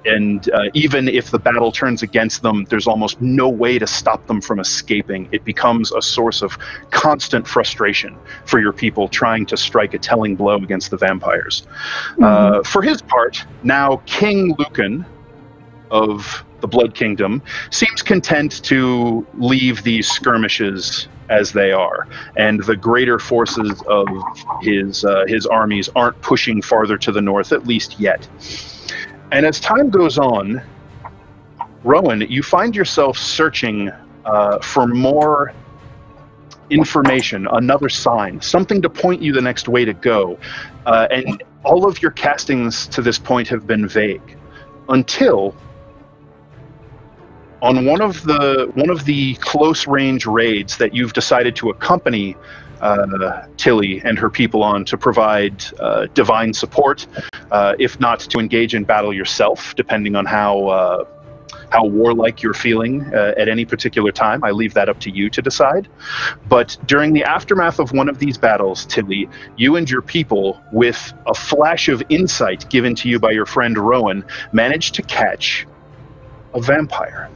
And uh, even if the battle turns against them, there's almost no way to stop them from escaping. It becomes a source of constant frustration for your people trying to strike a telling blow against the vampires. Uh, for his part, now King Lucan of the Blood Kingdom seems content to leave these skirmishes as they are, and the greater forces of his uh, his armies aren't pushing farther to the north, at least yet. And as time goes on, Rowan, you find yourself searching uh, for more information, another sign, something to point you the next way to go. Uh, and all of your castings to this point have been vague until on one of the one of the close range raids that you've decided to accompany uh, Tilly and her people on to provide uh, divine support, uh, if not to engage in battle yourself, depending on how uh, how warlike you're feeling uh, at any particular time. I leave that up to you to decide. But during the aftermath of one of these battles, Tilly, you and your people, with a flash of insight given to you by your friend Rowan, managed to catch a vampire.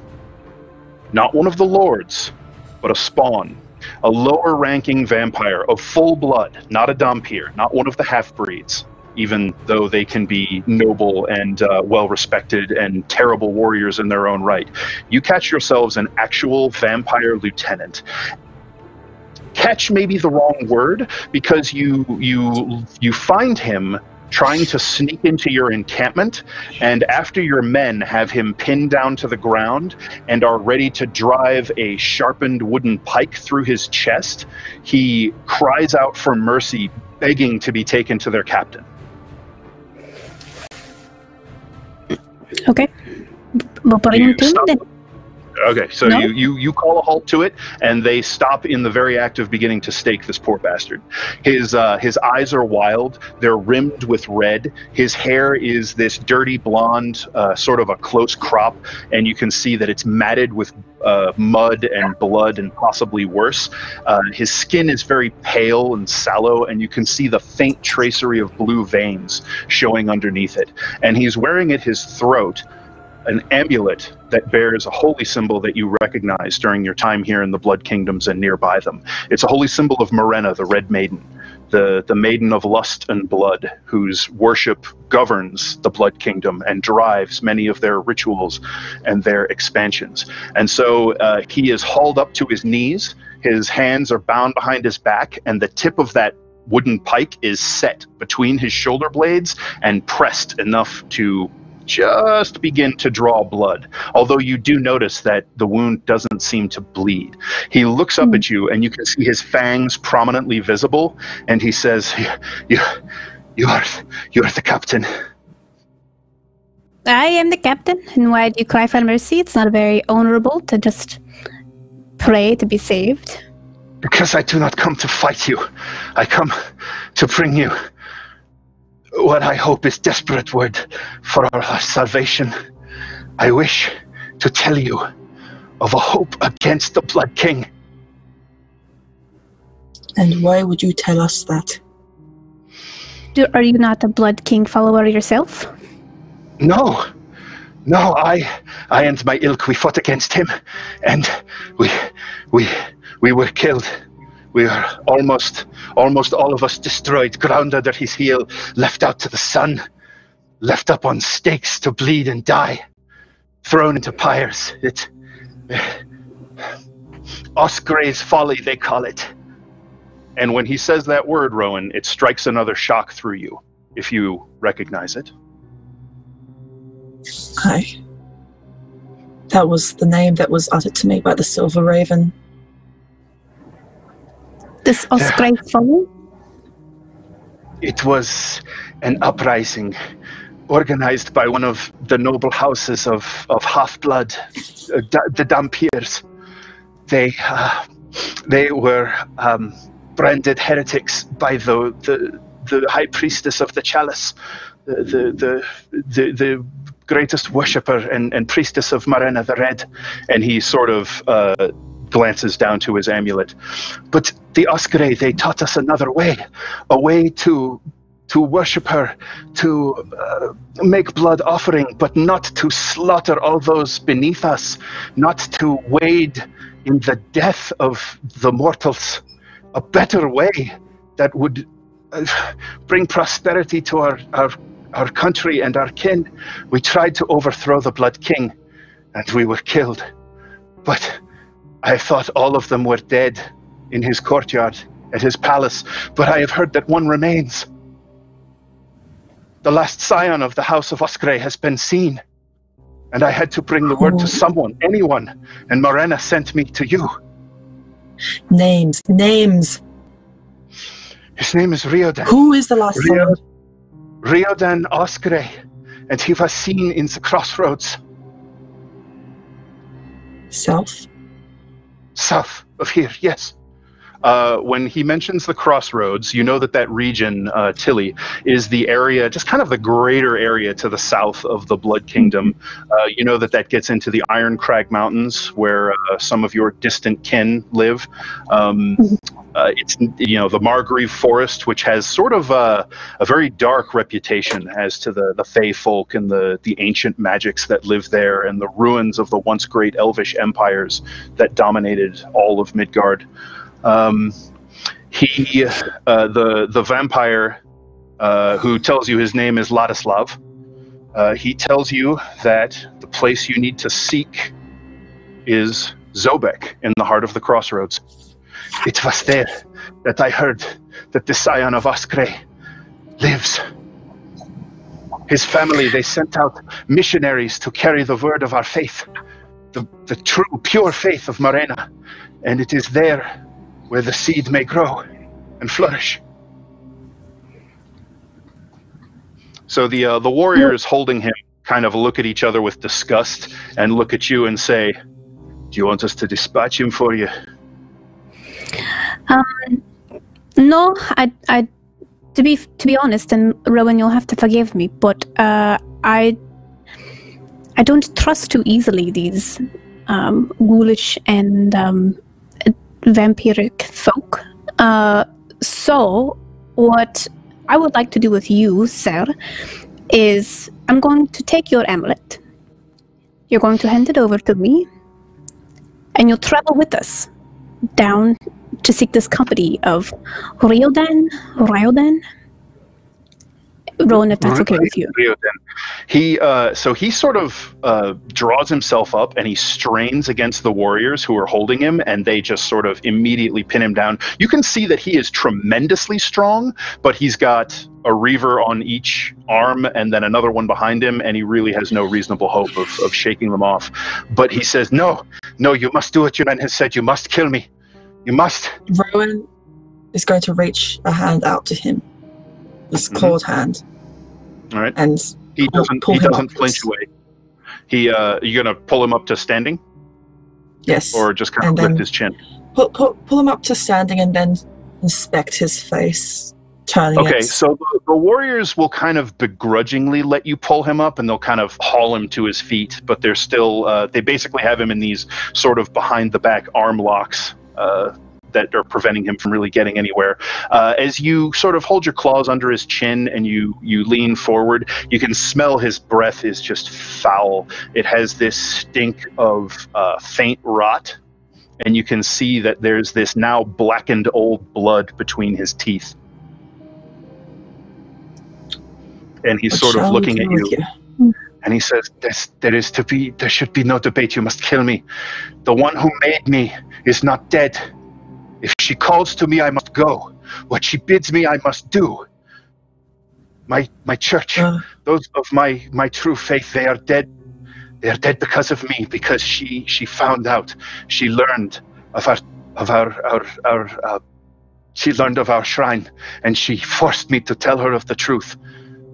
Not one of the lords, but a spawn. A lower ranking vampire of full blood, not a Dhampir, not one of the half breeds. even though they can be noble and uh, well respected and terrible warriors in their own right. You catch yourselves an actual vampire lieutenant. Catch may be the wrong word because you you you find him trying to sneak into your encampment, and after your men have him pinned down to the ground and are ready to drive a sharpened wooden pike through his chest, he cries out for mercy, begging to be taken to their captain. Okay. We'll bring him then. Okay, so No? you, you you call a halt to it, and they stop in the very act of beginning to stake this poor bastard. His uh, his eyes are wild; they're rimmed with red. His hair is this dirty blonde, uh, sort of a close crop, and you can see that it's matted with uh, mud and blood, and possibly worse. Uh, his skin is very pale and sallow, and you can see the faint tracery of blue veins showing underneath it. And he's wearing at his throat an amulet that bears a holy symbol that you recognize during your time here in the Blood Kingdoms and nearby them. It's a holy symbol of Morena, the Red Maiden, the, the maiden of lust and blood, whose worship governs the Blood Kingdom and drives many of their rituals and their expansions. And so uh, he is hauled up to his knees, his hands are bound behind his back, and the tip of that wooden pike is set between his shoulder blades and pressed enough to just begin to draw blood, although you do notice that the wound doesn't seem to bleed. He looks up hmm. at you, and you can see his fangs prominently visible, and he says, "You, you are, you are the captain." I am the captain, and why do you cry for mercy? It's not very honorable to just pray to be saved. Because I do not come to fight you, I come to bring you what I hope is desperate word for our salvation. I wish to tell you of a hope against the Blood King. And why would you tell us that? Do, are you not a Blood King follower yourself? No, no, I, I and my ilk, we fought against him, and we, we, we were killed. We are almost, almost all of us destroyed, ground under his heel, left out to the sun, left up on stakes to bleed and die, thrown into pyres. It, eh, Osgrey's folly, they call it. And when he says that word, Rowan, it strikes another shock through you, if you recognize it. Aye. That was the name that was uttered to me by the Silver Raven. This Oscar follow? It was an uprising organized by one of the noble houses of, of half blood, uh, D- the Dhampirs. They, uh, they were um, branded heretics by the, the, the high priestess of the chalice, the, the, the, the, greatest worshipper and, and priestess of Morena the Red. And he sort of uh, glances down to his amulet. But the Osgrey, they taught us another way, a way to to worship her, to uh, make blood offering, but not to slaughter all those beneath us, not to wade in the death of the mortals. A better way that would uh, bring prosperity to our, our our country and our kin. We tried to overthrow the Blood King, and we were killed. But I thought all of them were dead in his courtyard at his palace, but I have heard that one remains. The last scion of the House of Osgrey has been seen, and I had to bring the word to oh. someone, anyone, and Morena sent me to you. Names, names. His name is Riordan. Who is the last Rio- son? Riordan Osgrey, and he was seen in the crossroads South. South of here, yes. Uh, when he mentions the crossroads, you know that that region, uh, Tilly, is the area, just kind of the greater area to the south of the Blood Kingdom. Uh, you know that that gets into the Iron Crag Mountains, where uh, some of your distant kin live. Um, uh, it's you know the Margreve Forest, which has sort of a, a very dark reputation as to the the Fey folk and the the ancient magics that live there, and the ruins of the once great Elvish empires that dominated all of Midgard. Um, he, uh, the the vampire, uh, who tells you his name is Ladislav. Uh, he tells you that the place you need to seek is Zobeck in the heart of the crossroads. It was there that I heard that the scion of Osgrey lives. His family, they sent out missionaries to carry the word of our faith, the, the true, pure faith of Morena. And it is there where the seed may grow and flourish. So the uh, the warriors holding him kind of look at each other with disgust and look at you and say, "Do you want us to dispatch him for you?" Um, no, I, I, to be to be honest, and Rowan, you'll have to forgive me, but uh, I, I don't trust too easily these um, ghoulish and um, vampiric folk. Uh, so, what I would like to do with you, sir, is I'm going to take your amulet. You're going to hand it over to me, and you'll travel with us down to seek this company of Ryodan, Ryodan. Rowan, if that's okay with you. He uh, so he sort of uh, draws himself up and he strains against the warriors who are holding him, and they just sort of immediately pin him down. You can see that he is tremendously strong, but he's got a reaver on each arm and then another one behind him, and he really has no reasonable hope of, of shaking them off. But he says, "No, no, you must do what your man has said. You must kill me. You must." Rowan is going to reach a hand out to him, this Mhm. clawed hand, All right. and He Pull- doesn't. pull He him doesn't flinch away. He. Uh, you're gonna pull him up to standing, yes, or just kind And of lift his chin. pull, pull, pull him up to standing and then inspect his face, turning Okay, it. so the, the warriors will kind of begrudgingly let you pull him up, and they'll kind of haul him to his feet. But they're still. Uh, they basically have him in these sort of behind the back arm locks. Uh, that are preventing him from really getting anywhere. Uh, as you sort of hold your claws under his chin and you you lean forward, you can smell his breath is just foul. It has this stink of uh, faint rot, and you can see that there's this now blackened old blood between his teeth. And he's What sort of looking at with you, and he says, "There is to be, there should be no debate. You must kill me. The one who made me is not dead. If she calls to me, I must go. What she bids me, I must do. My, my church, Uh, those of my, my true faith, they are dead. They are dead because of me. Because she, she found out. She learned of our, of our, our, our. Uh, she learned of our shrine, and she forced me to tell her of the truth.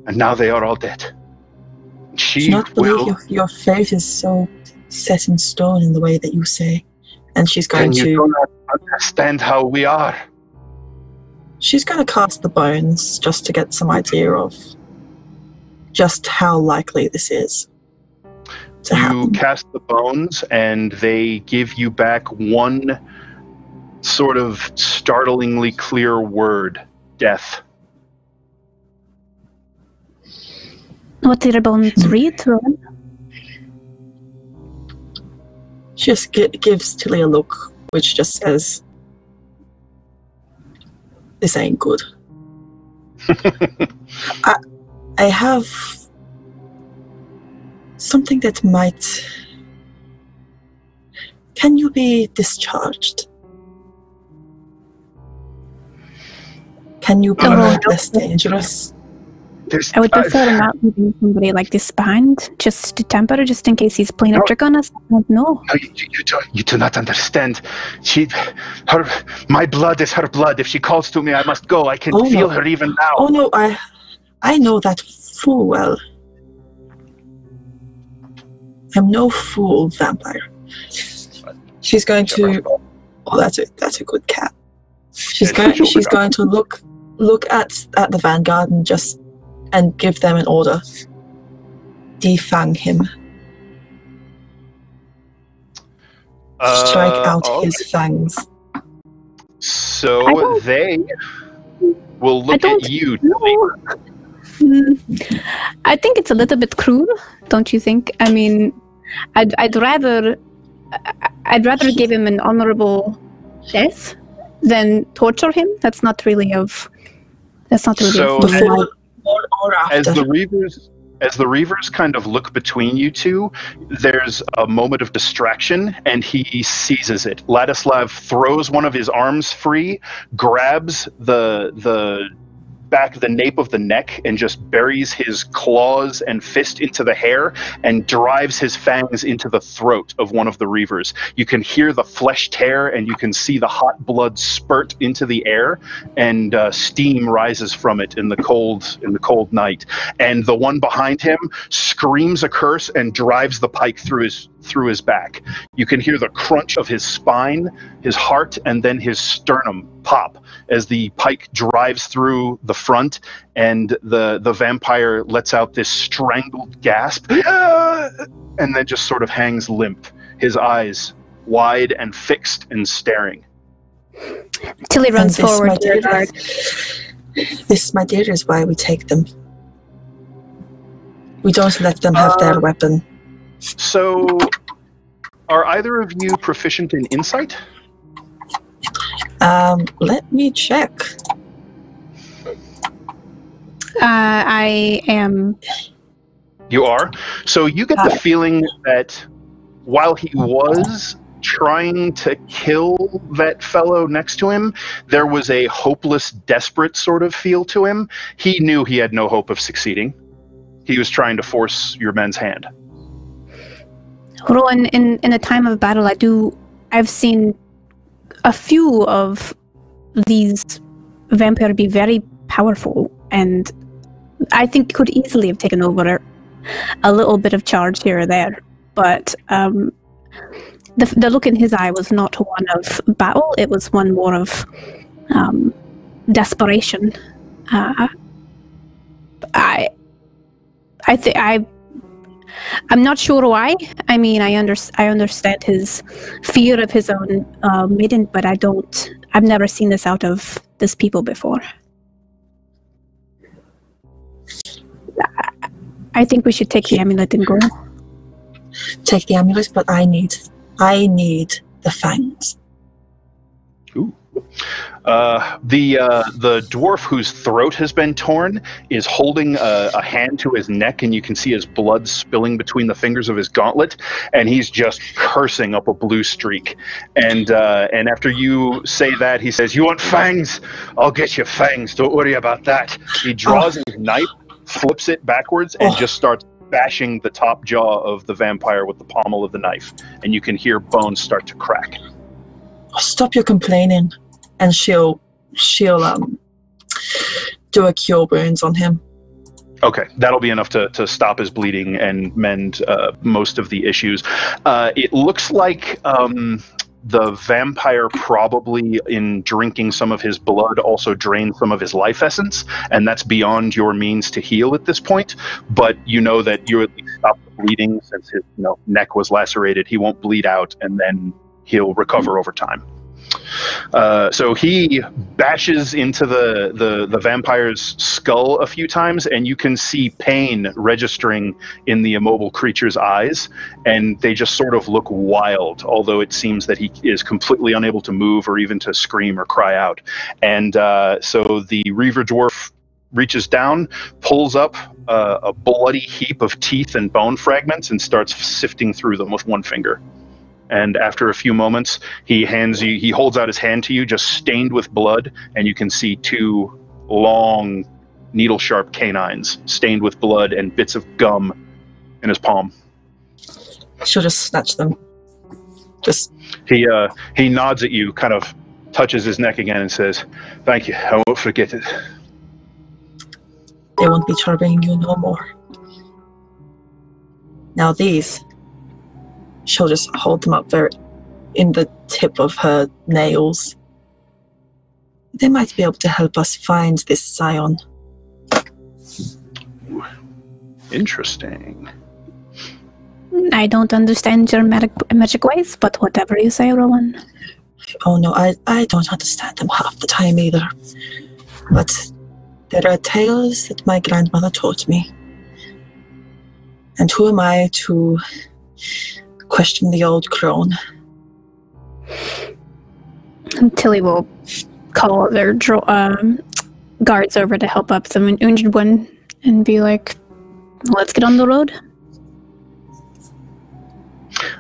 And now they are all dead. She not believe will. your, your fate is so set in stone in the way that you say. And she's going And you to do not understand how we are. she's going to cast the bones just to get some idea of just how likely this is to you happen. cast the bones, and they give you back one sort of startlingly clear word: death. What did your bones hmm. read, Rowan? She just gi- gives Tilly a look which just says, This ain't good. I, I have something that might. Can you be discharged? Can you be Oh, no. less dangerous? There's, I would uh, prefer not leaving somebody like this behind, just to temper, just in case he's playing a trick on us. I don't know. No, you, you, do, you do not understand. She, her, my blood is her blood. If she calls to me, I must go. I can Oh, no. feel her even now. Oh no, I I know that full well. I'm no fool, vampire. She's going to. Oh, that's a that's a good cat. She's going. She's going to look look at at the vanguard and just and give them an order. Defang him. Strike Uh, out okay. his fangs. So they will look at you. No. Mm, I think it's a little bit cruel, don't you think? I mean, I'd, I'd rather I- I'd rather give him an honorable death than torture him. That's not really of that's not really So- of my Before Or, or as the reavers as the reavers kind of look between you two there's a moment of distraction and he seizes it. Ladislav throws one of his arms free grabs the the back the nape of the neck and just buries his claws and fist into the hair and drives his fangs into the throat of one of the reavers. You can hear the flesh tear and you can see the hot blood spurt into the air and uh, steam rises from it in the cold in the cold night. And the one behind him screams a curse and drives the pike through his through his back you can hear the crunch of his spine his heart and then his sternum pop as the pike drives through the front and the the vampire lets out this strangled gasp and then just sort of hangs limp his eyes wide and fixed and staring Tilly runs And this, forward my to dear, guard. This, my dear, is why we take them. We don't let them have their Uh, weapon. So are either of you proficient in insight Um, let me check. Uh, I am. You are. So you get the feeling that while he was trying to kill that fellow next to him, there was a hopeless, desperate sort of feel to him. He knew he had no hope of succeeding. He was trying to force your men's hand. Rowan, in, in a time of battle, I do. I've seen a few of these vampire be very powerful, and I think could easily have taken over a little bit of charge here or there. But um, the, the look in his eye was not one of battle; it was one more of um, desperation. Uh, I, I think I I'm not sure why. I mean, I under I understand his fear of his own uh, maiden, but I don't. I've never seen this out of this people before. I- I think we should take the amulet and go. Take the amulet, but I need, I need the fangs. Uh, the uh, the dwarf whose throat has been torn is holding a, a hand to his neck, and you can see his blood spilling between the fingers of his gauntlet, and he's just cursing up a blue streak. And uh, and after you say that, he says, "You want fangs? I'll get you fangs. Don't worry about that." He draws his knife, flips it backwards, and Oh. just starts bashing the top jaw of the vampire with the pommel of the knife, and you can hear bones start to crack. Oh, stop your complaining, and she'll, she'll um, do a cure wounds on him. Okay, that'll be enough to, to stop his bleeding and mend uh, most of the issues. Uh, it looks like um, the vampire probably, in drinking some of his blood, also drained some of his life essence, and that's beyond your means to heal at this point. But you know that you at least stop the bleeding since his you know, neck was lacerated. He won't bleed out, and then he'll recover over time. Uh, so he bashes into the, the the vampire's skull a few times, and you can see pain registering in the immobile creature's eyes, and they just sort of look wild. Although it seems that he is completely unable to move or even to scream or cry out. And uh, so the Reaver dwarf reaches down, pulls up uh, a bloody heap of teeth and bone fragments, and starts sifting through them with one finger. And after a few moments, he hands you, he holds out his hand to you, just stained with blood, and you can see two long, needle sharp canines stained with blood and bits of gum in his palm. She'll just snatch them. Just He uh, he nods at you, kind of touches his neck again, and says, "Thank you. I won't forget it." they won't be troubling you no more. Now these, she'll just hold them up very in the tip of her nails. They might be able to help us find this scion. Interesting. I don't understand your magic, magic ways, but whatever you say, Rowan. Oh no, I, I don't understand them half the time either. But there are tales that my grandmother taught me. And who am I to question the old crone? Tilly will call their dro- um, guards over to help up the wounded one and be like, let's get on the road.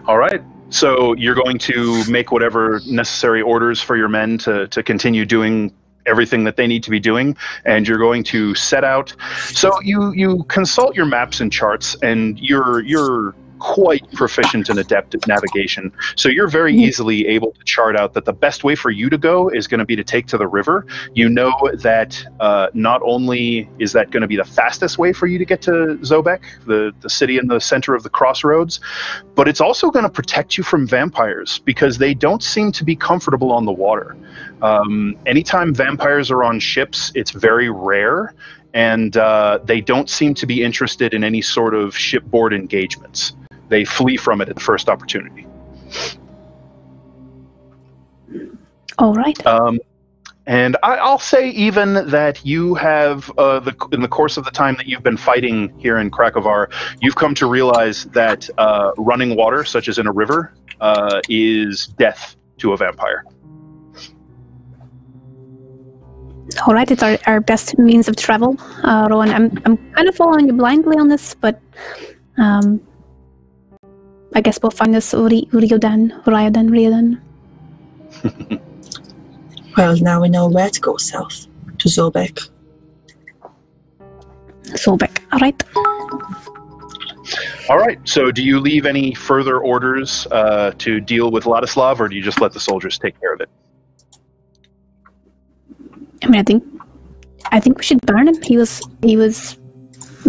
All right. So you're going to make whatever necessary orders for your men to, to continue doing everything that they need to be doing, and you're going to set out. So you you consult your maps and charts, and you're you're quite proficient and adept at navigation. So you're very easily able to chart out that the best way for you to go is going to be to take to the river. You know that uh, not only is that going to be the fastest way for you to get to Zobeck, the, the city in the center of the crossroads, but it's also going to protect you from vampires because they don't seem to be comfortable on the water. Um, anytime vampires are on ships, it's very rare. And uh, they don't seem to be interested in any sort of shipboard engagements they flee from it at the first opportunity. All right. Um, and I, will say even that you have, uh, the, in the course of the time that you've been fighting here in Krakovar, you've come to realize that uh, running water, such as in a river, uh, is death to a vampire. All right, it's our, our best means of travel, uh, Rowan. I'm I'm kind of following you blindly on this, but um, I guess we'll find this Uri, Uriodan, Uriodan, Riodan. Well, now we know where to go south to Zobeck. Zobeck, all right. All right. So, do you leave any further orders uh, to deal with Ladislav, or do you just let the soldiers take care of it? I mean, I think, I think we should burn him. He was, he was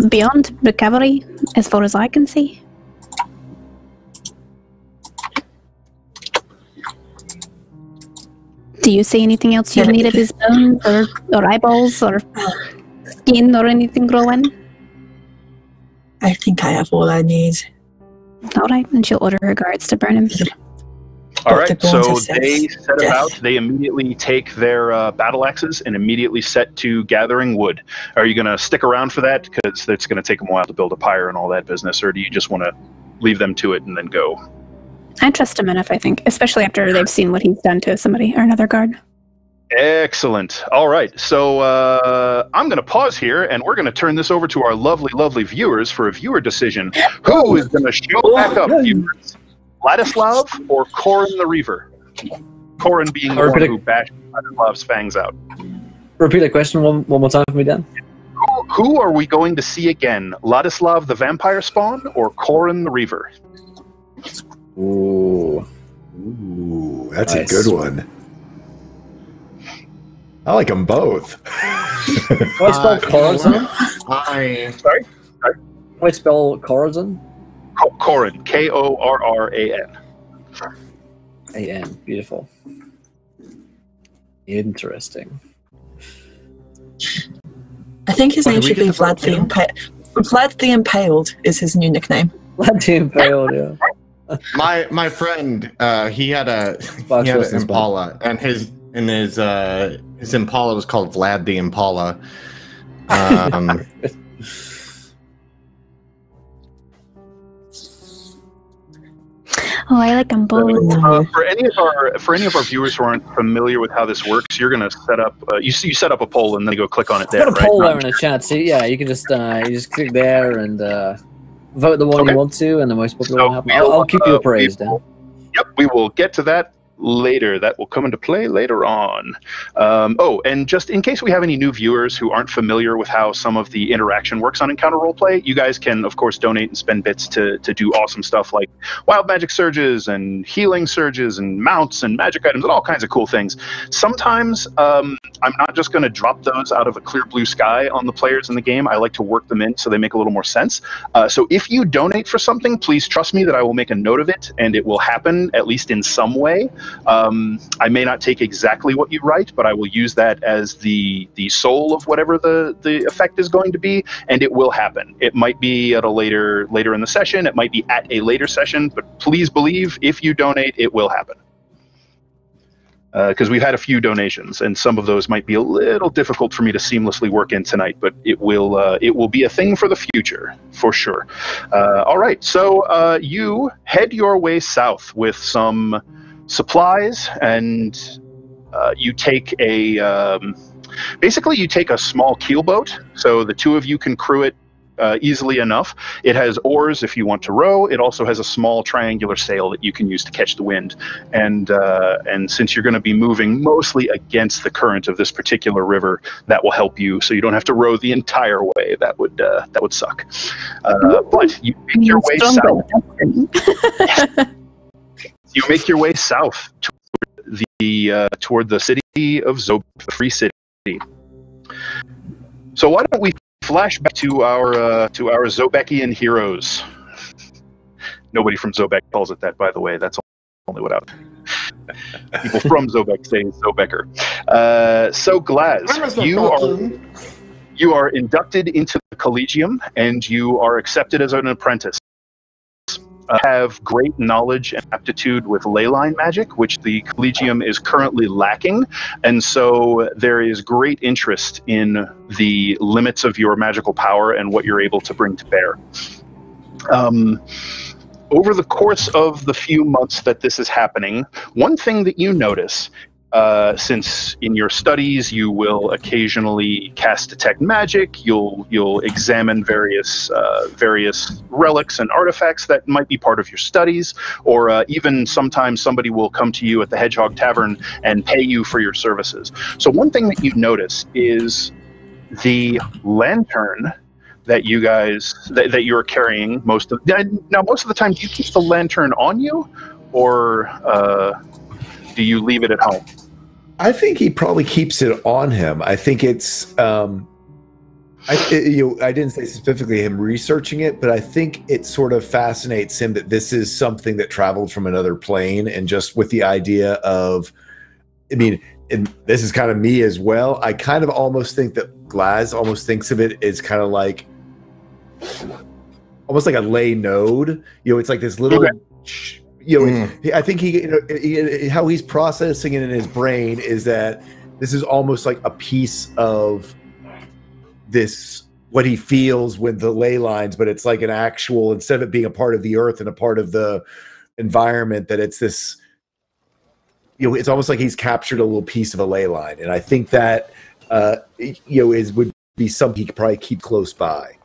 beyond recovery, as far as I can see. Do you see anything else you need of his bones or, or eyeballs or skin or anything growing? I think I have all I need. All right, and she'll order her guards to burn him. All But the right, bones so they set death. about. They immediately take their uh, battle axes and immediately set to gathering wood. Are you going to stick around for that? Because it's going to take them a while to build a pyre and all that business, or do you just want to leave them to it and then go? I trust him enough, I think, especially after they've seen what he's done to somebody or another guard. Excellent. All right, so uh, I'm going to pause here, and we're going to turn this over to our lovely, lovely viewers for a viewer decision. Who is going to show back up, viewers? Ladislav or Korran the Reaver? Korran being the one who bashed Ladislav's fangs out. Repeat the question one, one more time for me, Dan. Who, who are we going to see again? Ladislav the vampire spawn or Korran the Reaver? Ooh. Ooh, that's Nice. a good one. I like them both. Do I spell Uh, Corazon? I Do I spell Corazon? Co- Korran, K O R R A N. A N. Beautiful. Interesting. I think his Well, name should be Vlad the? Impaled. Vlad the Impaled is his new nickname. Vlad the Impaled, yeah. My my friend uh, he had a Fox he had an Impala and his and his uh, his Impala was called Vlad the Impala. Um, Oh, I like them both. Uh, for any of our for any of our viewers who aren't familiar with how this works, you're going to set up uh, you see you set up a poll and then you go click on it there. Put a right? poll Not- there in the chat. So yeah, you can just uh, you just click there and uh, vote the one Okay. you want to, and the most popular So one. I'll, I'll keep you uh, appraised. Dan. will- Yep, we will get to that later. That will come into play later on. Um, oh, and just in case we have any new viewers who aren't familiar with how some of the interaction works on Encounter Roleplay, you guys can, of course, donate and spend bits to, to do awesome stuff like wild magic surges and healing surges and mounts and magic items and all kinds of cool things. Sometimes um, I'm not just going to drop those out of a clear blue sky on the players in the game. I like to work them in so they make a little more sense. Uh, so if you donate for something, please trust me that I will make a note of it and it will happen at least in some way. Um, I may not take exactly what you write, but I will use that as the the soul of whatever the the effect is going to be, and it will happen. It might be at a later later in the session. It might be at a later session, but please believe if you donate, it will happen. Because we've had a few donations, and some of those might be a little difficult for me to seamlessly work in tonight, but it will uh, it will be a thing for the future for sure. Uh, all right, so uh, you head your way south with some supplies, and uh, you take a um, basically, you take a small keelboat, so the two of you can crew it uh, easily enough. It has oars if you want to row. It also has a small triangular sail that you can use to catch the wind. And uh, and since you're going to be moving mostly against the current of this particular river, that will help you. So you don't have to row the entire way. That would uh, that would suck. Uh, but you make your way south. you make your way south toward the uh, toward the city of Zob, the free city. So why don't we flash back to our uh, to our Zobeckian heroes? Nobody from Zobeck calls it that, by the way. That's only what I. People from Zobeck say Zobecker. Uh, so Glaz, you are you are inducted into the Collegium and you are accepted as an apprentice. Have great knowledge and aptitude with leyline magic, which the Collegium is currently lacking. And so there is great interest in the limits of your magical power and what you're able to bring to bear. Um, over the course of the few months that this is happening, one thing that you notice uh, since in your studies you will occasionally cast detect magic, you'll you'll examine various uh, various relics and artifacts that might be part of your studies, or uh, even sometimes somebody will come to you at the Hedgehog Tavern and pay you for your services. So one thing that you notice is the lantern that you guys that, that you're carrying most of now most of the time do you keep the lantern on you or uh, do you leave it at home I think he probably keeps it on him. I think it's um I it, you know, I didn't say specifically him researching it, but I think it sort of fascinates him that this is something that traveled from another plane and just with the idea of I mean, and this is kind of me as well. I kind of almost think that Glaz almost thinks of it as kind of like almost like a ley node. You know, it's like this little okay you know, mm. I think he, you know, he, how he's processing it in his brain is that this is almost like a piece of this what he feels with the ley lines, but it's like an actual instead of it being a part of the earth and a part of the environment, that it's this. You know, it's almost like he's captured a little piece of a ley line, and I think that uh, you know is would be something he could probably keep close by.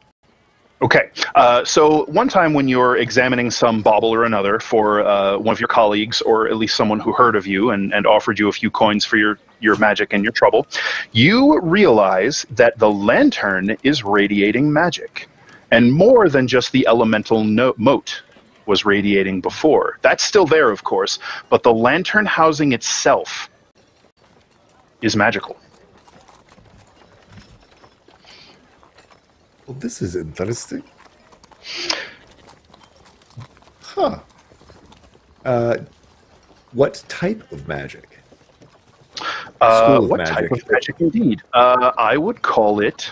Okay, uh, so one time when you're examining some bauble or another for uh, one of your colleagues, or at least someone who heard of you and, and offered you a few coins for your, your magic and your trouble, you realize that the lantern is radiating magic. And more than just the elemental no- mote was radiating before. That's still there, of course, but the lantern housing itself is magical. Well, this is interesting. Huh. Uh, what type of magic? Uh, of what magic. type of magic, indeed? Uh, I would call it.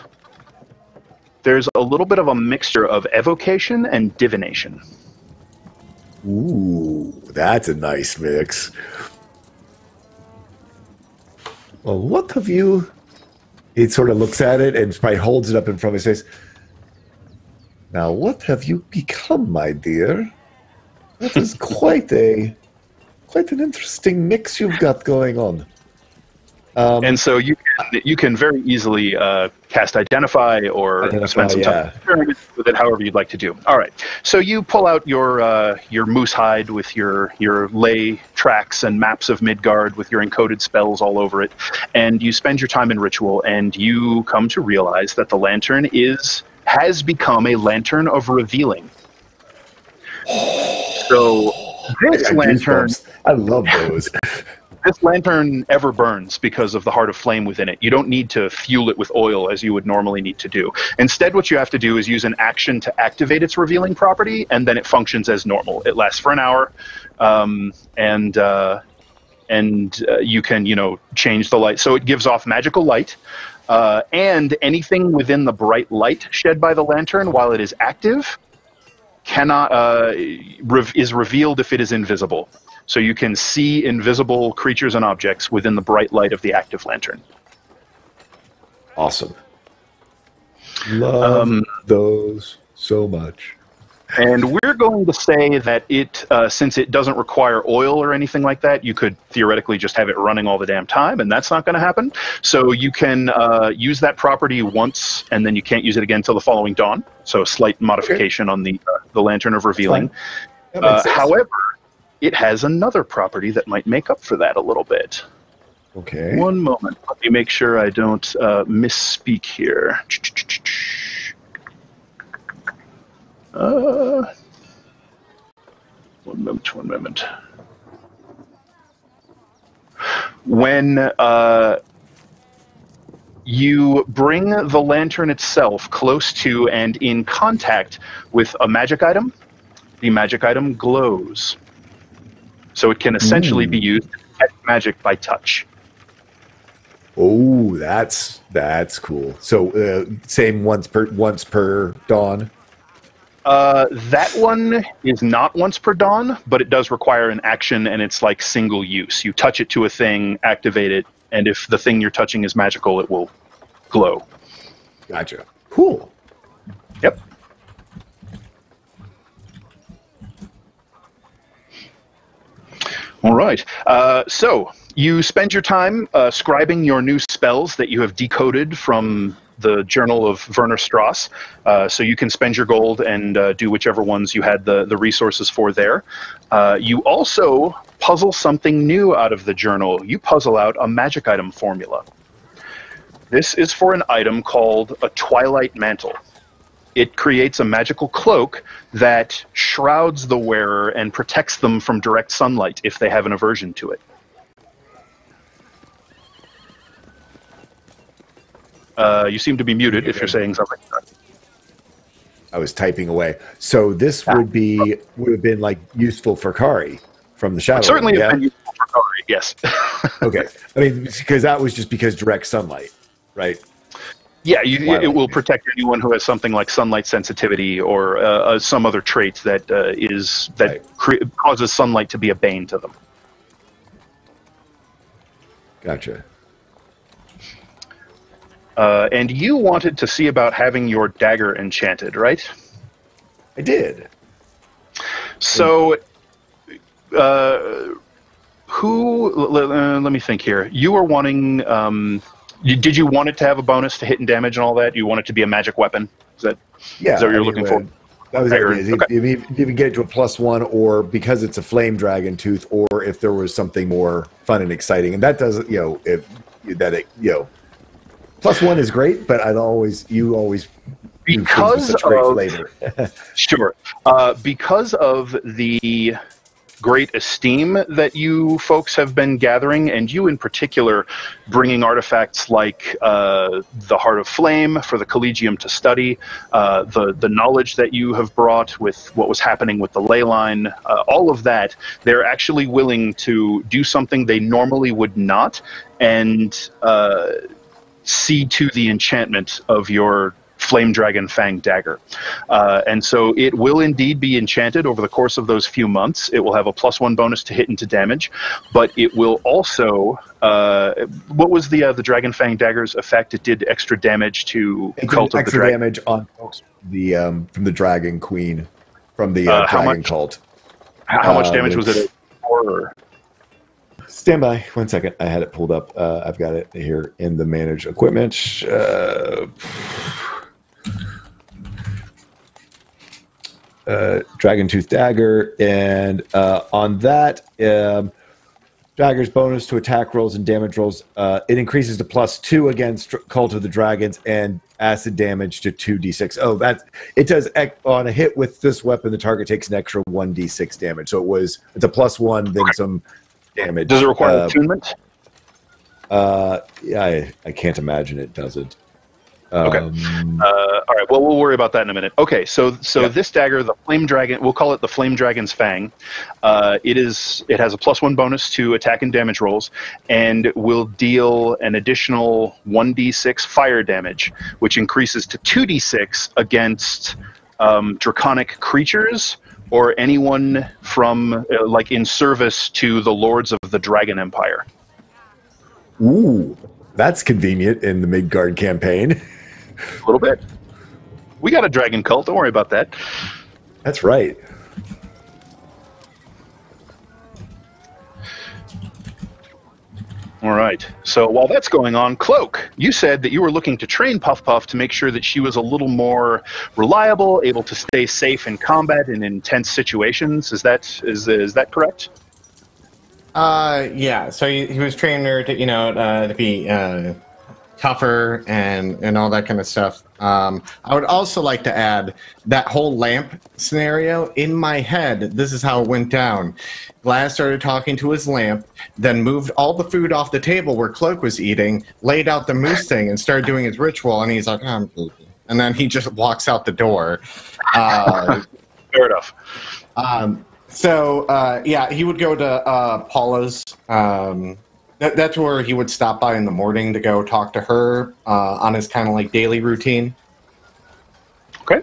There's a little bit of a mixture of evocation and divination. Ooh, that's a nice mix. Well, what have you he sort of looks at it and probably holds it up in front of his face. Now, what have you become, my dear? That is quite a quite an interesting mix you've got going on. Um, and so you can, you can very easily uh, cast identify or identify, spend some time yeah. with it, however you'd like to do. All right. So you pull out your uh, your moose hide with your your ley tracks and maps of Midgard with your encoded spells all over it, and you spend your time in ritual, and you come to realize that the lantern is has become a lantern of revealing. So this I lantern, I love those. this lantern ever burns because of the heart of flame within it. You don't need to fuel it with oil as you would normally need to do. Instead, what you have to do is use an action to activate its revealing property, and then it functions as normal. It lasts for an hour, um, and uh, and uh, you can you know change the light. So it gives off magical light. Uh, and anything within the bright light shed by the lantern while it is active cannot uh, re- is revealed if it is invisible so you can see invisible creatures and objects within the bright light of the active lantern. Awesome. Love um, those so much. And we're going to say that it, uh, since it doesn't require oil or anything like that, you could theoretically just have it running all the damn time, and that's not going to happen. So you can uh, use that property once, and then you can't use it again until the following dawn. So a slight modification on the uh, the lantern of revealing. Uh, however, it has another property that might make up for that a little bit. okay. One moment. Let me make sure I don't uh, misspeak here. Uh, one moment, one moment. When uh, you bring the lantern itself close to and in contact with a magic item, the magic item glows. So it can essentially be used to detect magic by touch. Oh, that's that's cool. So uh, same once per once per dawn. Uh, that one is not once per dawn, but it does require an action, and it's like single use. You touch it to a thing, activate it, and if the thing you're touching is magical, it will glow. Gotcha. Cool. Yep. All right. Uh, so you spend your time uh, scribing your new spells that you have decoded from the Journal of Werner Stross. Uh, so you can spend your gold and uh, do whichever ones you had the, the resources for there. Uh, you also puzzle something new out of the journal. You puzzle out a magic item formula. This is for an item called a Twilight Mantle it creates a magical cloak that shrouds the wearer and protects them from direct sunlight if they have an aversion to it. Uh, you seem to be muted if you're saying something. I was typing away. So this would be would have been like useful for Kari from the shadow. Certainly, Realm, have been useful for Kari, yes. okay. I mean, because that was just because direct sunlight, right? Yeah, you, it will protect anyone who has something like sunlight sensitivity or uh, uh, some other trait that uh, is that Right. cre- causes sunlight to be a bane to them. Gotcha. Uh, and you wanted to see about having your dagger enchanted, right? I did. So, uh, who? l- l- uh, let me think here. You were wanting. Um, did you want it to have a bonus to hit and damage and all that? You want it to be a magic weapon? Is that? Yeah. Is that what you're I mean, looking for? That was Dagger, it. You, okay. you get it to a plus one, or because it's a flame dragon tooth, or if there was something more fun and exciting, and that doesn't, you know, if that it, you know, plus one is great, but I'd always, you always Because such great of flavor. Sure. Uh, because of the great esteem that you folks have been gathering, and you in particular bringing artifacts like uh, the Heart of Flame for the Collegium to study, uh, the, the knowledge that you have brought with what was happening with the ley line, uh, all of that, they're actually willing to do something they normally would not and uh, see to the enchantment of your flame dragon fang dagger. Uh, and so it will indeed be enchanted over the course of those few months. It will have a plus one bonus to hit and to damage, but it will also. Uh, what was the uh, the dragon fang dagger's effect? It did extra damage to It did cult of the extra dragon. damage on the um, from the dragon queen from the uh, Uh, dragon much? cult. How much Uh, damage was it? Or Stand by one second. I had it pulled up. Uh, I've got it here in the manage equipment. Uh, Dragon Tooth Dagger, and uh, on that, um, Dagger's bonus to attack rolls and damage rolls. Uh, it increases to plus two against Cult of the Dragons and acid damage to two d6. Oh, that it does on a hit with this weapon. The target takes an extra one d6 damage. So it was it's a plus one, then some damage. does it require Uh, attunement? uh, yeah, I, I can't imagine it doesn't. Okay. Um, Uh, all right. Well, we'll worry about that in a minute. Okay. So, so Yeah. this dagger, the flame dragon, we'll call it the flame dragon's fang. Uh, it is. It has a plus one bonus to attack and damage rolls, and will deal an additional one d six fire damage, which increases to two d six against um, draconic creatures or anyone from uh, like in service to the lords of the Dragon Empire. ooh, that's convenient in the Midgard campaign. A little bit. We got a dragon cult. Don't worry about that. That's right. All right. So while that's going on, Cloak, you said that you were looking to train Puff Puff to make sure that she was a little more reliable, able to stay safe in combat in intense situations. Is that is is that correct? Uh, yeah. So he, he was training her to, you know, uh, to be uh, tougher and and all that kind of stuff. Um, I would also like to add that whole lamp scenario in my head. This is how it went down. Glaz started talking to his lamp, then moved all the food off the table where Cloak was eating, laid out the moose thing, and started doing his ritual. And he's like, "I'm sleepy," and then he just walks out the door. Uh, Fair enough. um, so uh, yeah, he would go to uh, Paula's. Um, that, that's where he would stop by in the morning to go talk to her uh, on his kind of like daily routine. Okay.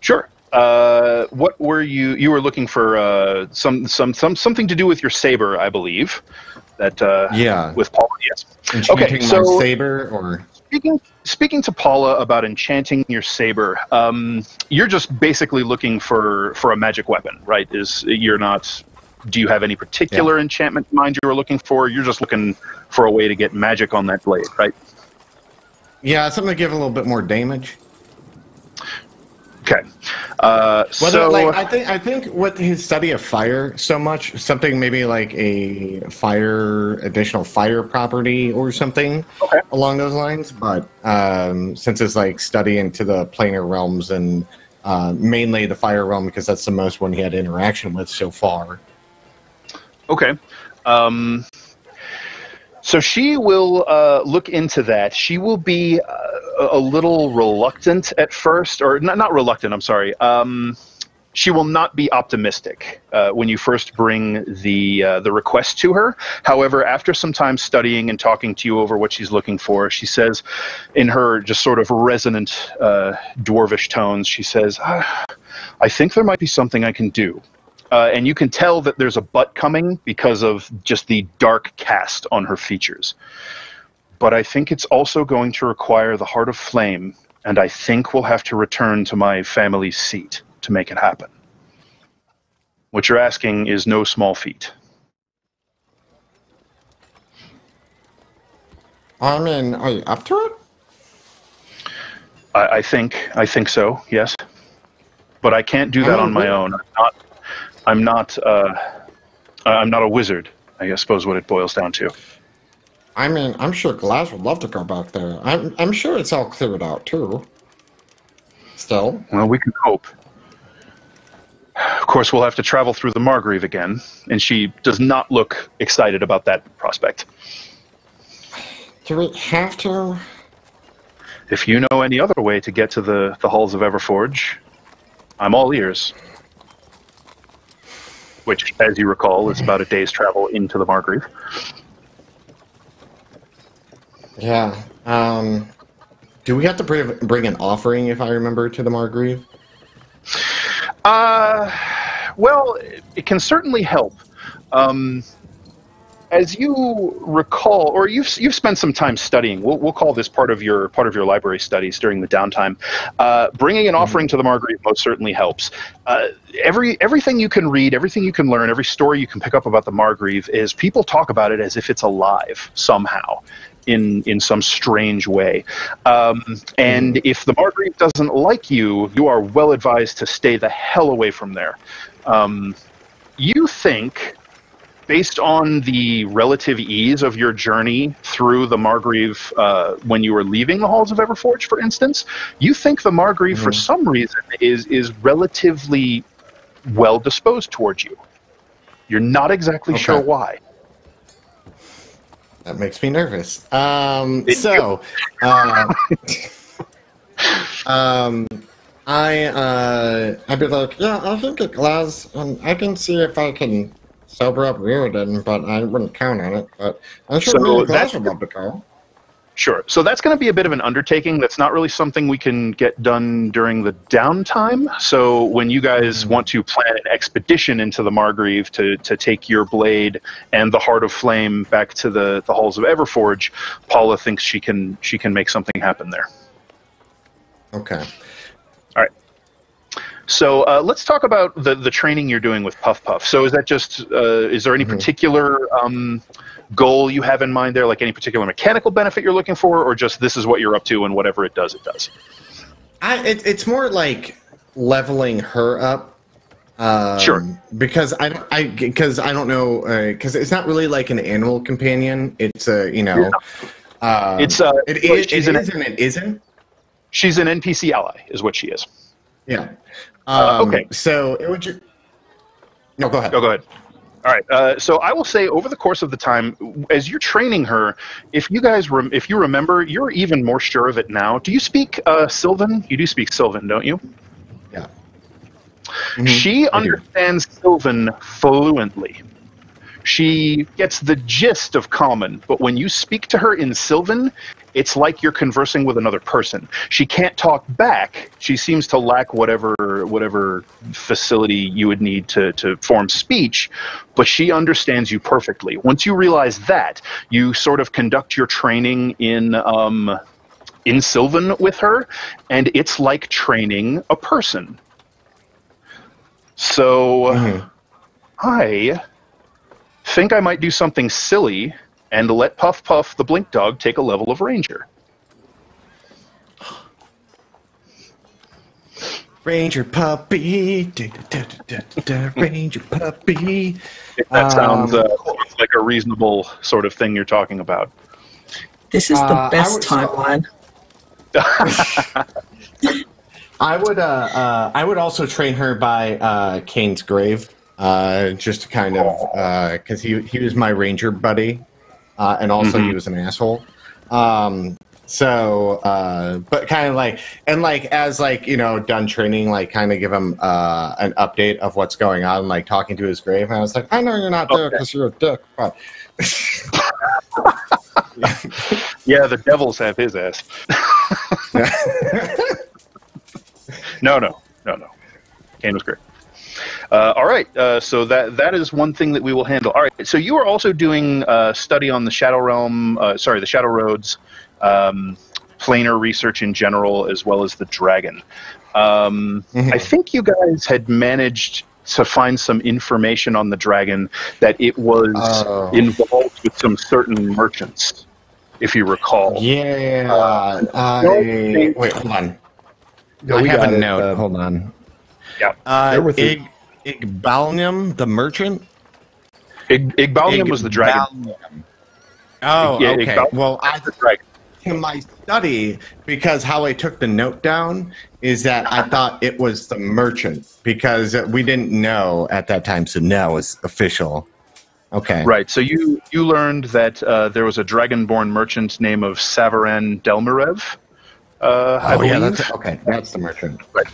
Sure. Uh, what were you? You were looking for uh, some some some something to do with your saber, I believe. That uh, Yeah, with Paula. Yes. enchanting so- my saber or Speaking speaking to Paula about enchanting your saber, um, you're just basically looking for for a magic weapon, right? Is you're not? Do you have any particular enchantment in mind you were looking for? You're just looking for a way to get magic on that blade, right? yeah, something to give a little bit more damage. Okay. Uh, Whether so like I think I think with his study of fire so much, something maybe like a fire additional fire property or something Okay. along those lines. But um, since it's like study into the planar realms and uh, mainly the fire realm because that's the most one he had interaction with so far. Okay. Um, so she will uh, look into that. She will be uh, a little reluctant at first, or not, not reluctant, I'm sorry. Um, she will not be optimistic uh, when you first bring the uh, the request to her. However, after some time studying and talking to you over what she's looking for, she says, in her just sort of resonant uh, dwarvish tones, she says, "Ah, "I think there might be something I can do." Uh, and you can tell that there's a butt coming because of just the dark cast on her features. But I think it's also going to require the heart of flame, and I think we'll have to return to my family seat to make it happen. What you're asking is no small feat. I mean, are you up to it? I, I think I think so. Yes, but I can't do that on my own. I'm not. I'm not. Uh, I'm not a wizard. I suppose what it boils down to. I mean, I'm sure Glaz would love to go back there. I'm, I'm sure it's all cleared out too. Still, Well, we can hope. Of course, we'll have to travel through the Margreve again, and she does not look excited about that prospect. do we have to? If you know any other way to get to the, the halls of Everforge, I'm all ears. Which, as you recall, is about a day's travel into the Margreve. Yeah. Um, do we have to bring, bring an offering, if I remember, to the Margreve? Uh, well, it can certainly help. Um, as you recall, or you've you've spent some time studying. We'll, we'll call this part of your part of your library studies during the downtime. Uh, bringing an offering to the Margreve most certainly helps. Uh, every everything you can read, everything you can learn, every story you can pick up about the Margreve is people talk about it as if it's alive somehow. In, in some strange way. Um, and if the Margreve doesn't like you, you are well advised to stay the hell away from there. Um, you think based on the relative ease of your journey through the Margreve uh, when you were leaving the halls of Everforge, for instance, you think the Margreve, for some reason, is is relatively well disposed towards you. You're not exactly Okay. sure why. That makes me nervous. Um, so, uh, um, I uh, I'd be like, yeah, I think it Glaz, and I can see if I can sober up Riordan, but I wouldn't count on it. But I'm sure So me and Glaz that's- would love to go. Sure. So that's going to be a bit of an undertaking. That's not really something we can get done during the downtime. So when you guys mm-hmm. want to plan an expedition into the Margreve to, to take your blade and the Heart of Flame back to the, the halls of Everforge, Paula thinks she can she can make something happen there. okay. So uh, let's talk about the the training you're doing with Puff Puff. So is that just uh, is there any Mhm. particular um, goal you have in mind there, like any particular mechanical benefit you're looking for, or just this is what you're up to and whatever it does, it does? I, it, it's more like leveling her up. Um, Sure. Because I don't, I because I don't know because it's not really like an animal companion. It's a you know, um, It's uh, it is, she's an and it isn't. she's an NPC ally, is what she is. Yeah. Uh, Um, okay. So it would just. No, go ahead. Go ahead. All right. Uh, so I will say, over the course of the time, as you're training her, if you guys, rem- if you remember, you're even more sure of it now. Do you speak uh, Sylvan? You do speak Sylvan, don't you? Yeah. She I do. understands Sylvan fluently. She gets the gist of Common, but when you speak to her in Sylvan, it's like you're conversing with another person. She can't talk back. She seems to lack whatever whatever facility you would need to, to form speech, but she understands you perfectly. Once you realize that, you sort of conduct your training in um, in Sylvan with her, and it's like training a person. So Mhm. I think I might do something silly and let Puff Puff the Blink Dog take a level of Ranger. Ranger puppy, da, da, da, da, da, Ranger puppy. If that sounds Um, uh, like a reasonable sort of thing you're talking about. This is the Uh, best would- timeline. I would, uh, uh, I would also train her by uh, Kane's grave, uh, just to kind of, because he he was my ranger buddy, uh, and also he was an asshole. Um, so, uh, but kind of like, and like as like you know done training, like kind of give him uh, an update of what's going on, like talking to his grave. And I was like, I know you're not there because you're a dick, but. Yeah, the devils have his ass. No, no, no, no. Kane was great. Uh, all right, uh, so that that is one thing that we will handle. All right, so you are also doing uh, study on the Shadow Realm, uh, sorry, the Shadow Roads, um, planar research in general, as well as the Dragon. Um, Mhm. I think you guys had managed to find some information on the Dragon that it was Oh. involved with some certain merchants, if you recall. Yeah. Uh, I, think- wait, hold on. No, I we have a it. note. Uh, hold on. Yeah. Uh, Ig, Igbalnium, the merchant. Ig- Igbalium was the dragon. Oh, Yeah, okay. Well, I The dragon. in my study because how I took the note down is that I thought it was the merchant because we didn't know at that time. So now it's official. Okay. Right. So you you learned that uh, there was a dragonborn merchant named of Savaran Delmarev. Uh, I Oh yeah, that's okay. That's the merchant. Right.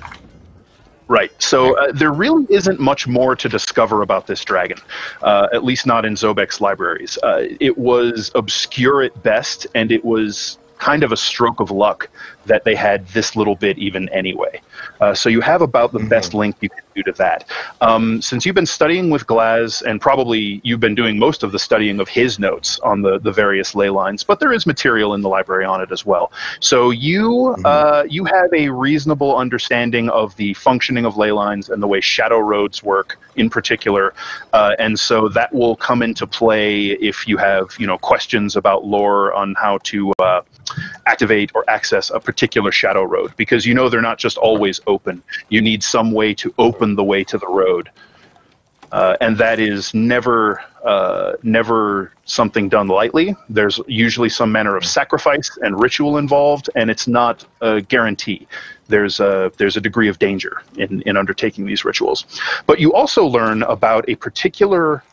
So uh, there really isn't much more to discover about this dragon, uh, at least not in Zobeck's libraries. Uh, it was obscure at best, and it was kind of a stroke of luck that they had this little bit even anyway. Uh, so you have about the Mhm. best link you can do to that. Um, since you've been studying with Glaz, and probably you've been doing most of the studying of his notes on the, the various ley lines, but there is material in the library on it as well. So you uh, you have a reasonable understanding of the functioning of ley lines and the way shadow roads work in particular, uh, and so that will come into play if you have you know questions about lore on how to uh, activate or access a particular shadow road because you know they're not just always open. You need some way to open the way to the road. Uh, and that is never uh, never something done lightly. There's usually some manner of sacrifice and ritual involved, and it's not a guarantee. There's a there's a degree of danger in in undertaking these rituals. But you also learn about a particular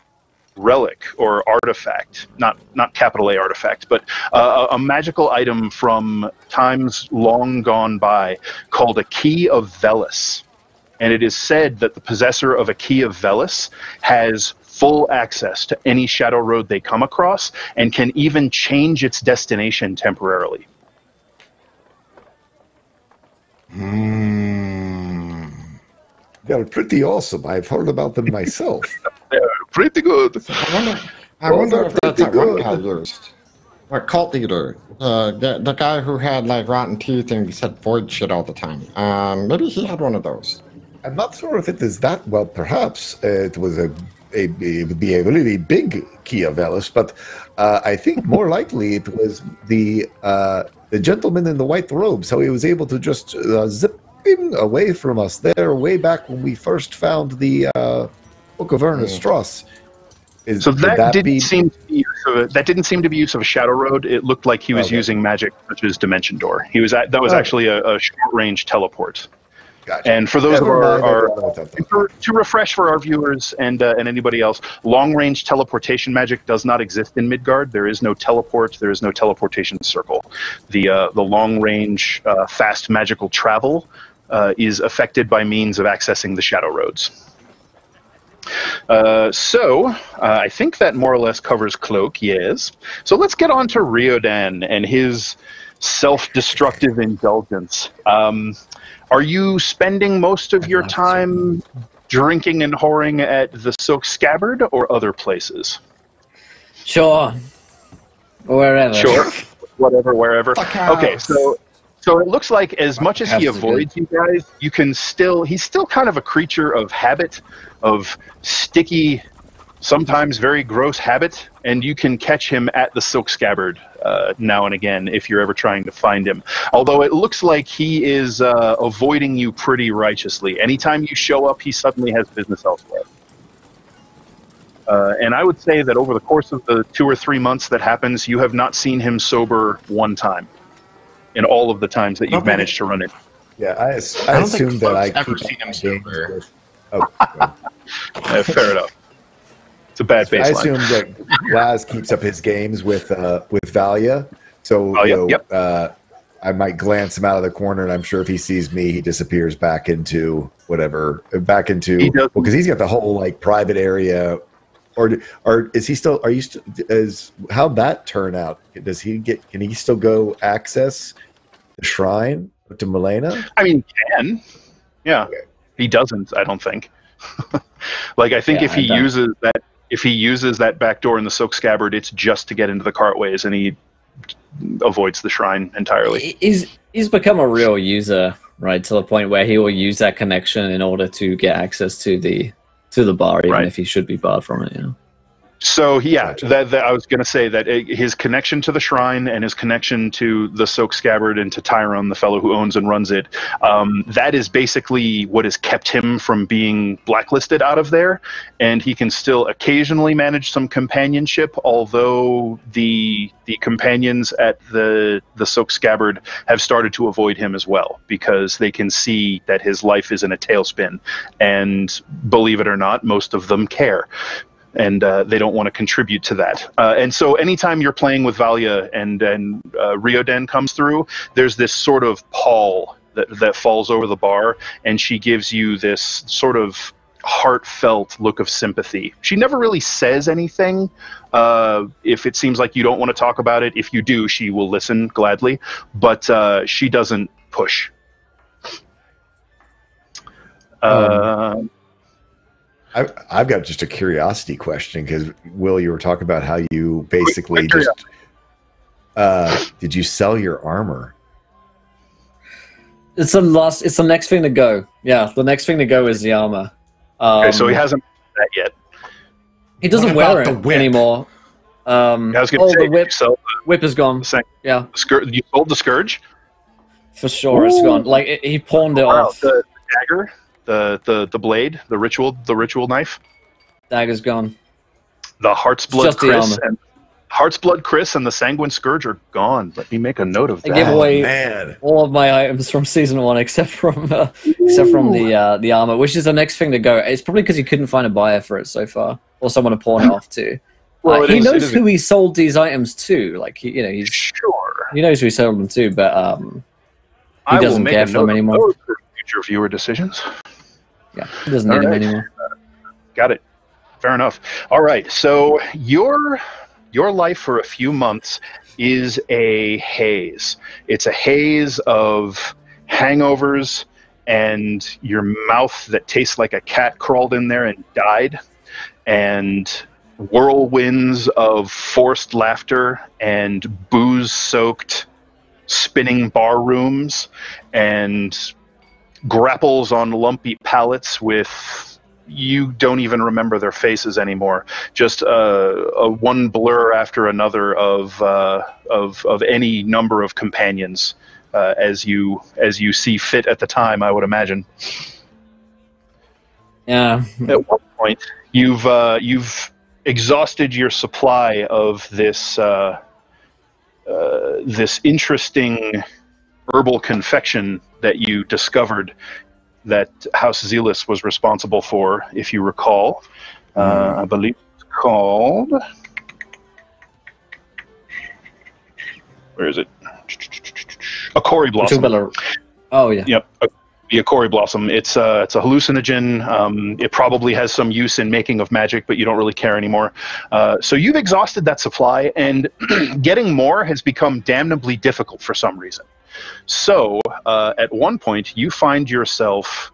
relic or artifact, not not capital A artifact, but uh, a magical item from times long gone by called a key of Velis. And it is said that the possessor of a key of Velis has full access to any shadow road they come across and can even change its destination temporarily. Mm. Yeah, pretty awesome. I've heard about them myself. Pretty good. I wonder, I wonder if that's one good. guy used. Cult leader? Uh, the, the guy who had like rotten teeth and he said void shit all the time. Um, maybe he had one of those. I'm not sure if it is that well. Perhaps uh, it was a, a it would be a really big Kia Velis, but uh, I think more likely it was the uh, the gentleman in the white robes. How he was able to just uh, zip in away from us there, way back when we first found the uh, Book of Ernest Stross. Is, So could that, didn't be- seem to be use of a, that didn't seem to be use of a shadow road. It looked like he was Okay. using magic such as Dimension Door. He was at, that was Okay. actually a, a short range teleport. Gotcha. And for those Never of our, our don't know what that was. for, to refresh for our viewers and uh, and anybody else, long range teleportation magic does not exist in Midgard. There is no teleport. There is no teleportation circle. The uh, the long range uh, fast magical travel uh, is affected by means of accessing the shadow roads. Uh, so uh, I think that more or less covers Cloak. Yes. So let's get on to Riordan and his self-destructive indulgence. Um, are you spending most of your time drinking and whoring at the Silk Scabbard or other places? Sure. Wherever. Sure. Whatever, wherever. Fuck. Okay, so so it looks like as much as he Has to be. avoids you guys, you can still he's still kind of a creature of habit, of sticky, sometimes very gross habit, and you can catch him at the Silk Scabbard uh, now and again if you're ever trying to find him. Although it looks like he is uh, avoiding you pretty righteously. Anytime you show up, he suddenly has business elsewhere. Uh, and I would say that over the course of the two or three months that happens, you have not seen him sober one time in all of the times that you've Nobody- managed to run it. Yeah, I, I I don't think assume that I Cloak's ever seen him my sober. Oh, well, Uh, fair enough. It's a bad baseline. I assume that Laz keeps up his games with uh, with Valia. So Oh, you know, yep. Uh, I might glance him out of the corner, and I'm sure if he sees me, he disappears back into whatever, back into He does. because he's got the whole like private area. Or, or is he still? Are you still? Is how'd that turn out? Does he get? Can he still go access the shrine to Milena? I mean, can. Yeah. He doesn't, I don't think. like, I think Yeah, if he uses that. If he uses that back door in the silk scabbard, it's just to get into the cartways, and he avoids the shrine entirely. He's he's become a real user, right? To the point where he will use that connection in order to get access to the to the bar, even Right. if he should be barred from it. You know. So yeah, Gotcha. that, that I was going to say that uh, his connection to the shrine and his connection to the Silk Scabbard and to Tyrone, the fellow who owns and runs it, um, that is basically what has kept him from being blacklisted out of there. And he can still occasionally manage some companionship, although the the companions at the the Silk Scabbard have started to avoid him as well because they can see that his life is in a tailspin, and believe it or not, most of them care and uh, they don't want to contribute to that. Uh, and so, anytime you're playing with Valia and and uh, Riordan comes through, there's this sort of pall that that falls over the bar, and she gives you this sort of heartfelt look of sympathy. She never really says anything. Uh, if it seems like you don't want to talk about it, if you do, she will listen gladly, but uh, she doesn't push. Uh, I, I've got just a curiosity question because Will, you were talking about how you basically quick just uh, did you sell your armor? It's the last. It's the next thing to go. Yeah, the next thing to go is the armor. Um, okay, so he hasn't that yet. He doesn't What wear it whip? anymore. Um, I was going to oh, say, the whip. you sell Whip is gone. the, sang- Yeah, the scourge? You sold the scourge. for sure, it's gone. Like it, he pawned it Wow, off. the, the dagger, the, the the blade, the ritual, the ritual knife, Dagger's gone. the heart's blood just the kris, and heart's blood kris and the sanguine scourge are gone. Let me make a note of that. I that. give away man. all of my items from season one except from uh, except from the uh, the armor, which is the next thing to go. It's probably because he couldn't find a buyer for it so far, or someone to pawn it off to. Well, Uh, he is- knows who he sold these items to. Like he, you know, he's Sure, he knows who he sold them to, but um, I doesn't care for note them anymore. future viewer decisions. Yeah, he doesn't All need right. them anymore. Got it. Fair enough. All right. So your your life for a few months is a haze. It's a haze of hangovers and your mouth that tastes like a cat crawled in there and died, and whirlwinds of forced laughter and booze soaked spinning bar rooms and grapples on lumpy pallets with you don't even remember their faces anymore. Just uh, a one blur after another of uh, of of any number of companions uh, as you as you see fit at the time. I would imagine. Yeah. At one point, you've uh, you've exhausted your supply of this uh, uh, this interesting herbal confection that you discovered that House Zealous was responsible for, if you recall. Uh, I believe it's called. Where is it? A Cory Blossom. Oh yeah. Yep. A, the Akori Blossom. It's a, it's a hallucinogen. Um, it probably has some use in making of magic, but you don't really care anymore. Uh, so you've exhausted that supply, and getting more has become damnably difficult for some reason. So uh, at one point, you find yourself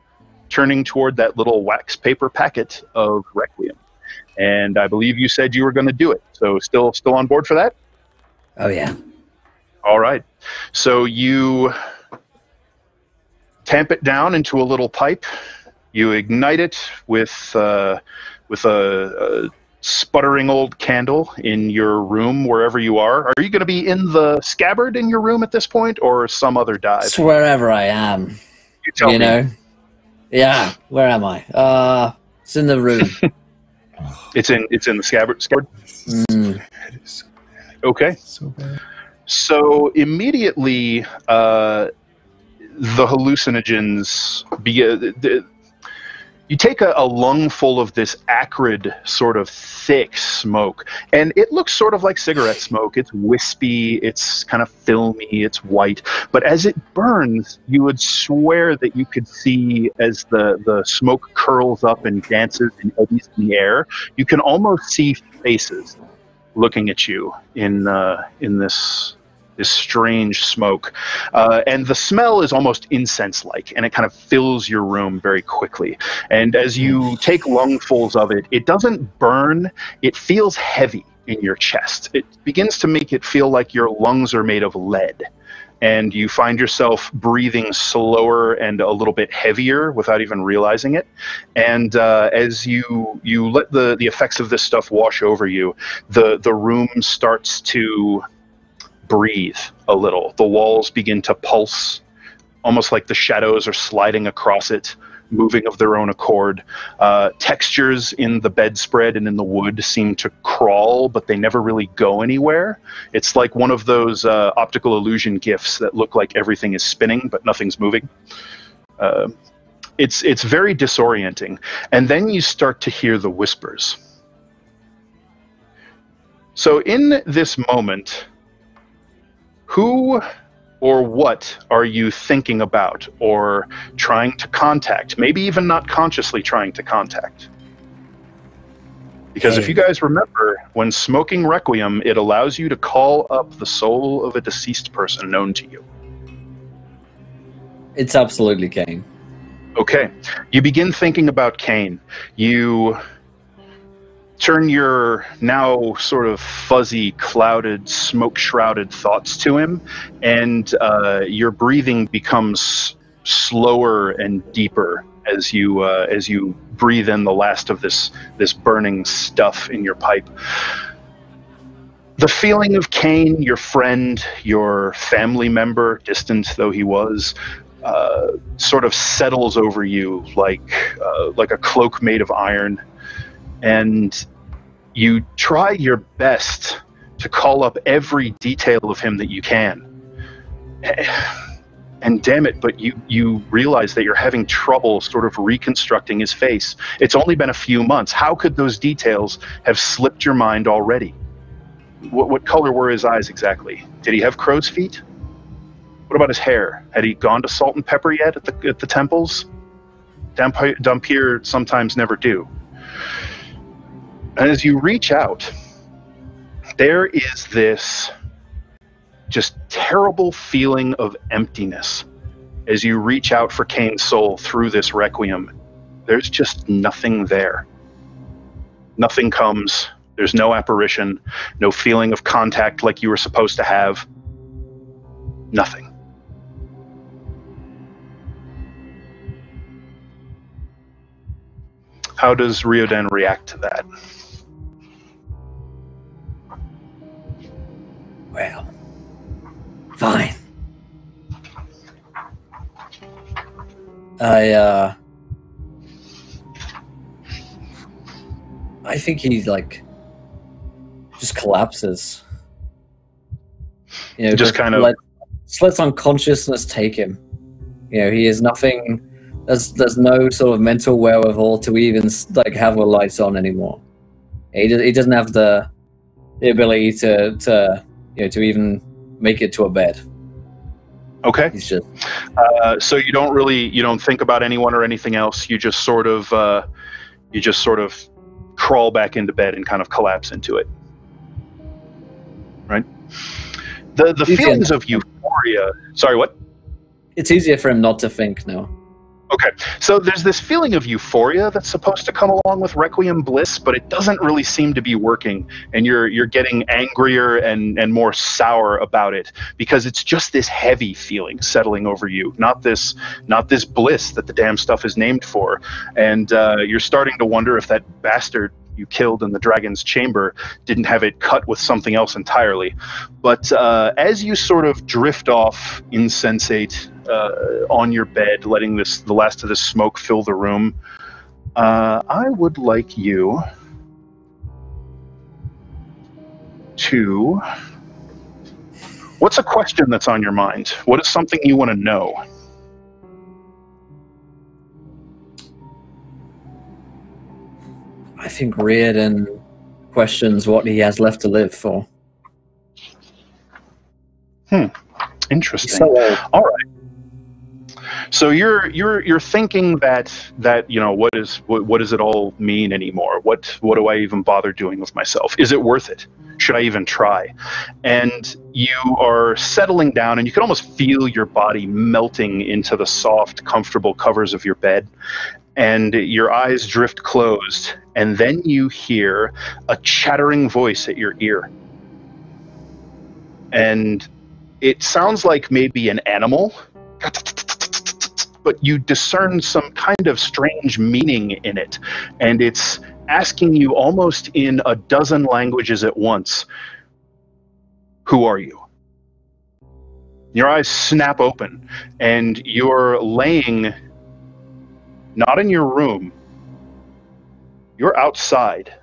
turning toward that little wax paper packet of Requiem, and I believe you said you were going to do it. So still still on board for that? Oh yeah. All right. So you tamp it down into a little pipe. You ignite it with uh, with a, a sputtering old candle in your room wherever you are. Are you going to be in the scabbard in your room at this point, or some other dive? It's wherever I am. You tell you me. know. Yeah. Where am I? Uh, it's in the room. It's in it's in the scabbard. Scabbard. Mm. Okay. So. So immediately, uh, the hallucinogens be, the, you take a, a lung full of this acrid, sort of thick smoke, and it looks sort of like cigarette smoke. It's wispy, it's kind of filmy, it's white. But as it burns, you would swear that you could see as the, the smoke curls up and dances and eddies in the air, you can almost see faces looking at you in uh, in this this strange smoke, uh, and the smell is almost incense-like, and it kind of fills your room very quickly. And as you take lungfuls of it, it doesn't burn; it feels heavy in your chest. It begins to make it feel like your lungs are made of lead. And you find yourself breathing slower and a little bit heavier without even realizing it. And uh, as you you let the, the effects of this stuff wash over you, the the room starts to breathe a little. The walls begin to pulse, almost like the shadows are sliding across it, moving of their own accord. Uh, textures in the bedspread and in the wood seem to crawl, but they never really go anywhere. It's like one of those uh, optical illusion gifts that look like everything is spinning, but nothing's moving. Uh, it's it's very disorienting, and then you start to hear the whispers. So in this moment, who or what are you thinking about or trying to contact? Maybe even not consciously trying to contact. Because if you guys remember, when smoking Requiem, it allows you to call up the soul of a deceased person known to you. It's absolutely Kane. Okay. You begin thinking about Kane. You turn your now sort of fuzzy, clouded, smoke shrouded thoughts to him, and uh, your breathing becomes slower and deeper as you uh, as you breathe in the last of this this burning stuff in your pipe. The feeling of Kane, your friend, your family member, distant though he was, uh, sort of settles over you like uh, like a cloak made of iron, and you try your best to call up every detail of him that you can. And damn it, but you you realize that you're having trouble sort of reconstructing his face. It's only been a few months. How could those details have slipped your mind already? What, what color were his eyes exactly? Did he have crow's feet? What about his hair? Had he gone to Salt and Pepper yet at the at the temples? Dhampir, Dhampir sometimes never do. And as you reach out, there is this just terrible feeling of emptiness as you reach out for Kane's soul through this requiem. There's just nothing there. Nothing comes. There's no apparition, no feeling of contact like you were supposed to have. Nothing. How does Riordan react to that? Well, fine. I uh I think he like just collapses. You know, Just kind of- let, just lets unconsciousness take him. You know, he is nothing. There's there's no sort of mental wherewithal to even like have the lights on anymore. He he doesn't have the the ability to to you know to even make it to a bed. Okay. He's just Uh, so you don't really you don't think about anyone or anything else. You just sort of uh, you just sort of crawl back into bed and kind of collapse into it. Right. The the feelings of euphoria. Sorry, what? it's easier for him not to think now. Okay, so there's this feeling of euphoria that's supposed to come along with Requiem Bliss, but it doesn't really seem to be working, and you're you're getting angrier and and more sour about it because it's just this heavy feeling settling over you, not this not this bliss that the damn stuff is named for, and uh, you're starting to wonder if that bastard you killed in the dragon's chamber didn't have it cut with something else entirely. But uh, as you sort of drift off insensate uh, on your bed, letting this the last of the smoke fill the room, uh, I would like you to. What's a question that's on your mind? What is something you want to know? I think Riordan questions what he has left to live for. Hmm. Interesting. So old. All right. So you're you're you're thinking that that you know what is what, what does it all mean anymore? What what do I even bother doing with myself? Is it worth it? Should I even try? And you are settling down, and you can almost feel your body melting into the soft, comfortable covers of your bed, and your eyes drift closed, and then you hear a chattering voice at your ear, and it sounds like maybe an animal but you discern some kind of strange meaning in it. And it's asking you almost in a dozen languages at once who are you? Your eyes snap open and you're laying not in your room. You're outside.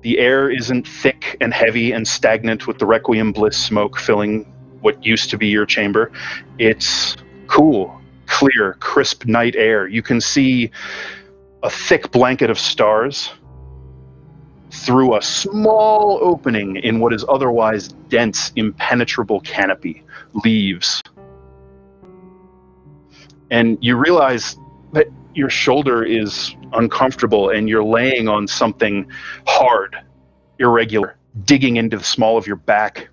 The air isn't thick and heavy and stagnant with the requiem bliss smoke filling what used to be your chamber. It's cool clear crisp night air. You can see a thick blanket of stars through a small opening in what is otherwise dense impenetrable canopy leaves. And you realize that your shoulder is uncomfortable and you're laying on something hard irregular digging into the small of your back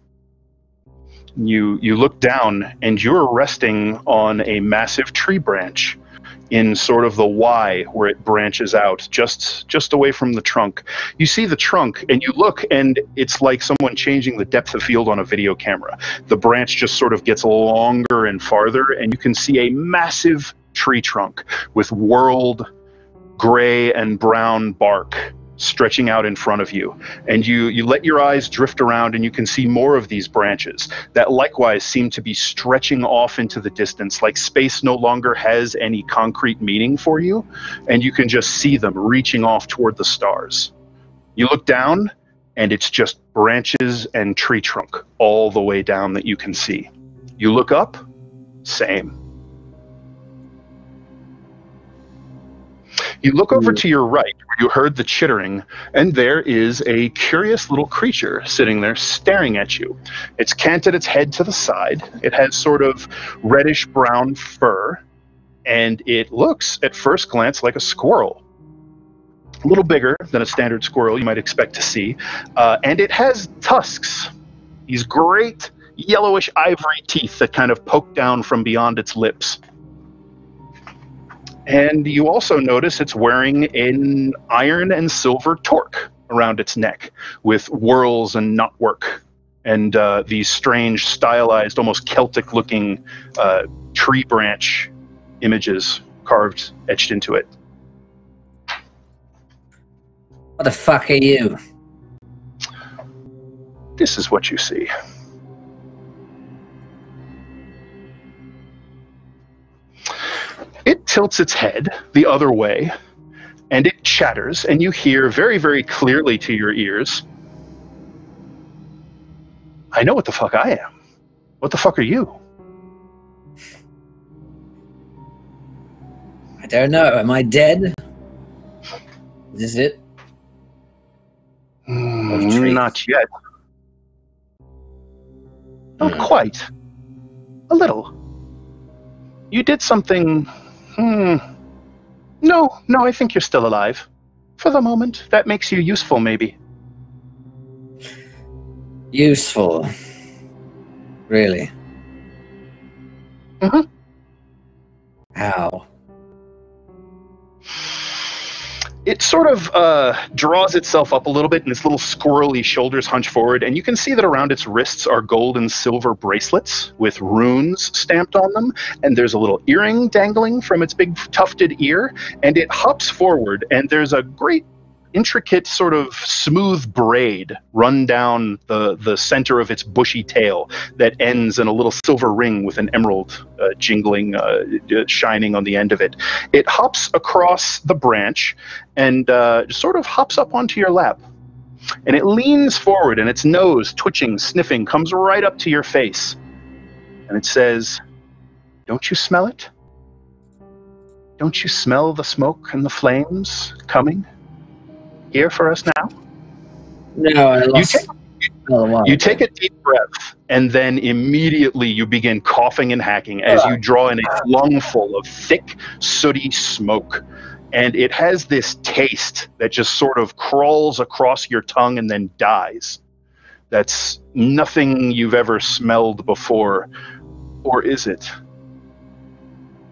you you look down and you're resting on a massive tree branch in sort of the Y where it branches out just just away from the trunk. You see the trunk and you look and it's like someone changing the depth of field on a video camera. The branch just sort of gets longer and farther and you can see a massive tree trunk with whorled gray and brown bark stretching out in front of you. And you you let your eyes drift around and you can see more of these branches that likewise seem to be stretching off into the distance like space no longer has any concrete meaning for you. And you can just see them reaching off toward the stars. You look down and it's just branches and tree trunk all the way down that you can see. You look up same You look over to your right, where you heard the chittering, and there is a curious little creature sitting there staring at you. It's canted its head to the side. It has sort of reddish brown fur, and it looks at first glance like a squirrel. A little bigger than a standard squirrel you might expect to see, uh, and it has tusks. These great yellowish ivory teeth that kind of poke down from beyond its lips. And you also notice it's wearing an iron and silver torque around its neck with whorls and knotwork and uh, these strange, stylized, almost Celtic looking uh, tree branch images carved, etched into it. What the fuck are you? This is what you see. It tilts its head the other way and it chatters, and you hear very, very clearly to your ears I know what the fuck I am. What the fuck are you? I don't know. Am I dead? Is it? Mm, not yet. Not Hmm. quite. A little. You did something. Hmm. No, no, I think you're still alive. For the moment, that makes you useful, maybe. Useful. Really? Mm hmm. How? It sort of uh, draws itself up a little bit, and its little squirrely shoulders hunch forward, and you can see that around its wrists are gold and silver bracelets with runes stamped on them, and there's a little earring dangling from its big tufted ear, and it hops forward, and there's a great intricate sort of smooth braid run down the the center of its bushy tail that ends in a little silver ring with an emerald uh, jingling uh, shining on the end of it. It hops across the branch and uh, sort of hops up onto your lap. And it leans forward and its nose twitching sniffing comes right up to your face. And it says don't you smell it? Don't you smell the smoke and the flames coming here for us now No, I lost. take- a while You take a deep breath, and then immediately you begin coughing and hacking as you draw in a lungful of thick, sooty smoke. And it has this taste that just sort of crawls across your tongue and then dies. That's nothing you've ever smelled before. Or is it?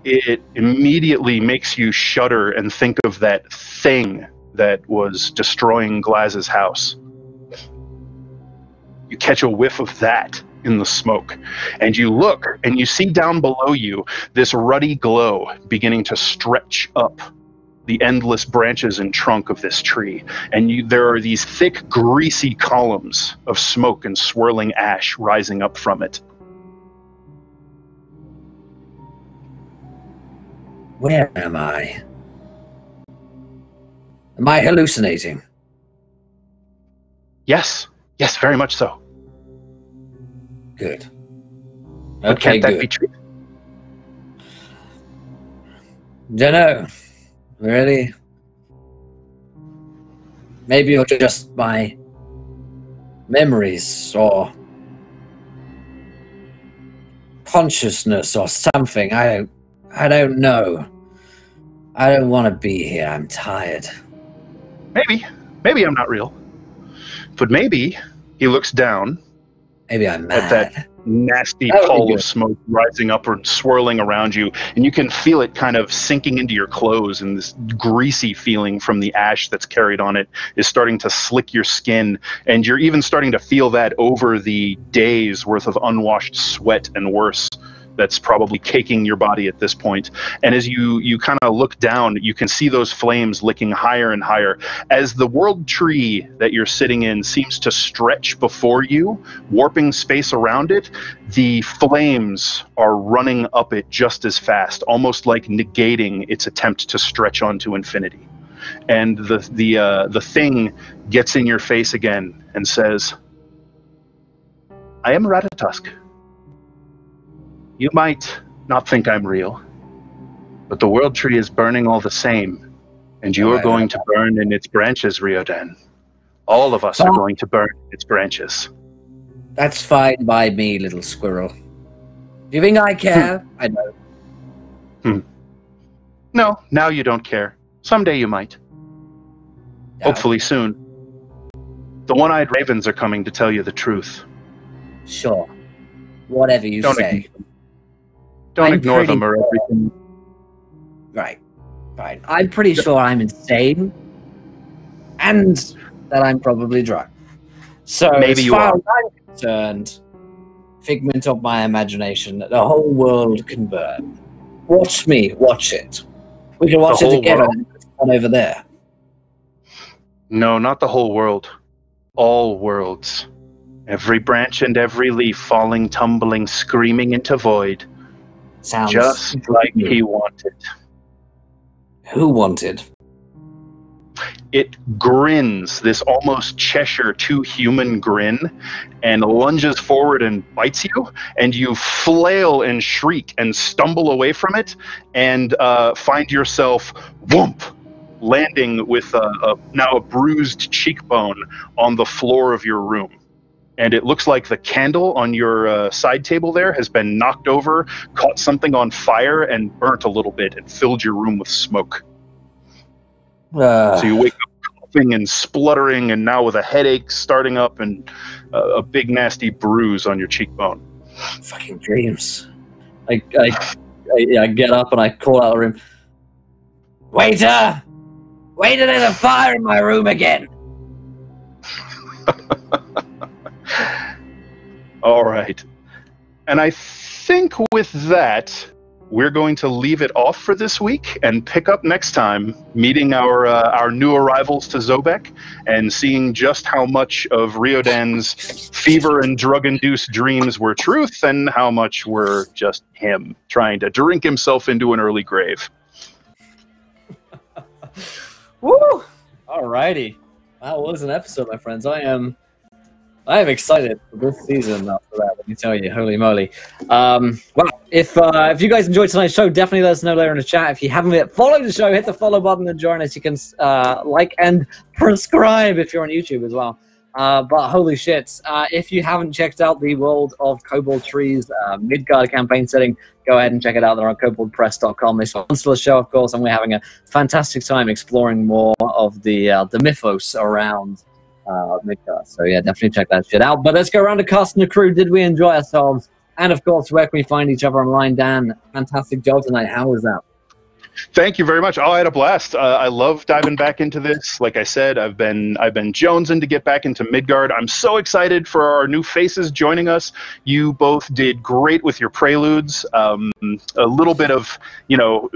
It immediately makes you shudder and think of that thing that was destroying Glaz's house. You catch a whiff of that in the smoke and you look and you see down below you this ruddy glow beginning to stretch up the endless branches and trunk of this tree. And you, there are these thick greasy columns of smoke and swirling ash rising up from it. Where am I? Am I hallucinating? yes yes very much so Good. but Okay, can't that good. be true Don't know. Really? Maybe you're just my memories or consciousness or something. I don't I don't know. I don't want to be here. I'm tired. Maybe. Maybe i'm not real. But maybe he looks down Maybe I'm At that nasty That pall of smoke rising up and swirling around you, and you can feel it kind of sinking into your clothes, and this greasy feeling from the ash that's carried on it is starting to slick your skin, and you're even starting to feel that over the days worth of unwashed sweat and worse. That's probably caking your body at this point. And as you you kind of look down, you can see those flames licking higher and higher. As the world tree that you're sitting in seems to stretch before you, warping space around it, the flames are running up it just as fast, almost like negating its attempt to stretch onto infinity. And the the uh, the thing gets in your face again and says, "I am Ratatosk. You might not think I'm real, but the world tree is burning all the same, and you are going to burn in its branches, Riordan. All of us are going to burn in its branches." That's fine by me, little squirrel. Do you think I care? Hmm. I know. Hmm. No, now you don't care. Someday you might. Hopefully soon. The one eyed ravens are coming to tell you the truth. Sure. Whatever you Don't say. ignore them. Don't I'm ignore them or everything. Right. Right. I'm pretty sure I'm insane. And that I'm probably drunk. So Maybe as you far are. as I'm concerned, figment of my imagination that the whole world can burn. Watch me, watch it. We can watch The it whole together world? and one over there. No, not the whole world. All worlds. Every branch and every leaf falling, tumbling, screaming into void. Sounds Just like he wanted. Who wanted? It grins, this almost Cheshire two human grin, and lunges forward and bites you, and you flail and shriek and stumble away from it, and uh, find yourself whoomp, landing with a, a, now a bruised cheekbone on the floor of your room. And it looks like the candle on your uh, side table there has been knocked over, caught something on fire, and burnt a little bit and filled your room with smoke. Uh, So you wake up coughing and spluttering, and now with a headache starting up and a, a big nasty bruise on your cheekbone. fucking dreams. I, I, I, I get up and I call out the room. Waiter! Waiter, there's a fire in my room again! All right. And I think with that, we're going to leave it off for this week and pick up next time, meeting our uh, our new arrivals to Zobeck and seeing just how much of Riordan's fever and drug-induced dreams were truth and how much were just him trying to drink himself into an early grave. Woo! Alrighty. That was an episode, my friends. I am I am excited for this season after that, let me tell you. Holy moly. Um, well, if uh, if you guys enjoyed tonight's show, definitely let us know later in the chat. If you haven't yet followed the show, hit the follow button and join us. You can uh, like and prescribe if you're on YouTube as well. Uh, but holy shit, uh, if you haven't checked out the World of Kobold Press uh, Midgard campaign setting, go ahead and check it out. They're on koboldpress.com. They sponsor the show, of course, and we're having a fantastic time exploring more of the uh, the mythos around uh. So yeah, definitely check that shit out. But let's go around to cast and the crew. Did we enjoy ourselves? And of course, where can we find each other online? Dan, fantastic job tonight. How was that? Thank you very much. Oh, I had a blast. Uh, I love diving back into this. Like I said, I've been I've been jonesing to get back into Midgard. I'm so excited for our new faces joining us. You both did great with your preludes. Um, a little bit of you know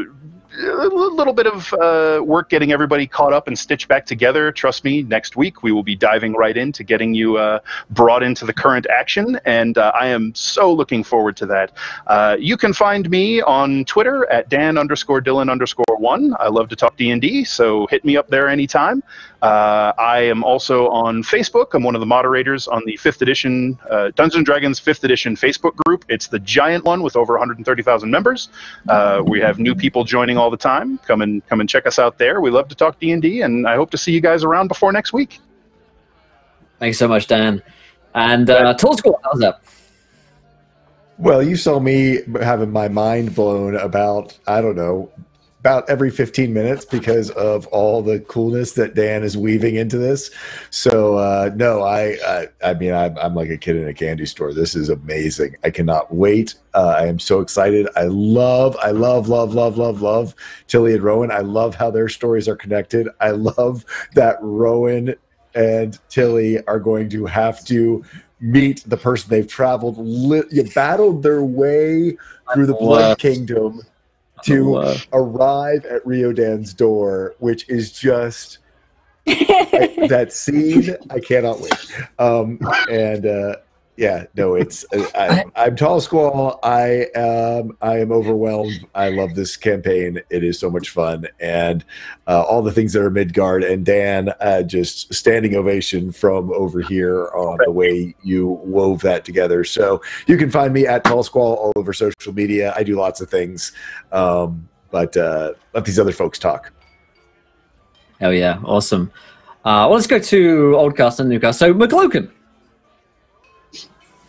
a little bit of uh, work getting everybody caught up and stitched back together. Trust me, next week we will be diving right into getting you uh, brought into the current action, and uh, I am so looking forward to that. Uh, you can find me on Twitter at Dan underscore Dillon underscore one. I love to talk D and D, so hit me up there anytime. Uh, I am also on Facebook. I'm one of the moderators on the fifth edition uh, Dungeons Dragons fifth edition Facebook group. It's the giant one with over 130,000 members. We have new people joining all the time. Come and come and check us out there. We love to talk D and D, and I hope to see you guys around before next week. Thanks so much, Dan. And uh, Tall Squall, how's that? Well, you saw me having my mind blown about, I don't know, about every 15 minutes because of all the coolness that Dan is weaving into this. So, uh, no, I, I, I mean, I'm, I'm like a kid in a candy store. This is amazing. I cannot wait. Uh, I am so excited. I love, I love, love, love, love, love Tilly and Rowan. I love how their stories are connected. I love that Rowan and Tilly are going to have to meet the person they've traveled, li- you battled their way through the Blood. Kingdom to Love. arrive at Riordan's door, which is just I- that scene. I cannot wait. Um, and uh, yeah, no, it's uh, I, I'm tall squall. I um, I am overwhelmed. I love this campaign. It is so much fun, and uh, all the things that are Midgard and Dan. Uh, just standing ovation from over here on the way you wove that together. So you can find me at Tall Squall all over social media. I do lots of things, um, but uh, let these other folks talk. oh yeah, awesome. Uh, well, let's go to Oldcast and Newcast. So, McLoken.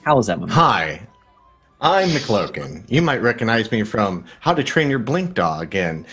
How was that? Hi, I'm McCloken. You might recognize me from How to Train Your Blink Dog, and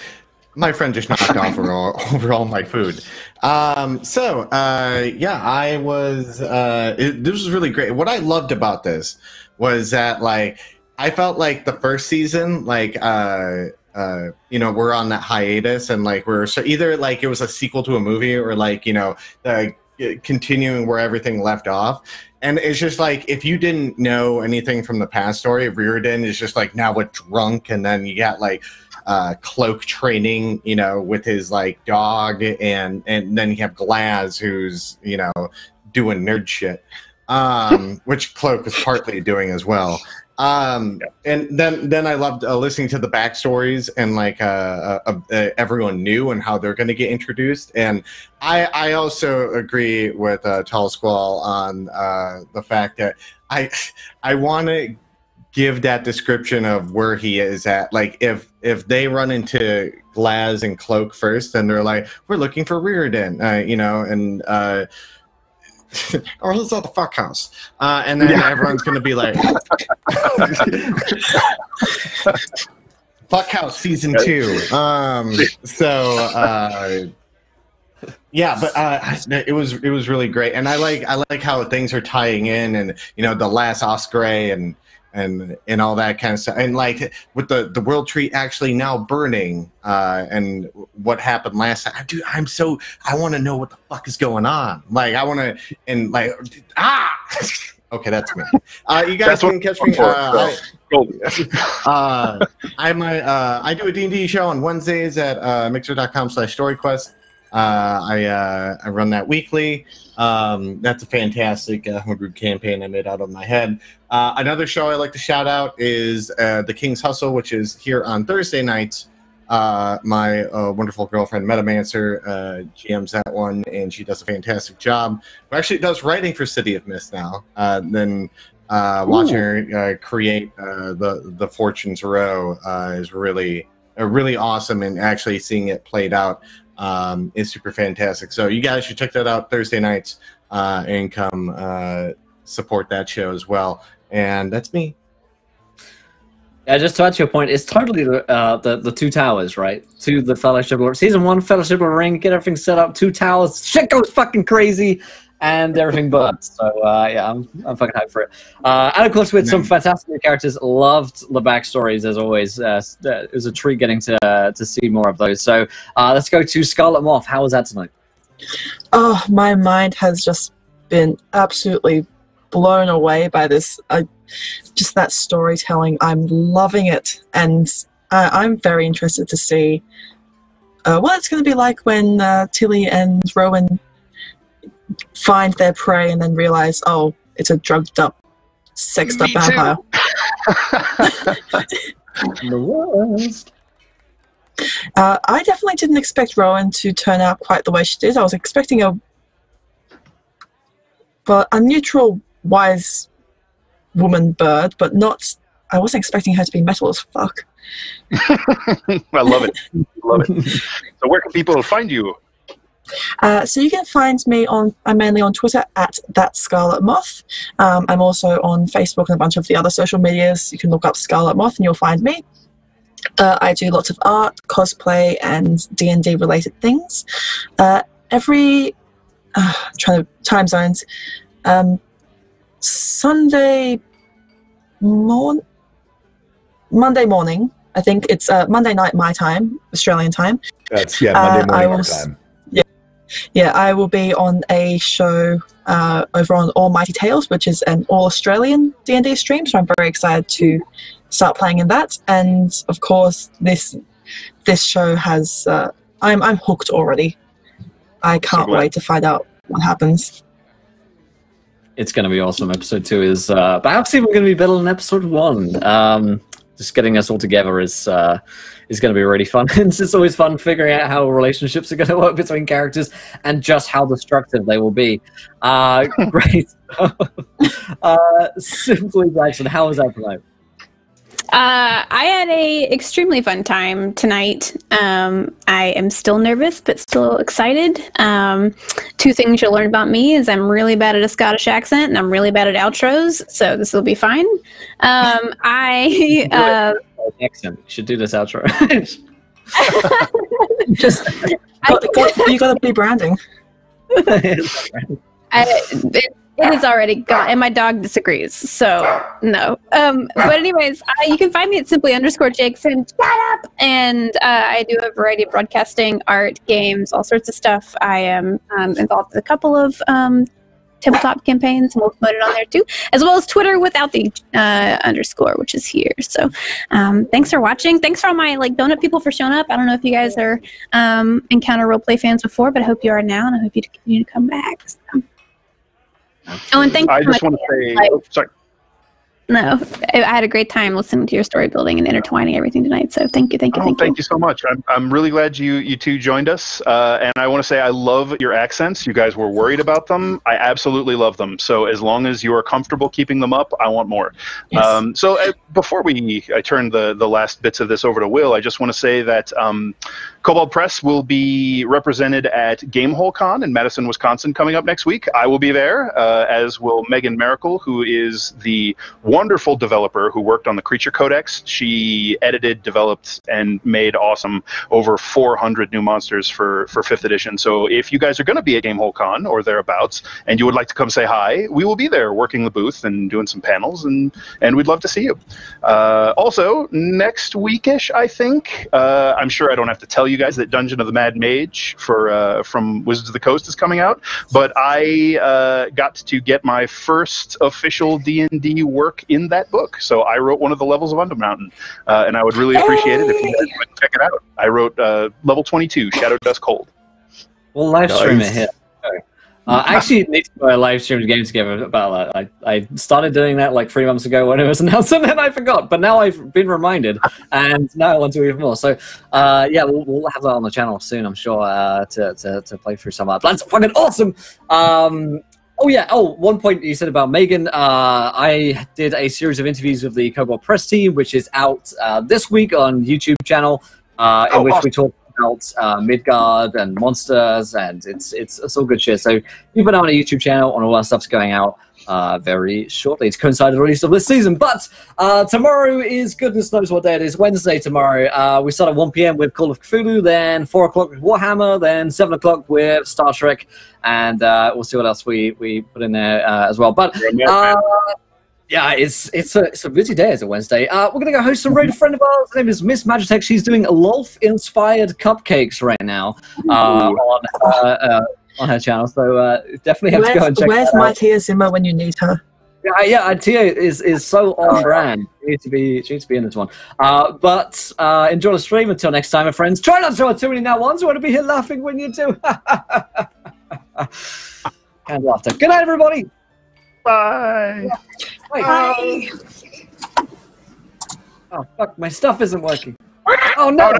my friend just knocked off over all, over all my food. Um, so, uh, yeah, I was. Uh, it, this was really great. What I loved about this was that, like, I felt like the first season, like, uh, uh, you know, we're on that hiatus, and like we're so either like it was a sequel to a movie, or like you know, the continuing where everything left off. And it's just like if you didn't know anything from the past story, Riordan is just like now a drunk, and then you got like uh, cloak training, you know, with his like dog, and and then you have Glaz, who's you know doing nerd shit, um, which Cloak is partly doing as well. Um, and then then I loved uh, listening to the backstories and like uh, uh, uh, everyone knew and how they're going to get introduced. And I I also agree with uh, Tall Squall on uh, the fact that I I want to give that description of where he is at. Like if if they run into Glaz and Cloak first, and they're like, "We're looking for Riordan," uh, you know, and uh, or he's at the fuck house. uh, and then everyone's gonna be like, "Fuck House season two. Um, so. Uh, yeah, but uh, it was it was really great, and I like I like how things are tying in, and you know the last Oscar and and and all that kind of stuff, and like with the the world tree actually now burning, uh, and what happened last time. Dude, I'm so I want to know what the fuck is going on. Like I want to and like ah. Okay, that's me. Uh, you guys That's can catch me. for, Uh. I, uh, I'm a, uh, I do a D&D show on Wednesdays at uh, mixer.com slash storyquest. Uh, I, uh, I run that weekly. Um, that's a fantastic uh, homebrew campaign I made out of my head. Uh, another show I like to shout out is uh, The King's Hustle, which is here on Thursday nights. Uh, my uh, wonderful girlfriend Metamancer uh, GMs that one, and she does a fantastic job. Who actually does writing for City of Mist now. Uh, then uh, watching her uh, create uh, the the Fortunes Row uh, is really uh, really awesome, and actually seeing it played out um, is super fantastic. So you guys should check that out Thursday nights uh, and come uh, support that show as well. And that's me. Yeah, just to add to your point, it's totally the uh, the, the two towers, right? To the Fellowship of season one, Fellowship of Ring, get everything set up, two towers, shit goes fucking crazy, and everything but. So uh, yeah, I'm I'm fucking hyped for it. Uh, and of course, with some fantastic new characters, loved the backstories as always. Uh, uh, it was a treat getting to uh, to see more of those. So uh, let's go to Scarlet Moth. How was that tonight? Oh, my mind has just been absolutely blown away by this. I, just that storytelling. I'm loving it, and I, I'm very interested to see uh, what it's going to be like when uh, Tilly and Rowan find their prey and then realize, oh, it's a drugged up, sexed up Me too. vampire. The worst. Uh, I definitely didn't expect Rowan to turn out quite the way she did. I was expecting a, but a neutral, wise woman bird, but not. I wasn't expecting her to be metal as fuck. I love it. love it. So where can people find you? Uh, so you can find me on. I'm mainly on Twitter at that Scarlet Moth. Um, I'm also on Facebook and a bunch of the other social medias. You can look up Scarlet Moth and you'll find me. Uh, I do lots of art, cosplay, and D and D related things. Uh, every uh, trying to time zones. Um, Sunday morn, Monday morning. I think it's uh, Monday night my time, Australian time. That's yeah, Uh, Monday I morning our will time. Yeah, I will be on a show uh, over on Almighty Tales, which is an all Australian D and D stream. So I'm very excited to start playing in that. And of course, this this show has uh, I'm I'm hooked already. I can't glad. wait to find out what happens. it's going to be awesome. Episode two is uh, perhaps even going to be better than episode one. Um, just getting us all together is uh, is going to be really fun. it's just always fun figuring out how relationships are going to work between characters and just how destructive they will be. Uh, great. uh, Simply Jackson, how was that tonight? Uh, I had a extremely fun time tonight. Um, I am still nervous, but still excited. Um, two things you'll learn about me is I'm really bad at a Scottish accent, and I'm really bad at outros. So this will be fine. Um, I uh, Excellent. You should do this outro. Just got, got, you got to be branding. I, it, it is already gone, and my dog disagrees. So no. Um, but anyways, you can find me at simply underscore Jackson. Shut up! And uh, I do a variety of broadcasting, art, games, all sorts of stuff. I am um, involved with a couple of um, tabletop campaigns, and we'll promote it on there too, as well as Twitter without the uh, underscore, which is here. So, um, thanks for watching. Thanks for all my like donut people for showing up. I don't know if you guys are um, encounter roleplay fans before, but I hope you are now, and I hope you continue to come back. So. Oh, and thank you. I just want to say, oh, sorry. No, I I had a great time listening to your story building and intertwining everything tonight. So thank you, thank you, Oh, thank, thank you so much. I'm, I'm really glad you you two joined us. Uh, and I want to say I love your accents. You guys were worried about them. I absolutely love them. So as long as you are comfortable keeping them up, I want more. Yes. Um, so uh, before we I turn the the last bits of this over to Will, I just want to say that um, Kobold Press will be represented at Gamehole Con in Madison, Wisconsin, coming up next week. I will be there, uh, as will Meagan Maricle, who is the wonderful developer who worked on the Creature Codex. She edited, developed, and made awesome over 400 new monsters for for fifth edition. So if you guys are going to be at Gamehole Con or thereabouts, and you would like to come say hi, we will be there working the booth and doing some panels, and and we'd love to see you. Uh, also, next weekish, I think. Uh, I'm sure I don't have to tell you guys that Dungeon of the Mad Mage for uh, from Wizards of the Coast is coming out, but I uh, got to get my first official D and D work in that book. So I wrote one of the levels of Undermountain, uh, and I would really appreciate it if you guys would check it out. I wrote uh, level 22, Shadowdusk Hold. We'll live stream Nice. it here. Uh, actually need to do a live stream game together about that. I, I started doing that like three months ago when it was announced, and then I forgot. But now I've been reminded, and now I want to do even more. So, uh, yeah, we'll, we'll have that on the channel soon, I'm sure, uh, to, to, to play through some of that. That's fucking awesome. Um, oh, yeah. Oh, one point you said about Meagan. Uh, I did a series of interviews with the Kobold Press team, which is out uh, this week on YouTube channel, uh, in Oh, which awesome. we talk about uh, Midgard and monsters, and it's it's it's all good shit. So keep an eye on our YouTube channel, and all that stuff's going out uh, very shortly. It's coincided with the release of this season, but uh, tomorrow is goodness knows what day it is. Wednesday tomorrow. Uh, we start at 1 p.m. with Call of Cthulhu, then 4 o'clock with Warhammer, then 7 o'clock with Star Trek, and uh, we'll see what else we we put in there uh, as well. But uh, yeah, it's it's a it's a busy day as a Wednesday. Uh, we're gonna go host some. A friend of ours, her name is Miss Magitech. She's doing Lolth inspired cupcakes right now uh, on uh, uh, on her channel. So uh, definitely have to go and check. where's my out. Tia Zimmer when you need her? Yeah, yeah, Tia is is so on brand. She needs to be she needs to be in this one. Uh, but uh, enjoy the stream until next time, my friends. Try not to throw too many now ones. We want to be here laughing when you do. and laughter. Good night, everybody. Bye. Wait. Oh fuck! My stuff isn't working. Oh no!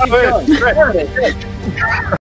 Oh, no.